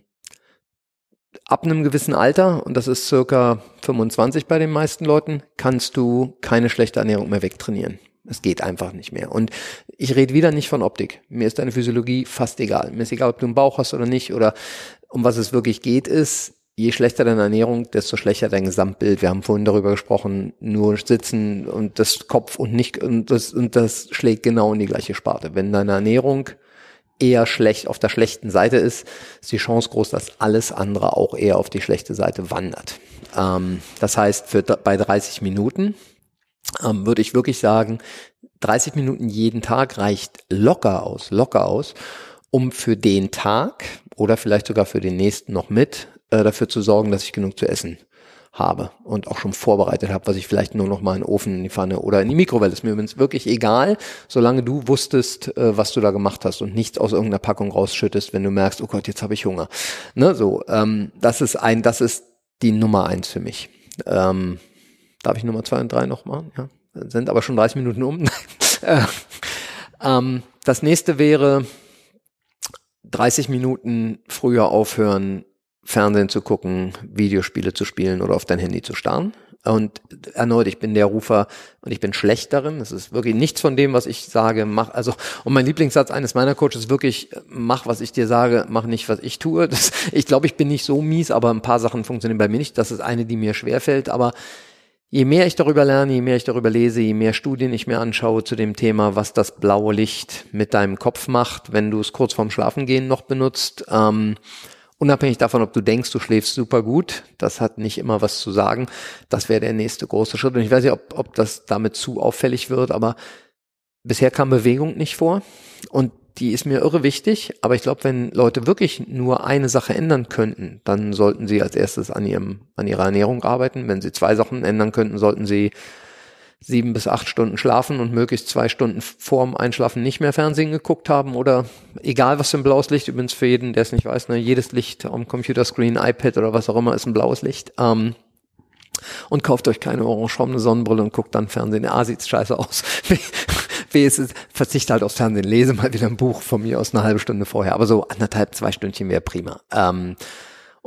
ab einem gewissen Alter, und das ist circa 25 bei den meisten Leuten, kannst du keine schlechte Ernährung mehr wegtrainieren. Es geht einfach nicht mehr. Und ich rede wieder nicht von Optik. Mir ist deine Physiologie fast egal. Mir ist egal, ob du einen Bauch hast oder nicht oder um was es wirklich geht, ist, je schlechter deine Ernährung, desto schlechter dein Gesamtbild. Wir haben vorhin darüber gesprochen, nur sitzen und das Kopf und nicht, und das, und das schlägt genau in die gleiche Sparte. Wenn deine Ernährung eher schlecht auf der schlechten Seite ist, ist die Chance groß, dass alles andere auch eher auf die schlechte Seite wandert. Ähm, das heißt, für, bei 30 Minuten ähm, würde ich wirklich sagen, 30 Minuten jeden Tag reicht locker aus, locker aus, um für den Tag oder vielleicht sogar für den nächsten noch mit äh, dafür zu sorgen, dass ich genug zu essen habe und auch schon vorbereitet habe, was ich vielleicht nur noch mal in den Ofen, in die Pfanne oder in die Mikrowelle. Ist mir übrigens wirklich egal, solange du wusstest, äh, was du da gemacht hast und nichts aus irgendeiner Packung rausschüttest, wenn du merkst, oh Gott, jetzt habe ich Hunger. Ne, so, ähm, das ist ein, das ist die Nummer eins für mich. Ähm, darf ich Nummer zwei und drei noch machen? Ja sind aber schon 30 Minuten um. Äh, ähm, das nächste wäre 30 Minuten früher aufhören, Fernsehen zu gucken, Videospiele zu spielen oder auf dein Handy zu starren. Und erneut, ich bin der Rufer und ich bin schlecht darin. Das ist wirklich nichts von dem, was ich sage, mach, also, und mein Lieblingssatz eines meiner Coaches ist wirklich, mach, was ich dir sage, mach nicht, was ich tue. Das, ich glaube, ich bin nicht so mies, aber ein paar Sachen funktionieren bei mir nicht. Das ist eine, die mir schwerfällt, aber Je mehr ich darüber lerne, je mehr ich darüber lese, je mehr Studien ich mir anschaue zu dem Thema, was das blaue Licht mit deinem Kopf macht, wenn du es kurz vorm Schlafengehen noch benutzt, ähm, unabhängig davon, ob du denkst, du schläfst super gut, das hat nicht immer was zu sagen. Das wäre der nächste große Schritt. Und ich weiß nicht, ob, ob das damit zu auffällig wird, aber bisher kam Bewegung nicht vor. Und die ist mir irre wichtig, aber ich glaube, wenn Leute wirklich nur eine Sache ändern könnten, dann sollten sie als erstes an ihrem, an ihrer Ernährung arbeiten. Wenn sie zwei Sachen ändern könnten, sollten sie sieben bis acht Stunden schlafen und möglichst zwei Stunden vorm Einschlafen nicht mehr Fernsehen geguckt haben oder egal was für ein blaues Licht, übrigens für jeden, der es nicht weiß, ne, jedes Licht am Computerscreen, iPad oder was auch immer ist ein blaues Licht. Ähm, und kauft euch keine orangefarbene Sonnenbrille und guckt dann Fernsehen. Ah, sieht's scheiße aus. wenigstens verzichte halt aufs Fernsehen, lese mal wieder ein Buch von mir aus eine halbe Stunde vorher. Aber so anderthalb, zwei Stündchen wäre prima. Ähm,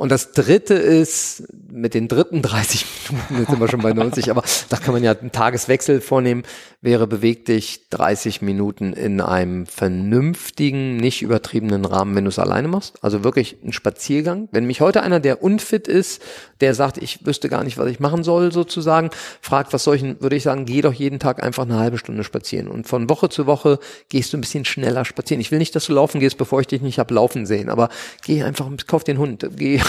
und das dritte ist, mit den dritten 30 Minuten, jetzt sind wir schon bei 90, aber da kann man ja einen Tageswechsel vornehmen, wäre beweg dich 30 Minuten in einem vernünftigen, nicht übertriebenen Rahmen, wenn du es alleine machst. Also wirklich ein Spaziergang. Wenn mich heute einer, der unfit ist, der sagt, ich wüsste gar nicht, was ich machen soll, sozusagen, fragt, was soll ich, würde ich sagen, geh doch jeden Tag einfach eine halbe Stunde spazieren. Und von Woche zu Woche gehst du ein bisschen schneller spazieren. Ich will nicht, dass du laufen gehst, bevor ich dich nicht hab laufen sehen, aber geh einfach, kauf den Hund, geh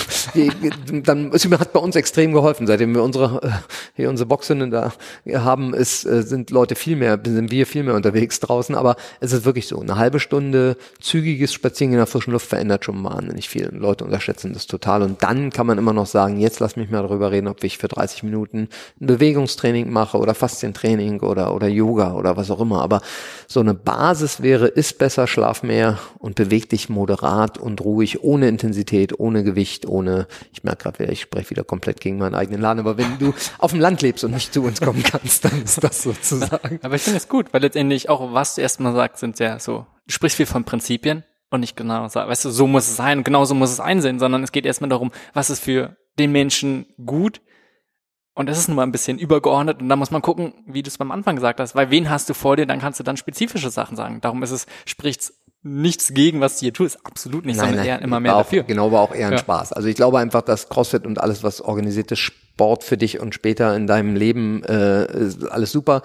dann, es hat bei uns extrem geholfen, seitdem wir unsere, äh, hier unsere Boxen da haben, ist, äh, sind Leute viel mehr, sind wir viel mehr unterwegs draußen, aber es ist wirklich so, eine halbe Stunde zügiges Spazieren in der frischen Luft verändert schon wahnsinnig viel. Leute unterschätzen das total. Und dann kann man immer noch sagen, jetzt lass mich mal darüber reden, ob ich für 30 Minuten ein Bewegungstraining mache oder Faszientraining oder, oder Yoga oder was auch immer, aber so eine Basis wäre, ist besser, schlaf mehr und beweg dich moderat und ruhig, ohne Intensität, ohne Gewicht, ohne, ich merke gerade, ich spreche wieder komplett gegen meinen eigenen Laden, aber wenn du auf dem Land lebst und nicht zu uns kommen kannst, dann ist das sozusagen aber ich finde es gut, weil letztendlich auch, was du erstmal sagst, sind ja so, du sprichst viel von Prinzipien und nicht genau, weißt du, so muss es sein, genau so muss es einsehen, sondern es geht erstmal darum, was ist für den Menschen gut. Und das ist nun mal ein bisschen übergeordnet und da muss man gucken, wie du es beim Anfang gesagt hast, weil wen hast du vor dir, dann kannst du dann spezifische Sachen sagen. Darum ist es, spricht's nichts gegen, was du hier tust, absolut nicht, nein, sondern nein, eher immer mehr auch, dafür. Genau, war auch eher ein ja. Spaß. Also ich glaube einfach, dass CrossFit und alles, was organisiertes Sport für dich und später in deinem Leben äh, alles super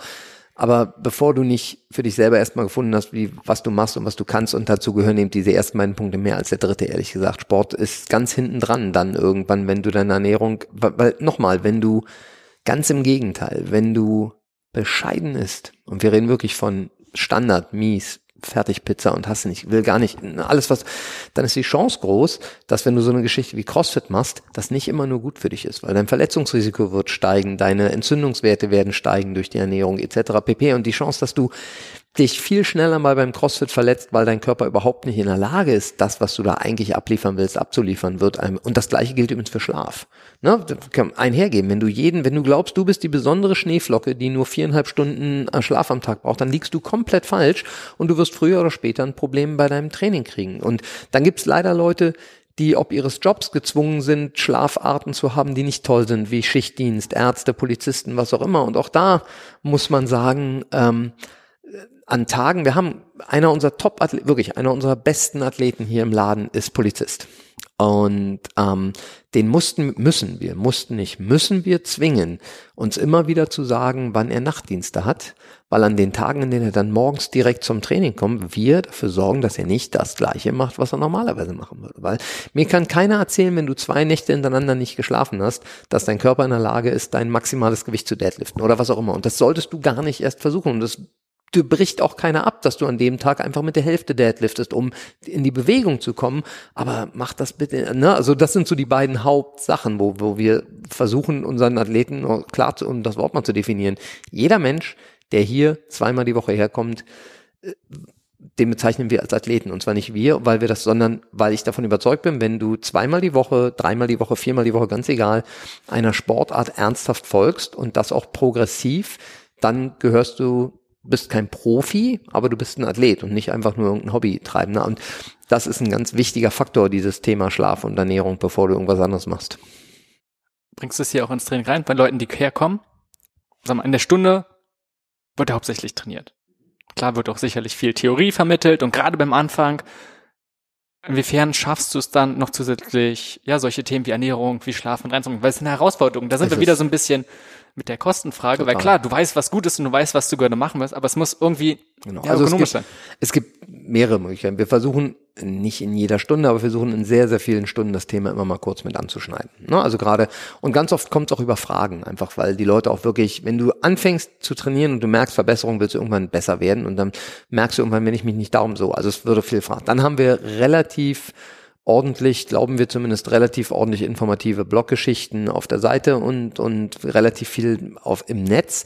Aber bevor du nicht für dich selber erstmal gefunden hast, wie, was du machst und was du kannst, und dazu gehören eben diese ersten beiden Punkte mehr als der dritte, ehrlich gesagt. Sport ist ganz hinten dran dann irgendwann, wenn du deine Ernährung, weil, weil nochmal, wenn du ganz im Gegenteil, wenn du bescheiden ist, und wir reden wirklich von Standard, mies, Fertigpizza und hast nicht, will gar nicht, alles was, dann ist die Chance groß, dass wenn du so eine Geschichte wie CrossFit machst, das nicht immer nur gut für dich ist, weil dein Verletzungsrisiko wird steigen, deine Entzündungswerte werden steigen durch die Ernährung etc. pp. Und die Chance, dass du dich viel schneller mal beim CrossFit verletzt, weil dein Körper überhaupt nicht in der Lage ist, das, was du da eigentlich abliefern willst, abzuliefern wird. Und das gleiche gilt übrigens für Schlaf. Ne? Einhergeben. Wenn du jeden, wenn du glaubst, du bist die besondere Schneeflocke, die nur viereinhalb Stunden äh, Schlaf am Tag braucht, dann liegst du komplett falsch und du wirst früher oder später ein Problem bei deinem Training kriegen. Und dann gibt's leider Leute, die ob ihres Jobs gezwungen sind, Schlafarten zu haben, die nicht toll sind, wie Schichtdienst, Ärzte, Polizisten, was auch immer. Und auch da muss man sagen, ähm, an Tagen, wir haben einer unserer top athleten wirklich einer unserer besten Athleten hier im Laden ist Polizist. Und ähm, den mussten, müssen wir, mussten nicht, müssen wir zwingen, uns immer wieder zu sagen, wann er Nachtdienste hat, weil an den Tagen, in denen er dann morgens direkt zum Training kommt, wir dafür sorgen, dass er nicht das Gleiche macht, was er normalerweise machen würde. Weil mir kann keiner erzählen, wenn du zwei Nächte hintereinander nicht geschlafen hast, dass dein Körper in der Lage ist, dein maximales Gewicht zu deadliften oder was auch immer. Und das solltest du gar nicht erst versuchen. Und das du bricht auch keiner ab, dass du an dem Tag einfach mit der Hälfte deadliftest, um in die Bewegung zu kommen. Aber mach das bitte, ne? Also das sind so die beiden Hauptsachen, wo, wo wir versuchen, unseren Athleten klar zu, um das Wort mal zu definieren. Jeder Mensch, der hier zweimal die Woche herkommt, äh, den bezeichnen wir als Athleten. Und zwar nicht wir, weil wir das, sondern weil ich davon überzeugt bin, wenn du zweimal die Woche, dreimal die Woche, viermal die Woche, ganz egal, einer Sportart ernsthaft folgst und das auch progressiv, dann gehörst du bist kein Profi, aber du bist ein Athlet und nicht einfach nur irgendein Hobbytreibender. Und das ist ein ganz wichtiger Faktor, dieses Thema Schlaf und Ernährung, bevor du irgendwas anderes machst. Bringst du es hier auch ins Training rein, bei Leuten, die herkommen? Sag mal, in der Stunde wird er hauptsächlich trainiert. Klar wird auch sicherlich viel Theorie vermittelt und gerade beim Anfang, inwiefern schaffst du es dann noch zusätzlich, ja, solche Themen wie Ernährung, wie Schlafen reinzubringen? Weil es ist eine Herausforderung. Da sind es wir wieder so ein bisschen mit der Kostenfrage, Total. weil klar, du weißt, was gut ist und du weißt, was du gerne machen wirst, aber es muss irgendwie genau. ja, also ökonomisch es gibt, sein. Es gibt mehrere Möglichkeiten. Wir versuchen nicht in jeder Stunde, aber wir versuchen in sehr, sehr vielen Stunden das Thema immer mal kurz mit anzuschneiden. Ne? Also gerade, und ganz oft kommt es auch über Fragen, einfach weil die Leute auch wirklich, wenn du anfängst zu trainieren und du merkst Verbesserung, willst du irgendwann besser werden und dann merkst du irgendwann, wenn ich mich nicht darum so. Also es würde viel fragen. Dann haben wir relativ ordentlich, glauben wir zumindest relativ ordentlich informative Bloggeschichten auf der Seite und, und relativ viel auf, im Netz.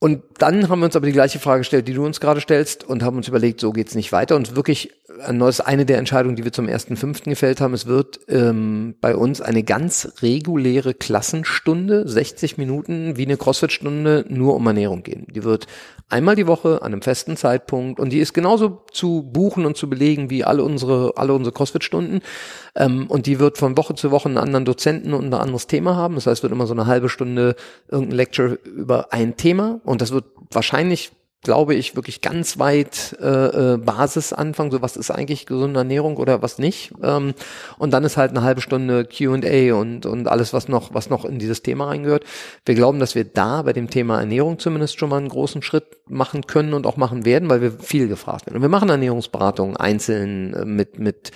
Und dann haben wir uns aber die gleiche Frage gestellt, die du uns gerade stellst, und haben uns überlegt, so geht's nicht weiter. Und wirklich, das eine der Entscheidungen, die wir zum ersten fünften gefällt haben. Es wird ähm, bei uns eine ganz reguläre Klassenstunde, 60 Minuten, wie eine Crossfit-Stunde, nur um Ernährung gehen. Die wird einmal die Woche an einem festen Zeitpunkt und die ist genauso zu buchen und zu belegen wie alle unsere, alle unsere CrossFit-Stunden. Ähm, und die wird von Woche zu Woche einen anderen Dozenten und ein anderes Thema haben. Das heißt, wird immer so eine halbe Stunde irgendein Lecture über ein Thema und das wird wahrscheinlich glaube ich, wirklich ganz weit äh, äh, Basis anfangen, so was ist eigentlich gesunde Ernährung oder was nicht. Ähm, und dann ist halt eine halbe Stunde QA und, und alles, was noch, was noch in dieses Thema reingehört. Wir glauben, dass wir da bei dem Thema Ernährung zumindest schon mal einen großen Schritt machen können und auch machen werden, weil wir viel gefragt werden. Und wir machen Ernährungsberatungen einzeln äh, mit, mit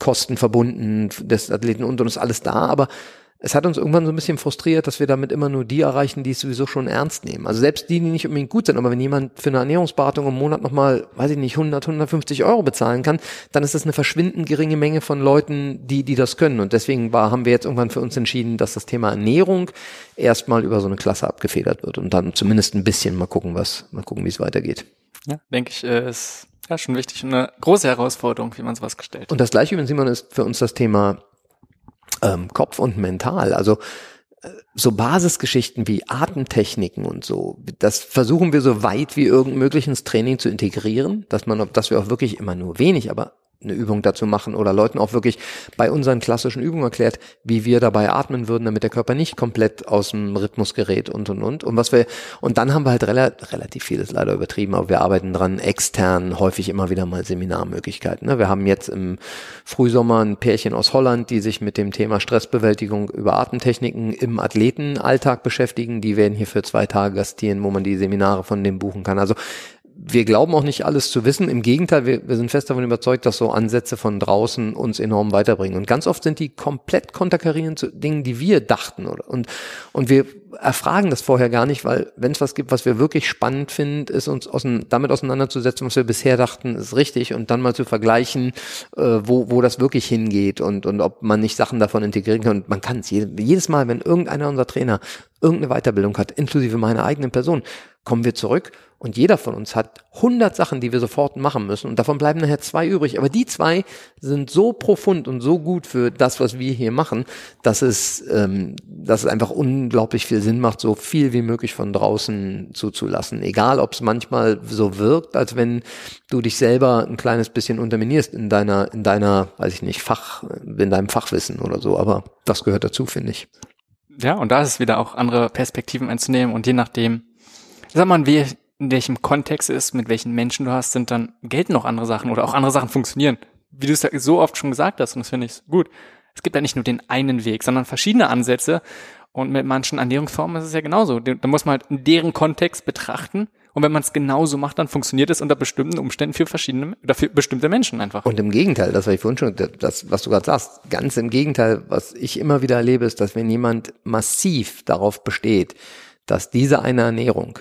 Kosten verbunden des Athleten und und ist alles da, aber es hat uns irgendwann so ein bisschen frustriert, dass wir damit immer nur die erreichen, die es sowieso schon ernst nehmen. Also selbst die, die nicht unbedingt gut sind, aber wenn jemand für eine Ernährungsberatung im Monat nochmal, weiß ich nicht, 100, 150 Euro bezahlen kann, dann ist das eine verschwindend geringe Menge von Leuten, die, die das können. Und deswegen war, haben wir jetzt irgendwann für uns entschieden, dass das Thema Ernährung erstmal über so eine Klasse abgefedert wird und dann zumindest ein bisschen mal gucken, was, mal gucken, wie es weitergeht. Ja, denke ich, äh, ist ja schon wichtig und eine große Herausforderung, wie man sowas gestellt. Und das gleiche übrigens, Simon, ist für uns das Thema ähm, Kopf und mental. Also äh, so Basisgeschichten wie Atemtechniken und so, das versuchen wir so weit wie irgend möglich ins Training zu integrieren, dass man, dass wir auch wirklich immer nur wenig, aber eine Übung dazu machen oder Leuten auch wirklich bei unseren klassischen Übungen erklärt, wie wir dabei atmen würden, damit der Körper nicht komplett aus dem Rhythmus gerät und und und. Und was wir, und dann haben wir halt rela relativ vieles leider übertrieben, aber wir arbeiten dran, extern häufig immer wieder mal Seminarmöglichkeiten. Ne? Wir haben jetzt im Frühsommer ein Pärchen aus Holland, die sich mit dem Thema Stressbewältigung über Atemtechniken im Athletenalltag beschäftigen. Die werden hier für zwei Tage gastieren, wo man die Seminare von dem buchen kann. Also wir glauben auch nicht alles zu wissen. Im Gegenteil, wir, wir, sind fest davon überzeugt, dass so Ansätze von draußen uns enorm weiterbringen. Und ganz oft sind die komplett konterkarieren zu Dingen, die wir dachten. Oder? Und, und wir erfragen das vorher gar nicht, weil wenn es was gibt, was wir wirklich spannend finden, ist uns ausein, damit auseinanderzusetzen, was wir bisher dachten, ist richtig und dann mal zu vergleichen, äh, wo, wo das wirklich hingeht und, und ob man nicht Sachen davon integrieren kann. Und man kann es jedes Mal, wenn irgendeiner unserer Trainer irgendeine Weiterbildung hat, inklusive meiner eigenen Person, kommen wir zurück und jeder von uns hat 100 Sachen, die wir sofort machen müssen und davon bleiben nachher zwei übrig. Aber die zwei sind so profund und so gut für das, was wir hier machen, dass es, ähm, dass es einfach unglaublich viel Sinn macht, so viel wie möglich von draußen zuzulassen. Egal, ob es manchmal so wirkt, als wenn du dich selber ein kleines bisschen unterminierst in deiner, in deiner, weiß ich nicht, Fach, in deinem Fachwissen oder so. Aber das gehört dazu, finde ich. Ja, und da ist es wieder auch andere Perspektiven einzunehmen und je nachdem, sag mal, wie, in welchem Kontext es ist, mit welchen Menschen du hast, sind dann gelten noch andere Sachen oder auch andere Sachen funktionieren. Wie du es so oft schon gesagt hast, und das finde ich gut. Es gibt ja nicht nur den einen Weg, sondern verschiedene Ansätze. Und mit manchen Ernährungsformen ist es ja genauso. Da muss man halt in deren Kontext betrachten. Und wenn man es genauso macht, dann funktioniert es unter bestimmten Umständen für verschiedene oder für bestimmte Menschen einfach. Und im Gegenteil, das was ich vorhin schon, das, was du gerade sagst, ganz im Gegenteil, was ich immer wieder erlebe, ist, dass wenn jemand massiv darauf besteht, dass diese eine Ernährung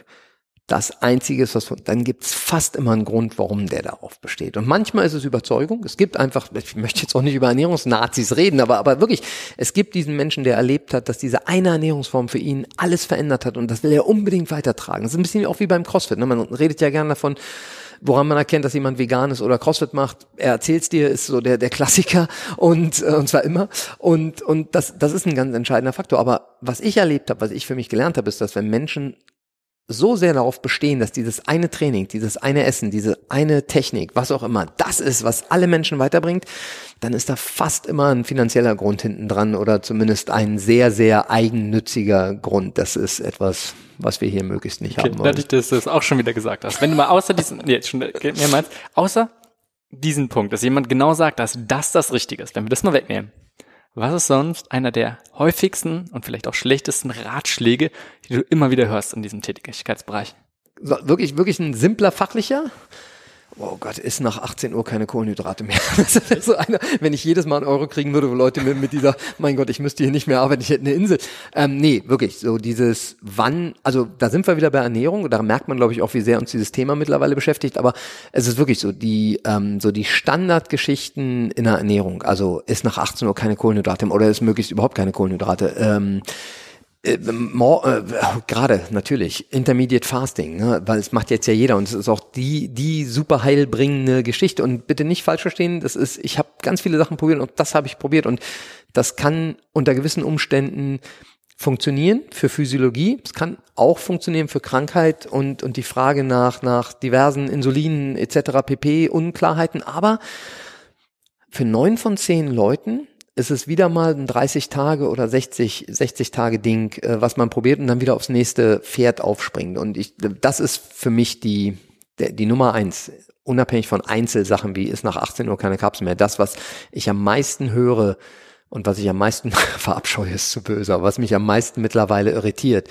das Einzige ist, was dann gibt es fast immer einen Grund, warum der darauf besteht. Und manchmal ist es Überzeugung. Es gibt einfach, ich möchte jetzt auch nicht über Ernährungsnazis reden, aber, aber wirklich, es gibt diesen Menschen, der erlebt hat, dass diese eine Ernährungsform für ihn alles verändert hat und das will er unbedingt weitertragen. Das ist ein bisschen auch wie beim CrossFit. Ne? Man redet ja gerne davon, woran man erkennt, dass jemand vegan ist oder CrossFit macht. Er erzählt's dir, ist so der, der Klassiker und, äh, und zwar immer. Und, und das, das ist ein ganz entscheidender Faktor. Aber was ich erlebt habe, was ich für mich gelernt habe, ist, dass wenn Menschen so sehr darauf bestehen, dass dieses eine Training, dieses eine Essen, diese eine Technik, was auch immer, das ist, was alle Menschen weiterbringt, dann ist da fast immer ein finanzieller Grund hinten dran oder zumindest ein sehr, sehr eigennütziger Grund. Das ist etwas, was wir hier möglichst nicht okay, haben wollen. Dadurch, dass du es auch schon wieder gesagt hast. Wenn du mal außer diesen, jetzt schon mehrmals, außer diesen Punkt, dass jemand genau sagt, dass das das Richtige ist, wenn wir das mal wegnehmen, was ist sonst einer der häufigsten und vielleicht auch schlechtesten Ratschläge, die du immer wieder hörst in diesem Tätigkeitsbereich? Wirklich, wirklich ein simpler fachlicher? Oh Gott, ist nach 18 Uhr keine Kohlenhydrate mehr. So einer, wenn ich jedes Mal einen Euro kriegen würde, wo Leute mit, mit dieser, mein Gott, ich müsste hier nicht mehr arbeiten, ich hätte eine Insel. Ähm, nee, wirklich, so dieses wann, also da sind wir wieder bei Ernährung, da merkt man, glaube ich, auch, wie sehr uns dieses Thema mittlerweile beschäftigt, aber es ist wirklich so, die, ähm, so die Standardgeschichten in der Ernährung, also ist nach 18 Uhr keine Kohlenhydrate oder ist möglichst überhaupt keine Kohlenhydrate. Ähm, äh, äh, gerade natürlich Intermediate Fasting, ne? weil es macht jetzt ja jeder und es ist auch die die super heilbringende Geschichte und bitte nicht falsch verstehen, das ist ich habe ganz viele Sachen probiert und das habe ich probiert und das kann unter gewissen Umständen funktionieren für Physiologie, es kann auch funktionieren für Krankheit und und die Frage nach nach diversen Insulinen etc. pp Unklarheiten, aber für neun von zehn Leuten ist es wieder mal ein 30 Tage oder 60, 60 Tage Ding, äh, was man probiert und dann wieder aufs nächste Pferd aufspringt. Und ich, das ist für mich die, die, die Nummer eins. Unabhängig von Einzelsachen wie ist nach 18 Uhr keine Kapsel mehr. Das, was ich am meisten höre und was ich am meisten verabscheue, ist zu böse, aber was mich am meisten mittlerweile irritiert,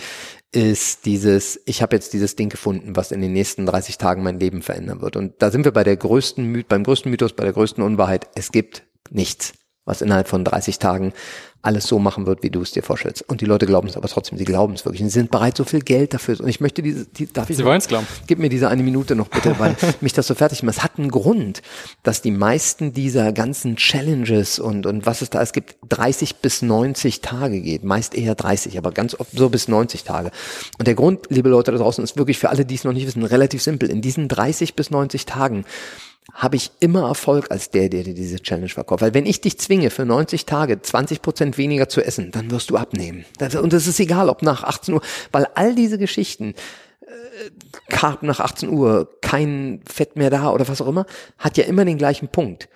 ist dieses, ich habe jetzt dieses Ding gefunden, was in den nächsten 30 Tagen mein Leben verändern wird. Und da sind wir bei der größten, beim größten Mythos, bei der größten Unwahrheit. Es gibt nichts was innerhalb von 30 Tagen alles so machen wird, wie du es dir vorstellst. Und die Leute glauben es aber trotzdem, sie glauben es wirklich. Und sie sind bereit, so viel Geld dafür. Und ich möchte diese, die, darf ich Sie wollen es glauben. Gib mir diese eine Minute noch bitte, weil mich das so fertig macht. Es hat einen Grund, dass die meisten dieser ganzen Challenges und, und was es da es gibt, 30 bis 90 Tage geht. Meist eher 30, aber ganz oft so bis 90 Tage. Und der Grund, liebe Leute da draußen, ist wirklich für alle, die es noch nicht wissen, relativ simpel. In diesen 30 bis 90 Tagen habe ich immer Erfolg als der, der dir diese Challenge verkauft. Weil wenn ich dich zwinge, für 90 Tage 20 Prozent weniger zu essen, dann wirst du abnehmen. Und es ist egal, ob nach 18 Uhr, weil all diese Geschichten, äh, Carb nach 18 Uhr, kein Fett mehr da oder was auch immer, hat ja immer den gleichen Punkt.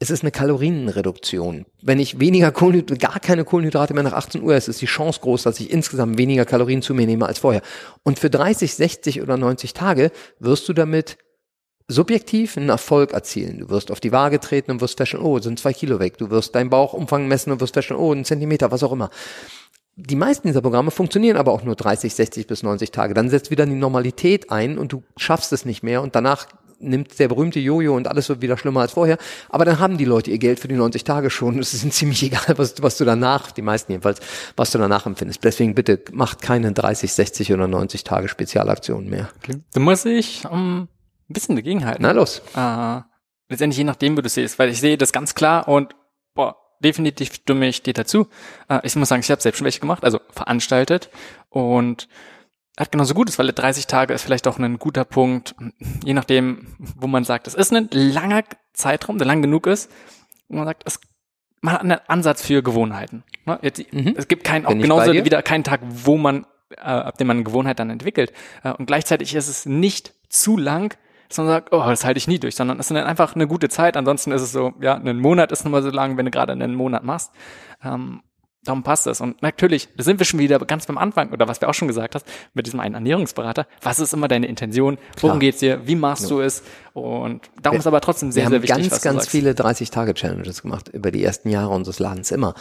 es ist eine Kalorienreduktion. Wenn ich weniger Kohlenhydrate, gar keine Kohlenhydrate mehr nach 18 Uhr esse, ist die Chance groß, dass ich insgesamt weniger Kalorien zu mir nehme als vorher. Und für 30, 60 oder 90 Tage wirst du damit subjektiv einen Erfolg erzielen. Du wirst auf die Waage treten und wirst feststellen, oh, sind zwei Kilo weg. Du wirst deinen Bauchumfang messen und wirst feststellen, oh, ein Zentimeter, was auch immer. Die meisten dieser Programme funktionieren aber auch nur 30, 60 bis 90 Tage. Dann setzt wieder die Normalität ein und du schaffst es nicht mehr und danach nimmt der berühmte Jojo und alles wird wieder schlimmer als vorher. Aber dann haben die Leute ihr Geld für die 90 Tage schon. Es ist ziemlich egal, was, was du danach, die meisten jedenfalls, was du danach empfindest. Deswegen bitte macht keine 30, 60 oder 90 Tage Spezialaktionen mehr. Okay. Du musst dich um, ein bisschen dagegenhalten. Na los. Äh, letztendlich je nachdem, wie du siehst, weil ich sehe das ganz klar und boah, definitiv stimme ich dir dazu. Äh, ich muss sagen, ich habe selbst schon welche gemacht, also veranstaltet und hat genauso gut ist, weil 30 Tage ist vielleicht auch ein guter Punkt, je nachdem, wo man sagt, es ist ein langer Zeitraum, der lang genug ist, wo man sagt, es, man hat einen Ansatz für Gewohnheiten. Ne? Jetzt, mhm. Es gibt keinen, auch genauso wieder keinen Tag, wo man, äh, ab dem man eine Gewohnheit dann entwickelt. Äh, und gleichzeitig ist es nicht zu lang, dass man sagt, oh, das halte ich nie durch, sondern es ist dann einfach eine gute Zeit. Ansonsten ist es so, ja, ein Monat ist nun mal so lang, wenn du gerade einen Monat machst. Ähm, Darum passt es. Und natürlich, da sind wir schon wieder ganz beim Anfang, oder was wir auch schon gesagt hast, mit diesem einen Ernährungsberater. Was ist immer deine Intention? Worum Klar. geht's dir? Wie machst ja. du es? Und darum wir, ist aber trotzdem sehr, sehr wichtig. Wir haben ganz, ganz viele 30-Tage-Challenges gemacht über die ersten Jahre unseres Ladens immer.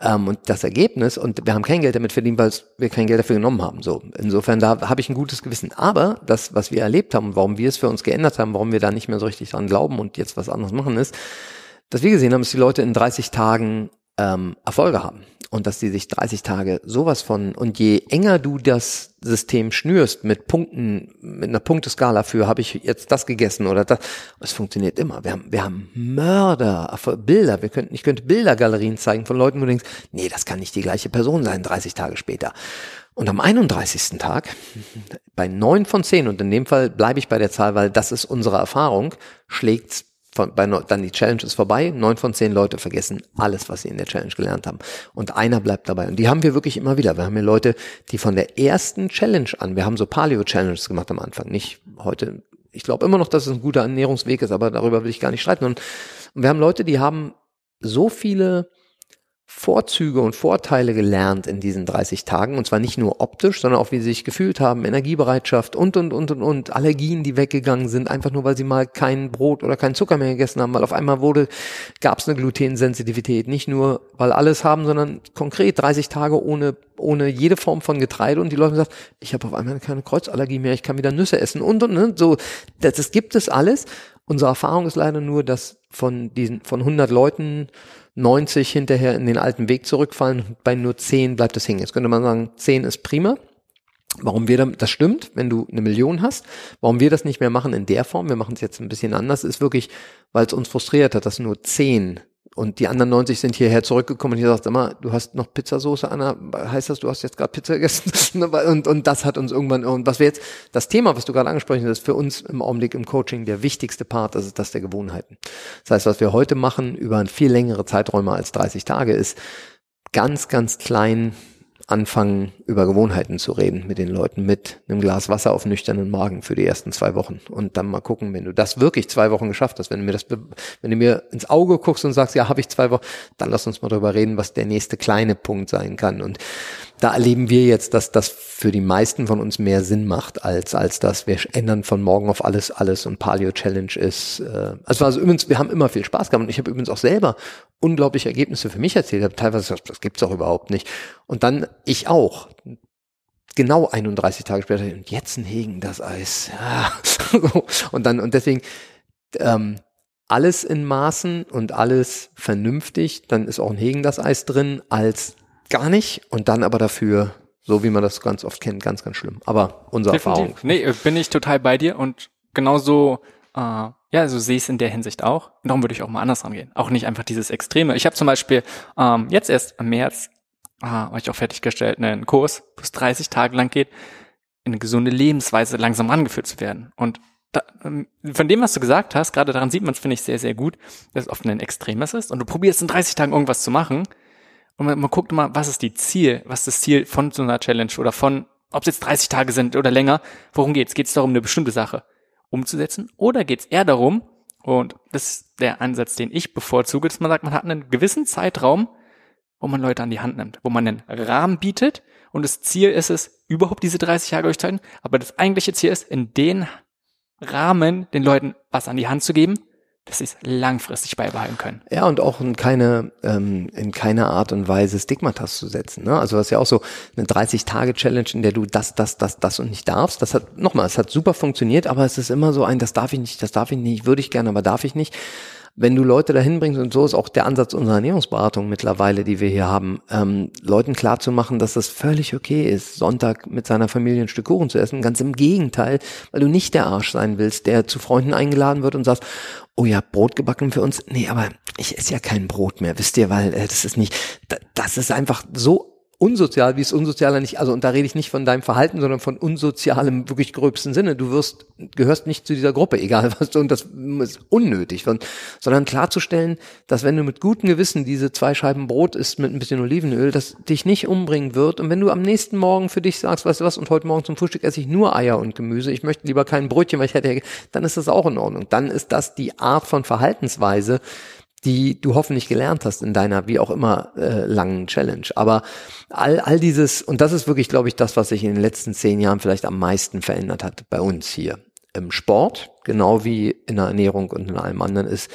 Ähm, und das Ergebnis, und wir haben kein Geld damit verdient, weil wir kein Geld dafür genommen haben. So, insofern da habe ich ein gutes Gewissen. Aber das, was wir erlebt haben, warum wir es für uns geändert haben, warum wir da nicht mehr so richtig dran glauben und jetzt was anderes machen, ist, dass wir gesehen haben, dass die Leute in 30 Tagen ähm, Erfolge haben und dass die sich 30 Tage sowas von und je enger du das System schnürst mit Punkten, mit einer Punkteskala für habe ich jetzt das gegessen oder das, es funktioniert immer. Wir haben, wir haben Mörder, Bilder, wir könnten, ich könnte Bildergalerien zeigen von Leuten, wo du denkst, nee, das kann nicht die gleiche Person sein, 30 Tage später. Und am 31. Tag, bei neun von zehn, und in dem Fall bleibe ich bei der Zahl, weil das ist unsere Erfahrung, schlägt's von, bei, dann die Challenge ist vorbei, neun von zehn Leute vergessen alles, was sie in der Challenge gelernt haben. Und einer bleibt dabei. Und die haben wir wirklich immer wieder. Wir haben hier Leute, die von der ersten Challenge an, wir haben so Paleo-Challenges gemacht am Anfang, nicht heute. Ich glaube immer noch, dass es ein guter Ernährungsweg ist, aber darüber will ich gar nicht streiten. Und, und wir haben Leute, die haben so viele Vorzüge und Vorteile gelernt in diesen 30 Tagen. Und zwar nicht nur optisch, sondern auch, wie sie sich gefühlt haben, Energiebereitschaft und, und, und, und, und, Allergien, die weggegangen sind, einfach nur, weil sie mal kein Brot oder kein Zucker mehr gegessen haben, weil auf einmal wurde, gab es eine Glutensensitivität. Nicht nur, weil alles haben, sondern konkret 30 Tage ohne, ohne jede Form von Getreide. Und die Leute sagen, ich habe auf einmal keine Kreuzallergie mehr, ich kann wieder Nüsse essen und, und, und, so. Das, das gibt es alles. Unsere Erfahrung ist leider nur, dass von diesen, von 100 Leuten 90 hinterher in den alten Weg zurückfallen, bei nur 10 bleibt es hängen. Jetzt könnte man sagen, 10 ist prima. Warum wir das stimmt, wenn du eine Million hast, warum wir das nicht mehr machen in der Form, wir machen es jetzt ein bisschen anders, ist wirklich, weil es uns frustriert hat, dass nur 10 und die anderen 90 sind hierher zurückgekommen und hier sagt immer, du hast noch Pizzasauce, Anna, heißt das, du hast jetzt gerade Pizza gegessen? und, und das hat uns irgendwann, und was wir jetzt, das Thema, was du gerade angesprochen hast, ist für uns im Augenblick im Coaching der wichtigste Part, das ist das der Gewohnheiten. Das heißt, was wir heute machen über viel längere Zeiträume als 30 Tage ist, ganz, ganz klein anfangen, über Gewohnheiten zu reden mit den Leuten, mit einem Glas Wasser auf nüchternen Magen für die ersten zwei Wochen. Und dann mal gucken, wenn du das wirklich zwei Wochen geschafft hast, wenn du mir das, wenn du mir ins Auge guckst und sagst, ja, habe ich zwei Wochen, dann lass uns mal darüber reden, was der nächste kleine Punkt sein kann. Und da erleben wir jetzt, dass das für die meisten von uns mehr Sinn macht, als, als das, wir ändern von morgen auf alles, alles und Paleo Challenge ist, äh, also, also übrigens, wir haben immer viel Spaß gehabt und ich habe übrigens auch selber unglaubliche Ergebnisse für mich erzählt, habe teilweise, das, das gibt's auch überhaupt nicht. Und dann ich auch. Genau 31 Tage später, und jetzt ein Hegen, das Eis. Ja. und dann, und deswegen, ähm, alles in Maßen und alles vernünftig, dann ist auch ein Hegen das Eis drin, als gar nicht und dann aber dafür, so wie man das ganz oft kennt, ganz, ganz schlimm. Aber unsere Definitiv. Erfahrung. Nee, äh, bin ich total bei dir und genauso, äh, ja, so also sehe ich es in der Hinsicht auch. Und darum würde ich auch mal anders rangehen. Auch nicht einfach dieses Extreme. Ich habe zum Beispiel ähm, jetzt erst im März, äh, habe ich auch fertiggestellt, einen Kurs, wo es 30 Tage lang geht, in eine gesunde Lebensweise langsam rangeführt zu werden. Und da, ähm, von dem, was du gesagt hast, gerade daran sieht man es, finde ich, sehr, sehr gut, dass es oft ein Extremes ist und du probierst in 30 Tagen irgendwas zu machen und man, man guckt mal, was ist die Ziel, was ist das Ziel von so einer Challenge oder von, ob es jetzt 30 Tage sind oder länger, worum geht's? Geht es darum, eine bestimmte Sache umzusetzen oder geht es eher darum, Und das ist der Ansatz, den ich bevorzuge, dass man sagt, man hat einen gewissen Zeitraum, wo man Leute an die Hand nimmt, wo man einen Rahmen bietet und das Ziel ist es, überhaupt diese 30 Jahre durchzuhalten, aber das eigentliche Ziel ist, in den Rahmen den Leuten was an die Hand zu geben, dass sie es langfristig beibehalten können. Ja, und auch in keine, ähm, in keiner Art und Weise Stigmatas zu setzen. Ne? Also das ist ja auch so eine 30-Tage-Challenge, in der du das, das, das, das und nicht darfst. Das hat, nochmal, es hat super funktioniert, aber es ist immer so ein, das darf ich nicht, das darf ich nicht, würde ich gerne, aber darf ich nicht wenn du Leute dahin bringst, und so ist auch der Ansatz unserer Ernährungsberatung mittlerweile, die wir hier haben, ähm, Leuten klarzumachen, dass das völlig okay ist, Sonntag mit seiner Familie ein Stück Kuchen zu essen. Ganz im Gegenteil, weil du nicht der Arsch sein willst, der zu Freunden eingeladen wird und sagst, oh ja, Brot gebacken für uns. Nee, aber ich esse ja kein Brot mehr, wisst ihr, weil äh, das ist nicht, das ist einfach so unsozial, wie es unsozialer nicht, also und da rede ich nicht von deinem Verhalten, sondern von unsozialem wirklich gröbsten Sinne. Du wirst, gehörst nicht zu dieser Gruppe, egal was du, und das ist unnötig, sondern klarzustellen, dass wenn du mit gutem Gewissen diese zwei Scheiben Brot isst mit ein bisschen Olivenöl, das dich nicht umbringen wird. Und wenn du am nächsten Morgen für dich sagst, weißt du was, und heute Morgen zum Frühstück esse ich nur Eier und Gemüse, ich möchte lieber kein Brötchen, weil ich hätte, dann ist das auch in Ordnung. Dann ist das die Art von Verhaltensweise, die du hoffentlich gelernt hast in deiner wie auch immer äh, langen Challenge. Aber all, all dieses, und das ist wirklich, glaube ich, das, was sich in den letzten zehn Jahren vielleicht am meisten verändert hat bei uns hier im Sport, genau wie in der Ernährung und in allem anderen ist,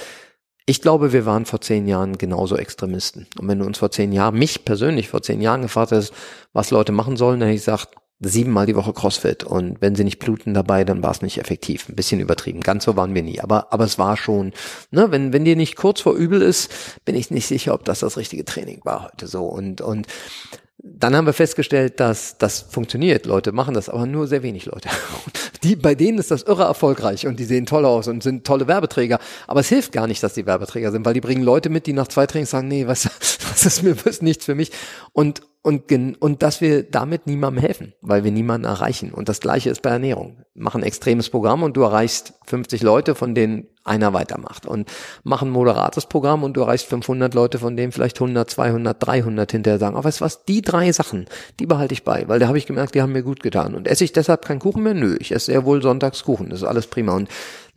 ich glaube, wir waren vor zehn Jahren genauso Extremisten. Und wenn du uns vor zehn Jahren, mich persönlich vor zehn Jahren gefragt hast, was Leute machen sollen, dann hätte ich gesagt, siebenmal die Woche CrossFit und wenn sie nicht bluten dabei, dann war es nicht effektiv. Ein bisschen übertrieben. Ganz so waren wir nie. Aber, aber es war schon, ne, wenn, wenn dir nicht kurz vor übel ist, bin ich nicht sicher, ob das das richtige Training war heute so. Und, und dann haben wir festgestellt, dass das funktioniert. Leute machen das, aber nur sehr wenig Leute. Die, bei denen ist das irre erfolgreich und die sehen toll aus und sind tolle Werbeträger. Aber es hilft gar nicht, dass die Werbeträger sind, weil die bringen Leute mit, die nach zwei Trainings sagen, nee, was, was ist mir, was ist nichts für mich. Und, und, und dass wir damit niemandem helfen, weil wir niemanden erreichen. Und das Gleiche ist bei Ernährung. Machen extremes Programm und du erreichst 50 Leute, von denen einer weitermacht. Und machen moderates Programm und du erreichst 500 Leute, von denen vielleicht 100, 200, 300 hinterher sagen, oh, weißt du was, die drei Sachen, die behalte ich bei, weil da habe ich gemerkt, die haben mir gut getan. Und esse ich deshalb keinen Kuchen mehr? Nö, ich esse sehr wohl Sonntagskuchen. Das ist alles prima. Und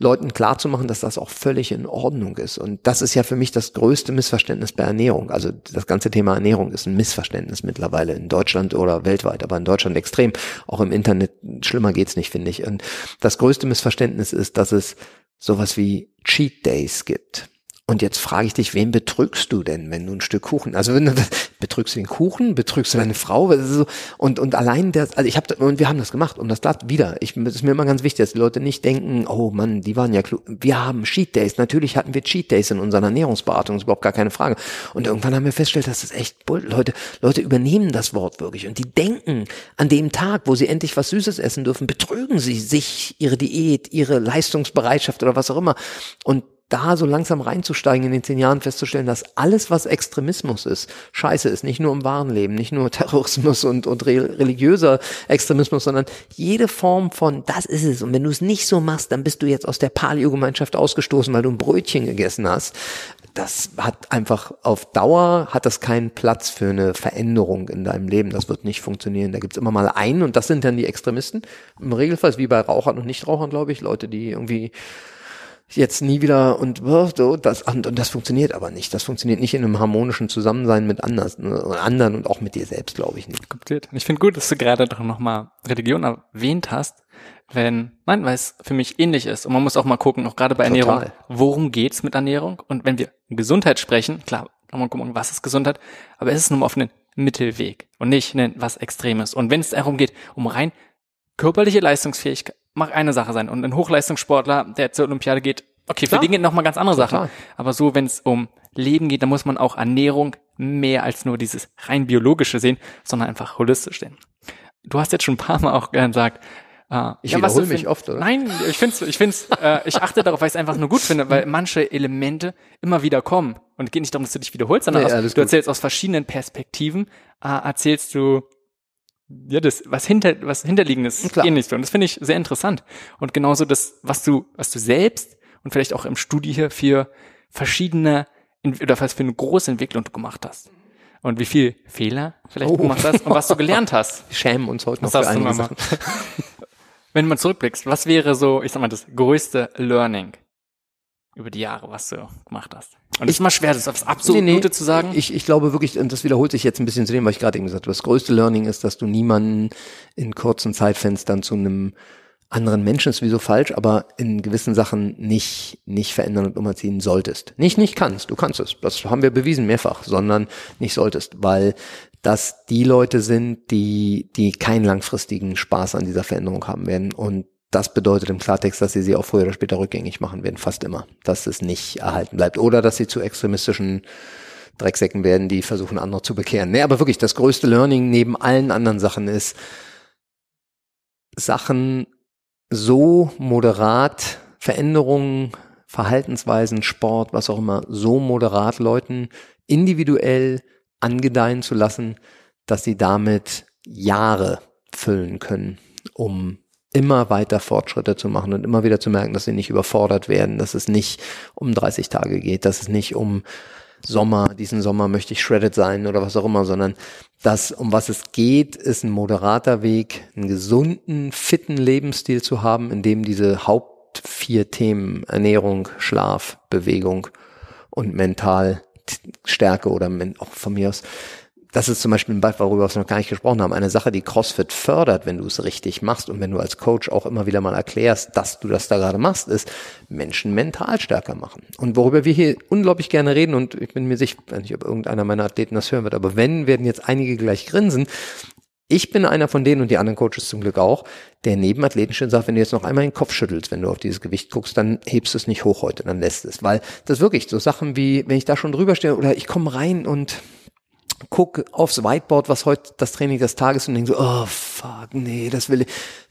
Leuten klarzumachen, dass das auch völlig in Ordnung ist. Und das ist ja für mich das größte Missverständnis bei Ernährung. Also das ganze Thema Ernährung ist ein Missverständnis mittlerweile in Deutschland oder weltweit, aber in Deutschland extrem. Auch im Internet schlimmer geht's nicht, finde ich. Und das größte Missverständnis ist, dass es sowas wie Cheat Days gibt. Und jetzt frage ich dich, wen betrügst du denn, wenn du ein Stück Kuchen, also wenn du betrügst du den Kuchen, betrügst du deine Frau, und und allein das, also ich habe und wir haben das gemacht und das bleibt wieder. Ich das ist mir immer ganz wichtig, dass die Leute nicht denken, oh Mann, die waren ja klug. Wir haben Cheat Days, natürlich hatten wir Cheat Days in unserer Ernährungsberatung, ist überhaupt gar keine Frage. Und irgendwann haben wir festgestellt, dass das echt Leute Leute übernehmen das Wort wirklich und die denken an dem Tag, wo sie endlich was Süßes essen dürfen, betrügen sie sich, ihre Diät, ihre Leistungsbereitschaft oder was auch immer und da so langsam reinzusteigen in den zehn Jahren festzustellen, dass alles, was Extremismus ist, scheiße ist, nicht nur im wahren Leben, nicht nur Terrorismus und, und religiöser Extremismus, sondern jede Form von, das ist es. Und wenn du es nicht so machst, dann bist du jetzt aus der Paleo-Gemeinschaft ausgestoßen, weil du ein Brötchen gegessen hast. Das hat einfach auf Dauer hat das keinen Platz für eine Veränderung in deinem Leben. Das wird nicht funktionieren. Da gibt's immer mal einen und das sind dann die Extremisten. Im Regelfall wie bei Rauchern und Nichtrauchern, glaube ich, Leute, die irgendwie jetzt nie wieder und oh, so, das, und, und das funktioniert aber nicht. Das funktioniert nicht in einem harmonischen Zusammensein mit anders, ne, anderen und auch mit dir selbst, glaube ich nicht. Kompliziert. Ich finde gut, dass du gerade doch nochmal Religion erwähnt hast, wenn, nein, weil es für mich ähnlich ist. Und man muss auch mal gucken, auch gerade bei Total. Ernährung, worum geht's mit Ernährung? Und wenn wir Gesundheit sprechen, klar, kann man gucken, was ist Gesundheit, aber es ist nur auf einen Mittelweg und nicht was Extremes. Und wenn es darum geht, um rein körperliche Leistungsfähigkeit, mag eine Sache sein. Und ein Hochleistungssportler, der zur Olympiade geht, okay, für Klar. den geht nochmal ganz andere Sachen. Aber so, wenn es um Leben geht, dann muss man auch Ernährung mehr als nur dieses rein biologische sehen, sondern einfach holistisch sehen. Du hast jetzt schon ein paar Mal auch gesagt, äh, ich ja, wiederhole mich oft, oder? Nein, ich find's, ich find's, äh, ich achte darauf, weil ich es einfach nur gut finde, weil manche Elemente immer wieder kommen. Und es geht nicht darum, dass du dich wiederholst, sondern nee, aus, du erzählst aus verschiedenen Perspektiven, äh, erzählst du ja, das, was hinter, was hinterliegendes Klar. ähnlich. Und das finde ich sehr interessant. Und genauso das, was du, was du selbst und vielleicht auch im Studio hier für verschiedene, oder fast für eine große Entwicklung du gemacht hast. Und wie viel Fehler vielleicht oh. du gemacht hast und was du gelernt hast. Wir schämen uns heute noch für einige Sachen. Wenn du mal zurückblickst, was wäre so, ich sag mal, das größte Learning, über die Jahre, was du gemacht hast. Und es ist mal schwer, das aufs absolute nee, nee, zu sagen. Ich, ich glaube wirklich, und das wiederholt sich jetzt ein bisschen zu dem, was ich gerade eben gesagt habe. Das größte Learning ist, dass du niemanden in kurzen Zeitfenstern zu einem anderen Menschen ist wieso falsch, aber in gewissen Sachen nicht, nicht verändern und umerziehen solltest. Nicht, nicht kannst, du kannst es. Das haben wir bewiesen mehrfach, sondern nicht solltest, weil das die Leute sind, die, die keinen langfristigen Spaß an dieser Veränderung haben werden und das bedeutet im Klartext, dass sie sie auch früher oder später rückgängig machen werden, fast immer. Dass es nicht erhalten bleibt. Oder dass sie zu extremistischen Drecksäcken werden, die versuchen, andere zu bekehren. Nee, aber wirklich, das größte Learning neben allen anderen Sachen ist, Sachen so moderat, Veränderungen, Verhaltensweisen, Sport, was auch immer, so moderat Leuten individuell angedeihen zu lassen, dass sie damit Jahre füllen können, um immer weiter Fortschritte zu machen und immer wieder zu merken, dass sie nicht überfordert werden, dass es nicht um 30 Tage geht, dass es nicht um Sommer, diesen Sommer möchte ich shredded sein oder was auch immer, sondern das, um was es geht, ist ein moderater Weg, einen gesunden, fitten Lebensstil zu haben, in dem diese Haupt vier Themen Ernährung, Schlaf, Bewegung und mental Stärke oder auch von mir aus das ist zum Beispiel ein Beispiel, worüber wir noch gar nicht gesprochen haben, eine Sache, die CrossFit fördert, wenn du es richtig machst und wenn du als Coach auch immer wieder mal erklärst, dass du das da gerade machst, ist Menschen mental stärker machen. Und worüber wir hier unglaublich gerne reden und ich bin mir sicher, nicht, ob irgendeiner meiner Athleten das hören wird, aber wenn, werden jetzt einige gleich grinsen. Ich bin einer von denen und die anderen Coaches zum Glück auch, der neben Athleten schon sagt, wenn du jetzt noch einmal den Kopf schüttelst, wenn du auf dieses Gewicht guckst, dann hebst du es nicht hoch heute, dann lässt es. Weil das wirklich so Sachen wie, wenn ich da schon drüber stehe oder ich komme rein und guck aufs Whiteboard, was heute das Training des Tages und denk so, oh fuck, nee, das will ich.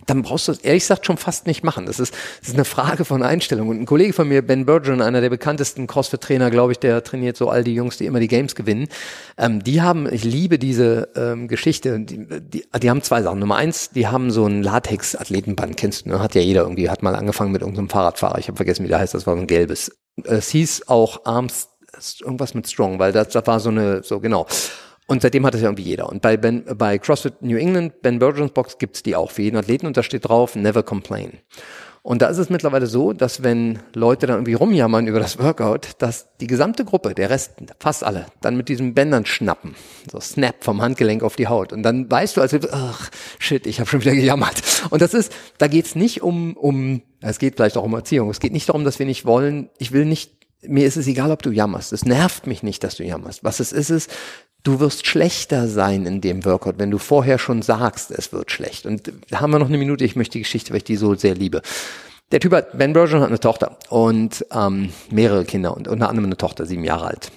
Dann brauchst du es ehrlich gesagt schon fast nicht machen. Das ist, das ist eine Frage von Einstellung. Und ein Kollege von mir, Ben Burgeon, einer der bekanntesten CrossFit-Trainer, glaube ich, der trainiert so all die Jungs, die immer die Games gewinnen. Ähm, die haben, ich liebe diese ähm, Geschichte, die, die, die haben zwei Sachen. Nummer eins, die haben so ein Latex-Athletenband, kennst du, ne? hat ja jeder irgendwie, hat mal angefangen mit irgendeinem Fahrradfahrer. Ich habe vergessen, wie der heißt, das war so ein gelbes. Es hieß auch Arms irgendwas mit Strong, weil das, das war so eine, so genau. Und seitdem hat es ja irgendwie jeder. Und bei, ben, bei CrossFit New England, Ben Burgeons Box gibt's die auch für jeden Athleten und da steht drauf, never complain. Und da ist es mittlerweile so, dass wenn Leute dann irgendwie rumjammern über das Workout, dass die gesamte Gruppe, der Rest, fast alle, dann mit diesen Bändern schnappen. So Snap vom Handgelenk auf die Haut. Und dann weißt du, also, ach, shit, ich habe schon wieder gejammert. Und das ist, da geht's nicht um, um, es geht vielleicht auch um Erziehung. Es geht nicht darum, dass wir nicht wollen, ich will nicht mir ist es egal, ob du jammerst. Es nervt mich nicht, dass du jammerst. Was es ist, ist, du wirst schlechter sein in dem Workout, wenn du vorher schon sagst, es wird schlecht. Und da haben wir noch eine Minute, ich möchte die Geschichte, weil ich die so sehr liebe. Der Typ hat, Ben Bergeron hat eine Tochter und ähm, mehrere Kinder und unter anderem eine Tochter, sieben Jahre alt.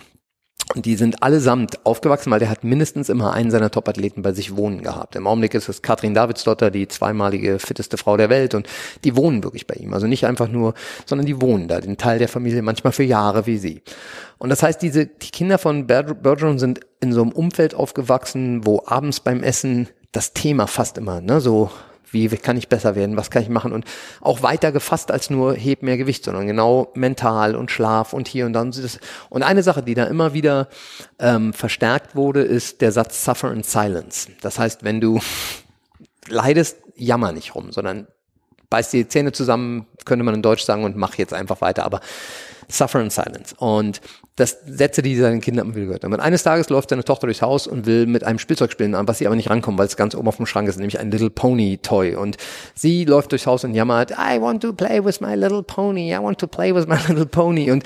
Und die sind allesamt aufgewachsen, weil der hat mindestens immer einen seiner Top-Athleten bei sich wohnen gehabt. Im Augenblick ist es Katrin Davidsdotter, die zweimalige fitteste Frau der Welt und die wohnen wirklich bei ihm. Also nicht einfach nur, sondern die wohnen da, den Teil der Familie manchmal für Jahre wie sie. Und das heißt, diese, die Kinder von Bergeron sind in so einem Umfeld aufgewachsen, wo abends beim Essen das Thema fast immer, ne, so wie kann ich besser werden? Was kann ich machen? Und auch weiter gefasst als nur heb mehr Gewicht, sondern genau mental und Schlaf und hier und dann. Und eine Sache, die da immer wieder ähm, verstärkt wurde, ist der Satz Suffer in Silence. Das heißt, wenn du leidest, jammer nicht rum, sondern beiß die Zähne zusammen, könnte man in Deutsch sagen, und mach jetzt einfach weiter. Aber Suffer in Silence. Und das Sätze, die seinen Kindern gehört haben. Und eines Tages läuft seine Tochter durchs Haus und will mit einem Spielzeug spielen, an was sie aber nicht rankommt, weil es ganz oben auf dem Schrank ist, nämlich ein Little Pony Toy. Und sie läuft durchs Haus und jammert, I want to play with my little pony, I want to play with my little pony. Und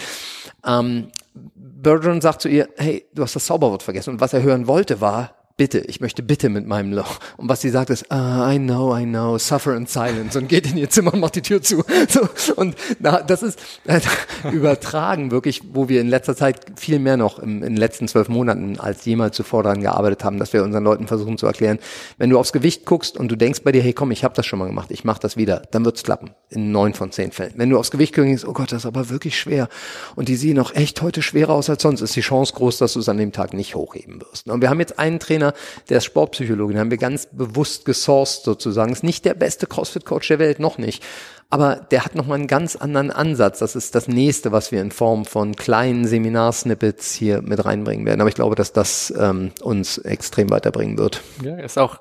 ähm, Bergeron sagt zu ihr, hey, du hast das Zauberwort vergessen. Und was er hören wollte war, bitte, ich möchte bitte mit meinem Loch. Und was sie sagt ist, uh, I know, I know, suffer in silence und geht in ihr Zimmer und macht die Tür zu. So, und na, das ist äh, übertragen wirklich, wo wir in letzter Zeit viel mehr noch im, in den letzten zwölf Monaten als jemals zuvor daran gearbeitet haben, dass wir unseren Leuten versuchen zu erklären, wenn du aufs Gewicht guckst und du denkst bei dir, hey komm, ich habe das schon mal gemacht, ich mache das wieder, dann wird's klappen. In neun von zehn Fällen. Wenn du aufs Gewicht guckst, oh Gott, das ist aber wirklich schwer und die sehen auch echt heute schwerer aus als sonst, ist die Chance groß, dass du es an dem Tag nicht hochheben wirst. Und wir haben jetzt einen Trainer, der ist Sportpsychologe, den haben wir ganz bewusst gesourced sozusagen. Ist nicht der beste CrossFit-Coach der Welt, noch nicht. Aber der hat nochmal einen ganz anderen Ansatz. Das ist das nächste, was wir in Form von kleinen Seminarsnippets hier mit reinbringen werden. Aber ich glaube, dass das ähm, uns extrem weiterbringen wird. Ja, ist auch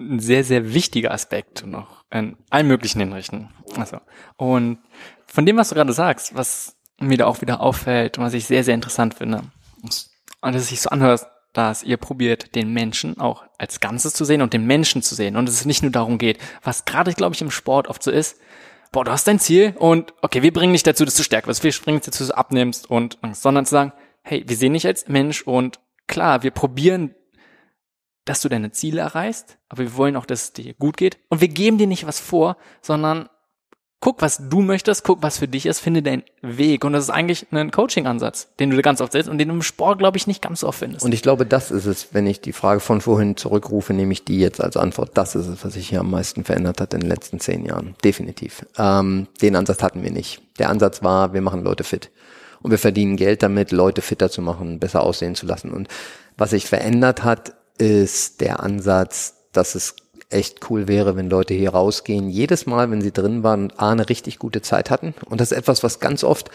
ein sehr, sehr wichtiger Aspekt noch in allen möglichen Hinrichten. Also, und von dem, was du gerade sagst, was mir da auch wieder auffällt und was ich sehr, sehr interessant finde, und dass es sich so anhört, dass ihr probiert, den Menschen auch als Ganzes zu sehen und den Menschen zu sehen. Und es nicht nur darum geht, was gerade, glaube ich, im Sport oft so ist, boah, du hast dein Ziel und okay, wir bringen dich dazu, dass du stärker wirst, wir bringen dich dazu, dass du abnimmst und, sondern zu sagen, hey, wir sehen dich als Mensch und klar, wir probieren, dass du deine Ziele erreichst, aber wir wollen auch, dass es dir gut geht. Und wir geben dir nicht was vor, sondern guck, was du möchtest, guck, was für dich ist, finde deinen Weg. Und das ist eigentlich ein Coaching-Ansatz, den du ganz oft setzt und den du im Sport, glaube ich, nicht ganz oft findest. Und ich glaube, das ist es, wenn ich die Frage von vorhin zurückrufe, nehme ich die jetzt als Antwort. Das ist es, was sich hier am meisten verändert hat in den letzten zehn Jahren. Definitiv. Ähm, den Ansatz hatten wir nicht. Der Ansatz war, wir machen Leute fit. Und wir verdienen Geld damit, Leute fitter zu machen, besser aussehen zu lassen. Und was sich verändert hat, ist der Ansatz, dass es echt cool wäre, wenn Leute hier rausgehen, jedes Mal, wenn sie drin waren, A, eine richtig gute Zeit hatten. Und das ist etwas, was ganz oft,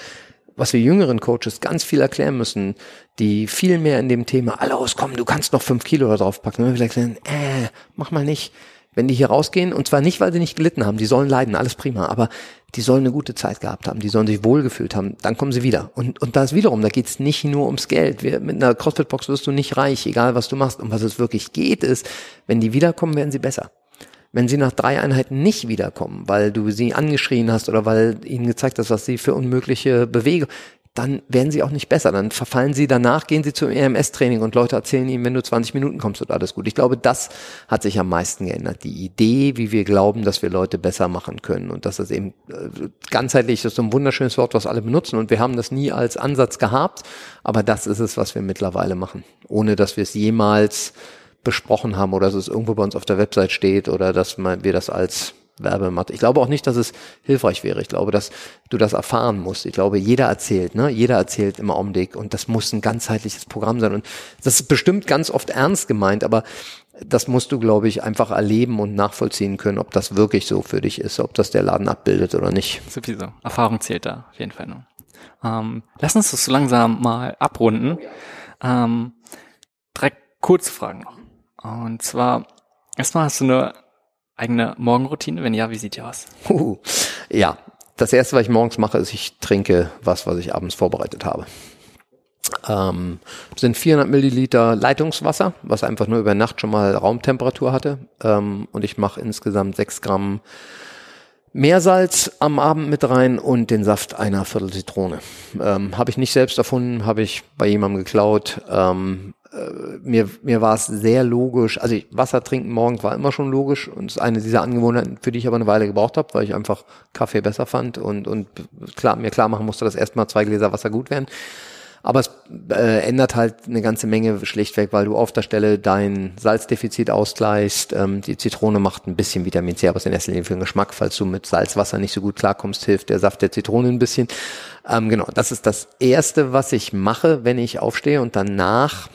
was wir jüngeren Coaches ganz viel erklären müssen, die viel mehr in dem Thema, alle rauskommen, du kannst noch fünf Kilo da drauf packen. Wir erklären, äh, mach mal nicht wenn die hier rausgehen, und zwar nicht, weil sie nicht gelitten haben, die sollen leiden, alles prima, aber die sollen eine gute Zeit gehabt haben, die sollen sich wohlgefühlt haben, dann kommen sie wieder. Und, und da ist wiederum, da geht's nicht nur ums Geld. Wir, mit einer CrossFit-Box wirst du nicht reich, egal was du machst. Und was es wirklich geht, ist, wenn die wiederkommen, werden sie besser. Wenn sie nach drei Einheiten nicht wiederkommen, weil du sie angeschrien hast oder weil ihnen gezeigt hast, was sie für unmögliche Bewegungen, dann werden sie auch nicht besser. Dann verfallen sie danach, gehen sie zum EMS-Training und Leute erzählen ihnen, wenn du 20 Minuten kommst, wird alles gut. Ich glaube, das hat sich am meisten geändert. Die Idee, wie wir glauben, dass wir Leute besser machen können und dass das eben äh, ganzheitlich ist so ein wunderschönes Wort, was alle benutzen und wir haben das nie als Ansatz gehabt, aber das ist es, was wir mittlerweile machen, ohne dass wir es jemals besprochen haben oder dass es irgendwo bei uns auf der Website steht oder dass wir das als Werbematte. Ich glaube auch nicht, dass es hilfreich wäre. Ich glaube, dass du das erfahren musst. Ich glaube, jeder erzählt, ne? Jeder erzählt im Augenblick und das muss ein ganzheitliches Programm sein. Und das ist bestimmt ganz oft ernst gemeint, aber das musst du, glaube ich, einfach erleben und nachvollziehen können, ob das wirklich so für dich ist, ob das der Laden abbildet oder nicht. Sowieso. Erfahrung zählt da auf jeden Fall noch. Ähm, lass uns das so langsam mal abrunden. Ähm, drei kurze Fragen noch. Und zwar, erstmal hast du eine eigene Morgenroutine? Wenn ja, wie sieht die aus? Uh, ja, das erste, was ich morgens mache, ist, ich trinke was, was ich abends vorbereitet habe. Ähm, sind 400 Milliliter Leitungswasser, was einfach nur über Nacht schon mal Raumtemperatur hatte. Ähm, und ich mache insgesamt 6 Gramm Meersalz am Abend mit rein und den Saft einer Viertel Zitrone. Ähm, habe ich nicht selbst erfunden, habe ich bei jemandem geklaut. Ähm, äh, mir, mir war es sehr logisch, also ich, Wasser trinken morgens war immer schon logisch und ist eine dieser Angewohnheiten, für die ich aber eine Weile gebraucht habe, weil ich einfach Kaffee besser fand und, und klar, mir klar machen musste, dass erstmal zwei Gläser Wasser gut wären. Aber es äh, ändert halt eine ganze Menge schlichtweg, weil du auf der Stelle dein Salzdefizit ausgleichst. Ähm, die Zitrone macht ein bisschen Vitamin C, aber es ist in erster Linie für den Geschmack. Falls du mit Salzwasser nicht so gut klarkommst, hilft der Saft der Zitrone ein bisschen. Ähm, genau, das ist das Erste, was ich mache, wenn ich aufstehe und danach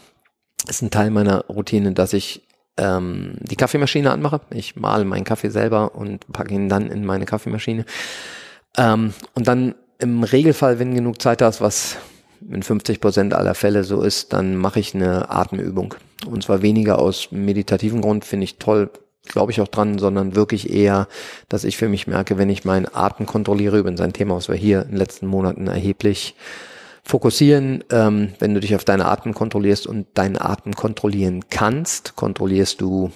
ist ein Teil meiner Routine, dass ich ähm, die Kaffeemaschine anmache. Ich male meinen Kaffee selber und packe ihn dann in meine Kaffeemaschine. Ähm, und dann im Regelfall, wenn genug Zeit hast, was in 50 Prozent aller Fälle so ist, dann mache ich eine Atemübung. Und zwar weniger aus meditativen Grund, finde ich toll, glaube ich auch dran, sondern wirklich eher, dass ich für mich merke, wenn ich meinen Atem kontrolliere, übrigens ein Thema, was wir hier in den letzten Monaten erheblich fokussieren. Ähm, wenn du dich auf deine Atem kontrollierst und deinen Atem kontrollieren kannst, kontrollierst du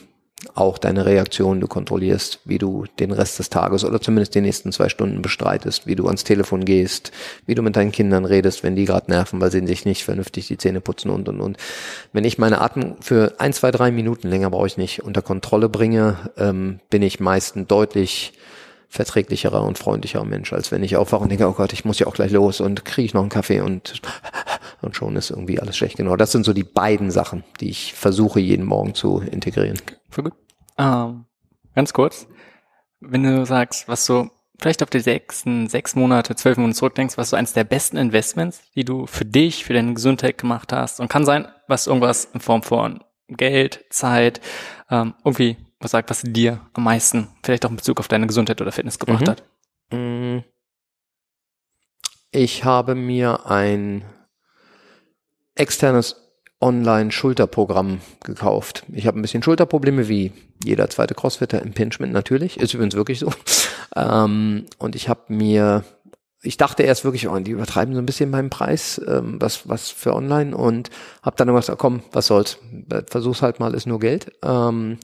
auch deine Reaktion, du kontrollierst, wie du den Rest des Tages oder zumindest die nächsten zwei Stunden bestreitest, wie du ans Telefon gehst, wie du mit deinen Kindern redest, wenn die gerade nerven, weil sie sich nicht vernünftig die Zähne putzen und und und. Wenn ich meine Atem für ein, zwei, drei Minuten länger brauche ich nicht unter Kontrolle bringe, ähm, bin ich meistens deutlich verträglicherer und freundlicherer Mensch, als wenn ich aufwache und denke, oh Gott, ich muss ja auch gleich los und kriege ich noch einen Kaffee und, und schon ist irgendwie alles schlecht. Genau, das sind so die beiden Sachen, die ich versuche jeden Morgen zu integrieren. Voll gut. Ähm, ganz kurz, wenn du sagst, was so vielleicht auf die sechsten, sechs Monate, zwölf Monate zurückdenkst, was so eines der besten Investments, die du für dich, für deine Gesundheit gemacht hast und kann sein, was irgendwas in Form von Geld, Zeit, ähm, irgendwie was sagt, was dir am meisten, vielleicht auch in Bezug auf deine Gesundheit oder Fitness gebracht mhm. hat? Mm. Ich habe mir ein externes Online-Schulterprogramm gekauft. Ich habe ein bisschen Schulterprobleme wie jeder zweite Crossfitter, Impingement natürlich, ist übrigens wirklich so. Ähm, und ich habe mir ich dachte erst wirklich, oh, die übertreiben so ein bisschen meinen Preis, ähm, was, was für online und habe dann irgendwas, komm, was soll's, versuch's halt mal, ist nur Geld. Ähm,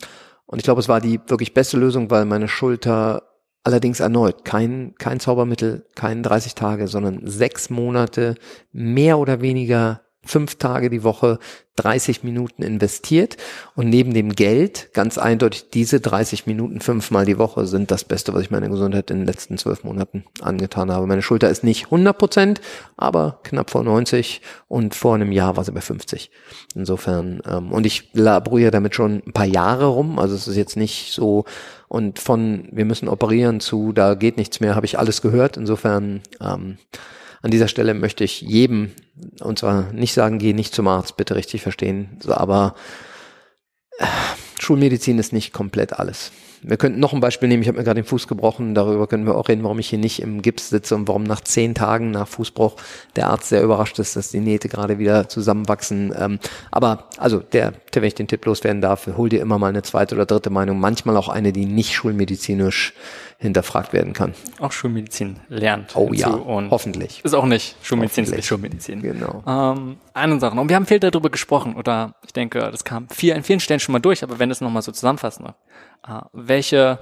und ich glaube, es war die wirklich beste Lösung, weil meine Schulter allerdings erneut kein, kein Zaubermittel, kein 30 Tage, sondern sechs Monate mehr oder weniger fünf Tage die Woche 30 Minuten investiert und neben dem Geld ganz eindeutig diese 30 Minuten fünfmal die Woche sind das Beste, was ich meiner Gesundheit in den letzten zwölf Monaten angetan habe. Meine Schulter ist nicht 100 Prozent, aber knapp vor 90 und vor einem Jahr war sie bei 50. Insofern, ähm, und ich laboriere damit schon ein paar Jahre rum, also es ist jetzt nicht so und von wir müssen operieren zu da geht nichts mehr, habe ich alles gehört. Insofern ähm, an dieser Stelle möchte ich jedem, und zwar nicht sagen, geh nicht zum Arzt, bitte richtig verstehen, aber äh, Schulmedizin ist nicht komplett alles. Wir könnten noch ein Beispiel nehmen, ich habe mir gerade den Fuß gebrochen, darüber können wir auch reden, warum ich hier nicht im Gips sitze und warum nach zehn Tagen nach Fußbruch der Arzt sehr überrascht ist, dass die Nähte gerade wieder zusammenwachsen. Ähm, aber also der, wenn ich den Tipp loswerden darf, hol dir immer mal eine zweite oder dritte Meinung, manchmal auch eine, die nicht schulmedizinisch hinterfragt werden kann. Auch Schulmedizin lernt. Oh ja, hoffentlich. Ist auch nicht Schulmedizin, ist nicht Schulmedizin. Genau. Ähm, eine Sache noch. Und wir haben viel darüber gesprochen, oder ich denke, das kam viel, an vielen Stellen schon mal durch, aber wenn es nochmal so zusammenfassen äh, welche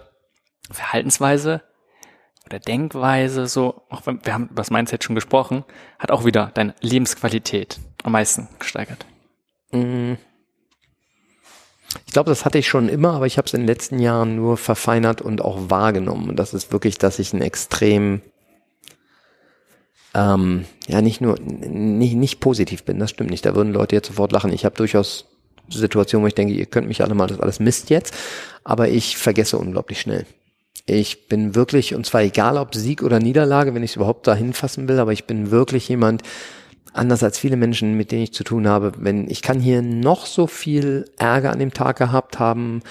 Verhaltensweise oder Denkweise, so, auch wenn, wir haben über das Mindset schon gesprochen, hat auch wieder deine Lebensqualität am meisten gesteigert? Mhm. Ich glaube, das hatte ich schon immer, aber ich habe es in den letzten Jahren nur verfeinert und auch wahrgenommen. Und das ist wirklich, dass ich ein extrem ähm, ja nicht nur nicht, nicht positiv bin, das stimmt nicht. Da würden Leute jetzt sofort lachen. Ich habe durchaus Situationen, wo ich denke, ihr könnt mich alle mal, das alles Mist jetzt, aber ich vergesse unglaublich schnell. Ich bin wirklich, und zwar egal ob Sieg oder Niederlage, wenn ich es überhaupt dahin fassen will, aber ich bin wirklich jemand, anders als viele Menschen, mit denen ich zu tun habe, wenn ich kann hier noch so viel Ärger an dem Tag gehabt haben,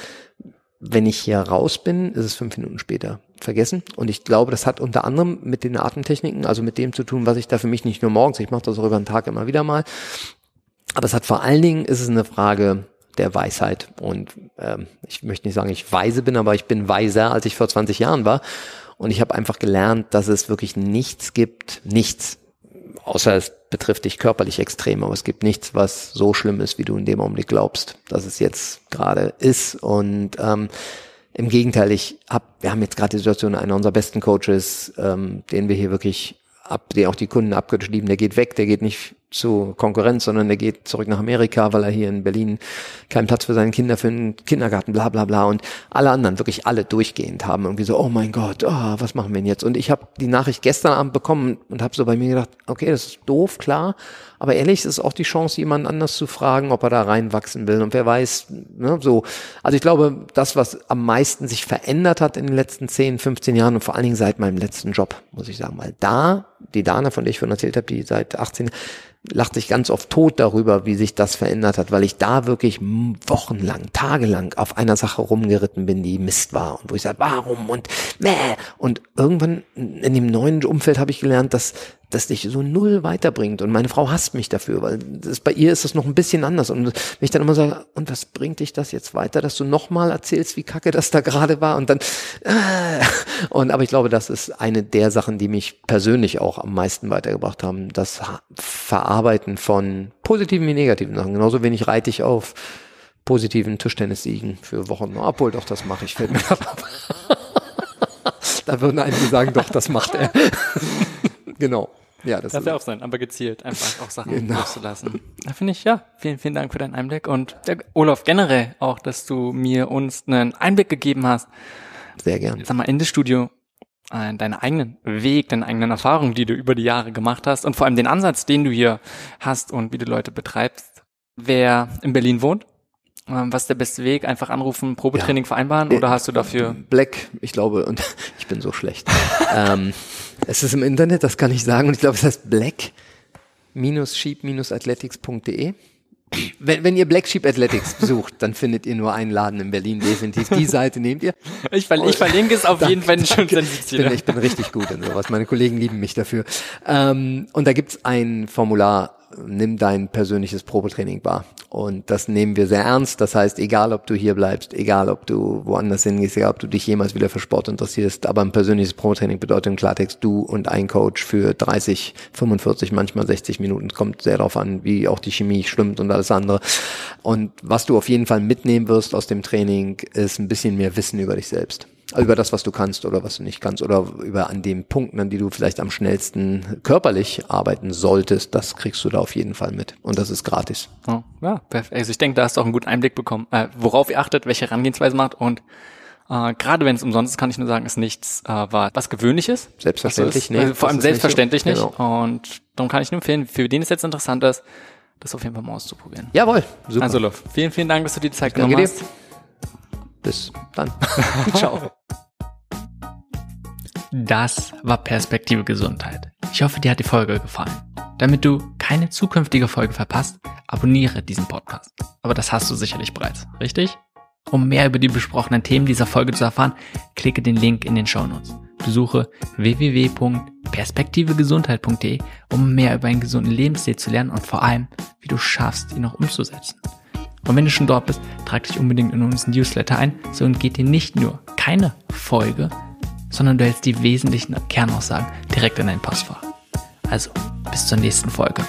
wenn ich hier raus bin, ist es fünf Minuten später vergessen. Und ich glaube, das hat unter anderem mit den Atemtechniken, also mit dem zu tun, was ich da für mich nicht nur morgens, ich mache das auch über den Tag immer wieder mal. Aber es hat vor allen Dingen, ist es eine Frage der Weisheit. Und ähm, ich möchte nicht sagen, ich weise bin, aber ich bin weiser, als ich vor 20 Jahren war. Und ich habe einfach gelernt, dass es wirklich nichts gibt, nichts, außer es betrifft dich körperlich extrem, aber es gibt nichts, was so schlimm ist, wie du in dem Augenblick glaubst, dass es jetzt gerade ist. Und ähm, im Gegenteil, ich hab, wir haben jetzt gerade die Situation, einer unserer besten Coaches, ähm, den wir hier wirklich ab, den auch die Kunden abgöttisch lieben, der geht weg, der geht nicht zu Konkurrenz, sondern der geht zurück nach Amerika, weil er hier in Berlin keinen Platz für seine Kinder für einen Kindergarten, bla bla bla. Und alle anderen, wirklich alle durchgehend, haben irgendwie so, oh mein Gott, oh, was machen wir denn jetzt? Und ich habe die Nachricht gestern Abend bekommen und habe so bei mir gedacht, okay, das ist doof, klar, aber ehrlich, es ist auch die Chance, jemanden anders zu fragen, ob er da reinwachsen will. Und wer weiß, ne, so. Also ich glaube, das, was am meisten sich verändert hat in den letzten 10, 15 Jahren und vor allen Dingen seit meinem letzten Job, muss ich sagen, weil da, die Dana, von der ich vorhin erzählt habe, die seit 18 lacht sich ganz oft tot darüber, wie sich das verändert hat, weil ich da wirklich wochenlang, tagelang auf einer Sache rumgeritten bin, die Mist war und wo ich sage, warum und meh. Und irgendwann in dem neuen Umfeld habe ich gelernt, dass das dich so null weiterbringt. Und meine Frau hasst mich dafür, weil das, bei ihr ist das noch ein bisschen anders. Und wenn ich dann immer sage, und was bringt dich das jetzt weiter, dass du nochmal erzählst, wie kacke das da gerade war? Und dann, äh, und aber ich glaube, das ist eine der Sachen, die mich persönlich auch am meisten weitergebracht haben. Das Verarbeiten von positiven wie negativen Sachen. Genauso wenig reite ich auf positiven Tischtennissiegen für Wochen. Obwohl, doch, das mache ich, fällt mir da würden einige sagen, doch, das macht er. genau. Ja, das Darf ja auch sein, aber gezielt einfach auch Sachen genau. loszulassen. Da finde ich, ja, vielen, vielen Dank für deinen Einblick und der, Olaf, generell auch, dass du mir uns einen Einblick gegeben hast. Sehr gerne. Sag mal, in das Studio, äh, deinen eigenen Weg, deine eigenen Erfahrungen, die du über die Jahre gemacht hast und vor allem den Ansatz, den du hier hast und wie du Leute betreibst. Wer in Berlin wohnt, was ist der beste Weg? Einfach anrufen, Probetraining ja. vereinbaren oder hast du dafür? Black, ich glaube, und ich bin so schlecht. ähm, es ist im Internet, das kann ich sagen, und ich glaube, es heißt black-sheep-athletics.de. Wenn, wenn ihr Black Sheep Athletics besucht, dann findet ihr nur einen Laden in Berlin, definitiv. Die Seite nehmt ihr. Ich, verl ich verlinke es auf jeden Fall schon. Ich bin, ich bin richtig gut in sowas. Meine Kollegen lieben mich dafür. Ähm, und da gibt's ein Formular nimm dein persönliches Probetraining wahr. Und das nehmen wir sehr ernst. Das heißt, egal ob du hier bleibst, egal ob du woanders hingehst, egal ob du dich jemals wieder für Sport interessierst, aber ein persönliches Probetraining bedeutet im Klartext du und ein Coach für 30, 45, manchmal 60 Minuten. Kommt sehr darauf an, wie auch die Chemie stimmt und alles andere. Und was du auf jeden Fall mitnehmen wirst aus dem Training, ist ein bisschen mehr Wissen über dich selbst über das, was du kannst oder was du nicht kannst oder über an den Punkten, an die du vielleicht am schnellsten körperlich arbeiten solltest, das kriegst du da auf jeden Fall mit. Und das ist gratis. Ja, perfekt. Also ich denke, da hast du auch einen guten Einblick bekommen, äh, worauf ihr achtet, welche Herangehensweise macht und äh, gerade wenn es umsonst ist, kann ich nur sagen, ist nichts, äh, war was Gewöhnliches. Selbstverständlich nicht. Äh, vor allem selbstverständlich nicht. So. Genau. Und darum kann ich nur empfehlen, für den es jetzt interessant ist, das auf jeden Fall mal auszuprobieren. Jawohl, super. Also Luff, vielen, vielen Dank, dass du dir die Zeit genommen hast. Bis dann. Ciao. Das war Perspektive Gesundheit. Ich hoffe, dir hat die Folge gefallen. Damit du keine zukünftige Folge verpasst, abonniere diesen Podcast. Aber das hast du sicherlich bereits, richtig? Um mehr über die besprochenen Themen dieser Folge zu erfahren, klicke den Link in den Show Notes. Besuche www.perspektivegesundheit.de, um mehr über einen gesunden Lebensstil zu lernen und vor allem, wie du schaffst, ihn auch umzusetzen. Und wenn du schon dort bist, trag dich unbedingt in unseren Newsletter ein, so entgeht dir nicht nur keine Folge, sondern du hältst die wesentlichen Kernaussagen direkt in dein Postfach. Also, bis zur nächsten Folge.